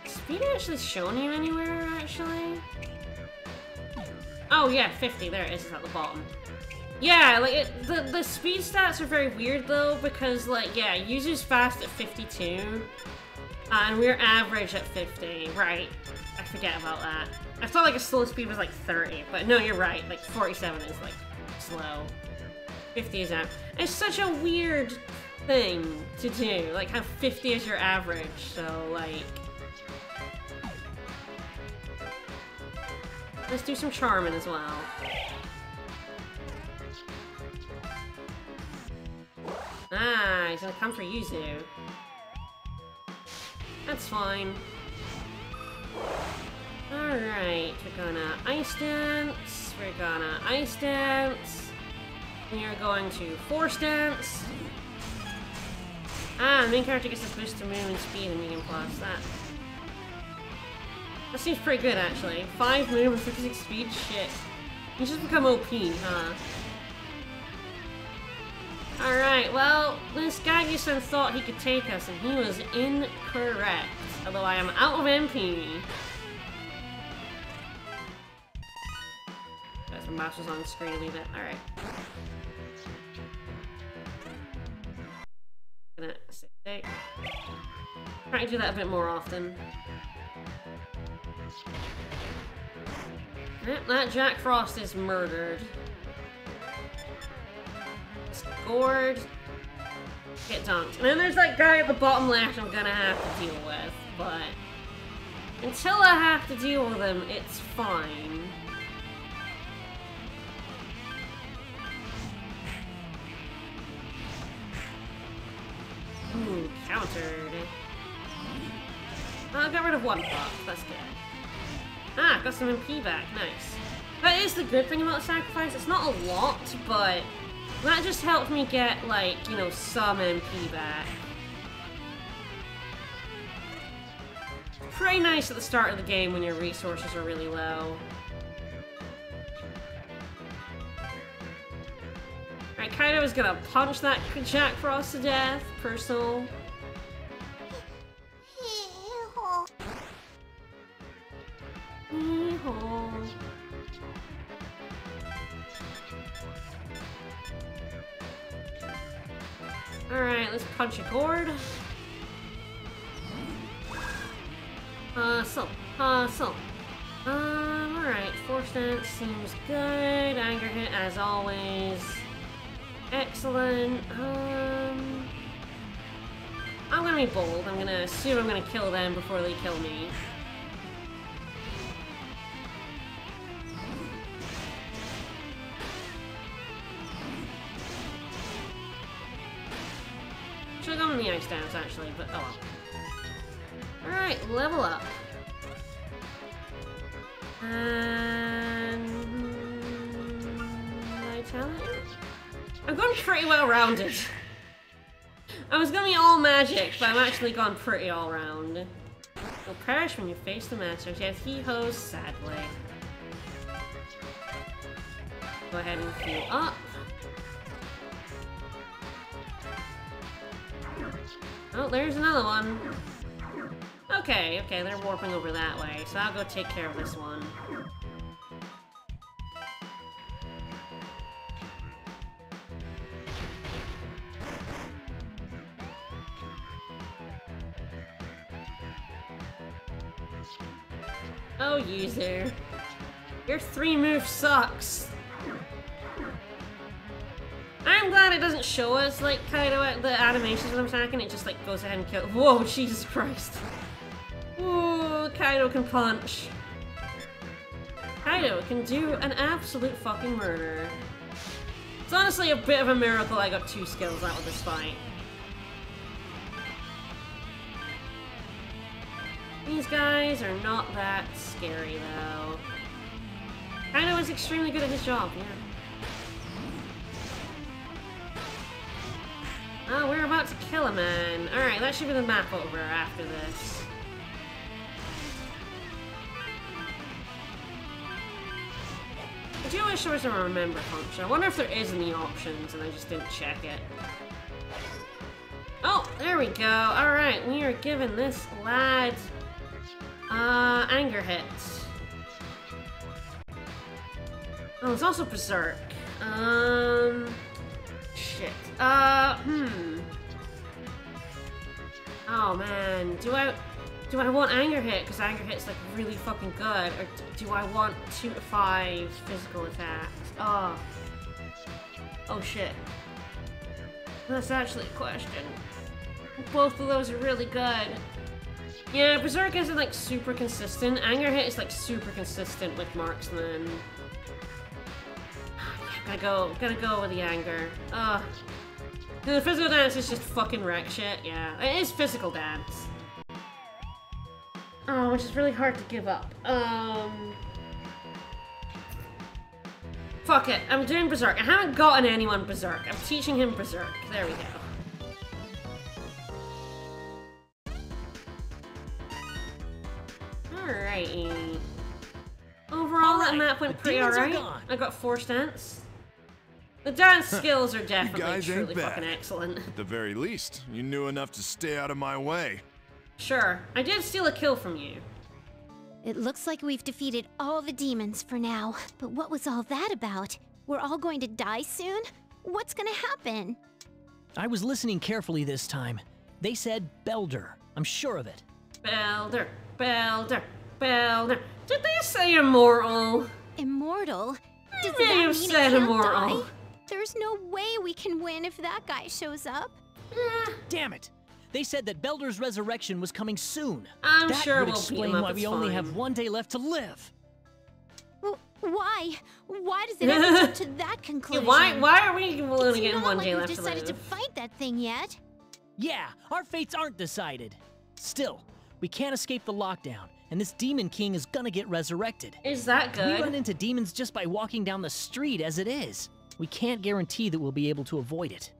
Speed actually shown you anywhere, actually? Oh, yeah, 50. There it is. It's at the bottom. Yeah, like, it, the, the speed stats are very weird, though, because, like, yeah, users fast at 52, uh, and we're average at 50. Right. I forget about that. I thought, like, a slow speed was, like, 30, but no, you're right. Like, 47 is, like, slow. 50 is out. It's such a weird thing to do. Like, have 50 as your average, so, like... Let's do some charming as well. Ah, he's gonna come for Yuzu. That's fine. Alright, we're gonna Ice Dance, we're gonna Ice Dance, we are going to Force Dance. Ah, the main character gets a boost to movement speed and medium plus. That that seems pretty good, actually. 5 move and 56 speed? Shit. He's just become OP, huh? Alright, well, this Gagyson thought he could take us, and he was incorrect. Although I am out of MP. Got some matches on the screen wee bit. Alright. Gonna sit Try to do that a bit more often. Yep, that Jack Frost is murdered. Scored. Get dunked. And then there's that guy at the bottom left I'm gonna have to deal with, but until I have to deal with him, it's fine. Ooh, countered. Oh, I got rid of one pop. That's good. Ah, got some MP back. Nice. That is the good thing about sacrifice. It's not a lot, but that just helped me get, like, you know, some MP back. Pretty nice at the start of the game when your resources are really low. I kind of was gonna punch that Jack Frost to death. Personal. Hee-haw. Alright, let's punch a gourd. Hustle, hustle. Um, alright, force dance seems good. Anger hit as always. Excellent. Um, I'm gonna be bold. I'm gonna assume I'm gonna kill them before they kill me. Should've gone with the ice dance actually, but oh well. Alright, level up. And mm, vitality? I've gone pretty well rounded. I was gonna be all magic, but I've actually gone pretty all round. You'll perish when you face the masters. Yes, he hoes sadly. Go ahead and heal up. Oh, there's another one. Okay, okay, they're warping over that way, so I'll go take care of this one. Oh, user. Your three move sucks. I'm glad it doesn't show us, like, kind of the animations when I'm attacking. It just, like, goes ahead and kills. Whoa, Jesus Christ. Ooh, Kaido can punch. Kaido can do an absolute fucking murder. It's honestly a bit of a miracle I got two skills out of this fight. These guys are not that scary, though. Kaido is extremely good at his job, yeah. Oh, we're about to kill a man. Alright, that should be the map over after this. I do wish there was a remember function. I wonder if there is the options and I just didn't check it. Oh, there we go. Alright, we are giving this lad uh, anger hits. Oh, it's also Berserk. Um, shit. Uh, hmm. Oh man, do I do I want anger hit because anger hit's like really fucking good, or do I want two to five physical attacks? Oh, oh shit. That's actually a question. Both of those are really good. Yeah, Berserk isn't like super consistent. Anger hit is like super consistent with marksman. Gotta go, gotta go with the anger. Ugh. The physical dance is just fucking wreck shit, yeah. It is physical dance. Oh, which is really hard to give up. Um... Fuck it, I'm doing Berserk. I haven't gotten anyone Berserk. I'm teaching him Berserk. There we go. Alrighty. Overall, that map went pretty alright. I got four stunts. The dance skills are definitely guys truly fucking excellent. At the very least, you knew enough to stay out of my way. Sure, I did steal a kill from you. It looks like we've defeated all the demons for now. But what was all that about? We're all going to die soon? What's gonna happen? I was listening carefully this time. They said Belder. I'm sure of it. Belder, Belder, Belder. Did they say immortal? Immortal? Does They that have mean said it can't immortal. die? There's no way we can win if that guy shows up. Damn it! They said that Belder's resurrection was coming soon. I'm that sure would we'll beat explain him up, why it's we only have one day left to live. W- Why? Why does it ever jump to that Yeah, conclusion? why, why are we only It's getting not one like day we've left to decided to fight that thing yet. Yeah, our fates aren't decided. Still, we can't escape the lockdown, and this Demon King is gonna get resurrected. Is that good? We run into demons just by walking down the street as it is. We can't guarantee that we'll be able to avoid it.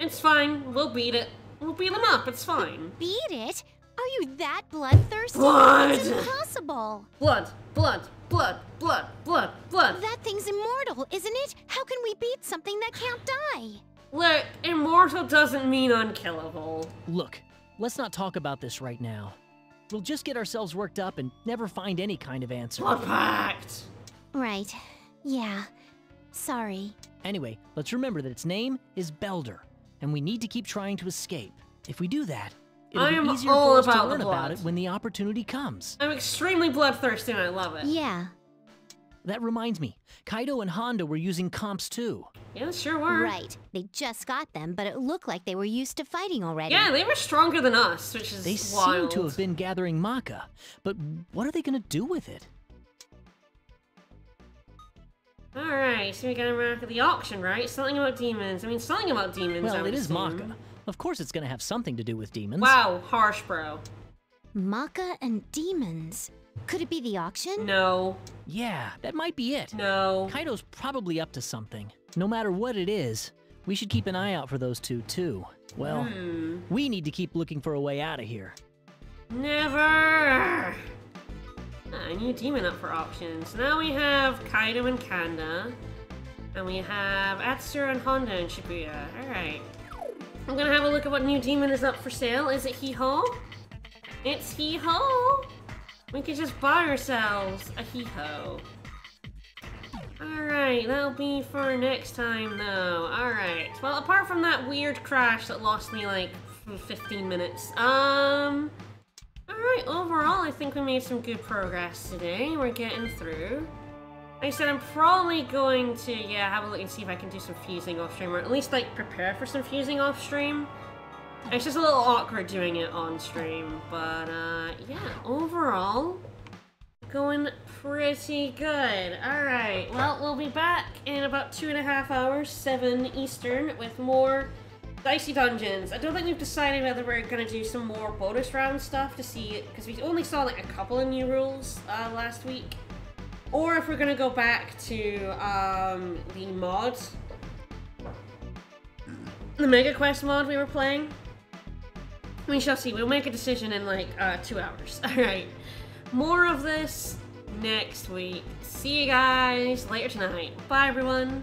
It's fine. We'll beat it. We'll beat them up. It's fine. Beat it? Are you that bloodthirsty? Blood! It's impossible. Blood, blood, blood, blood, blood, Blood. That thing's immortal, isn't it? How can we beat something that can't die? Look, immortal doesn't mean unkillable. Look, let's not talk about this right now. We'll just get ourselves worked up and never find any kind of answer. Blood pact. Right. Yeah. Sorry. Anyway, let's remember that its name is Belder, and we need to keep trying to escape. If we do that, it'll I be am easier all for us about to the learn about it when the opportunity comes. I'm extremely bloodthirsty and I love it. Yeah. That reminds me, Kaido and Honda were using comps too. Yeah, sure were. Right. They just got them, but it looked like they were used to fighting already. Yeah, they were stronger than us, which is They wild. seem to have been gathering Macca, but what are they gonna do with it? Alright, so we gotta mark at the auction, right? Something about demons. I mean, something about demons. I Well, it is assume. Macca. Of course it's gonna have something to do with demons. Wow, harsh, bro. Macca and demons. Could it be the auction? No. Yeah, that might be it. No. Kaido's probably up to something. No matter what it is, we should keep an eye out for those two, too. Well, Hmm. we need to keep looking for a way out of here. Never! Ah, new demon up for options. Now we have Kaido and Kanda. And we have Atsuro and Honda and Shibuya. Alright. I'm gonna have a look at what new demon is up for sale. Is it Hee-Ho? It's Hee-Ho! We could just buy ourselves a Hee-Ho. Alright, that'll be for next time though. Alright. Well, apart from that weird crash that lost me like 15 minutes, um... Alright, overall I think we made some good progress today. We're getting through. Like I said, I'm probably going to, yeah, have a look and see if I can do some fusing off stream, or at least like prepare for some fusing off stream. It's just a little awkward doing it on stream, but uh, yeah, overall, going pretty good. Alright, well, we'll be back in about two and a half hours, 7 Eastern, with more Dicey Dungeons. I don't think we've decided whether we're gonna do some more bonus round stuff to see, because we only saw like a couple of new rules uh, last week. Or if we're gonna go back to um, the mod, the Mega Quest mod we were playing. We shall see. We'll make a decision in like uh, two hours. Alright. More of this next week. See you guys later tonight. Bye, everyone.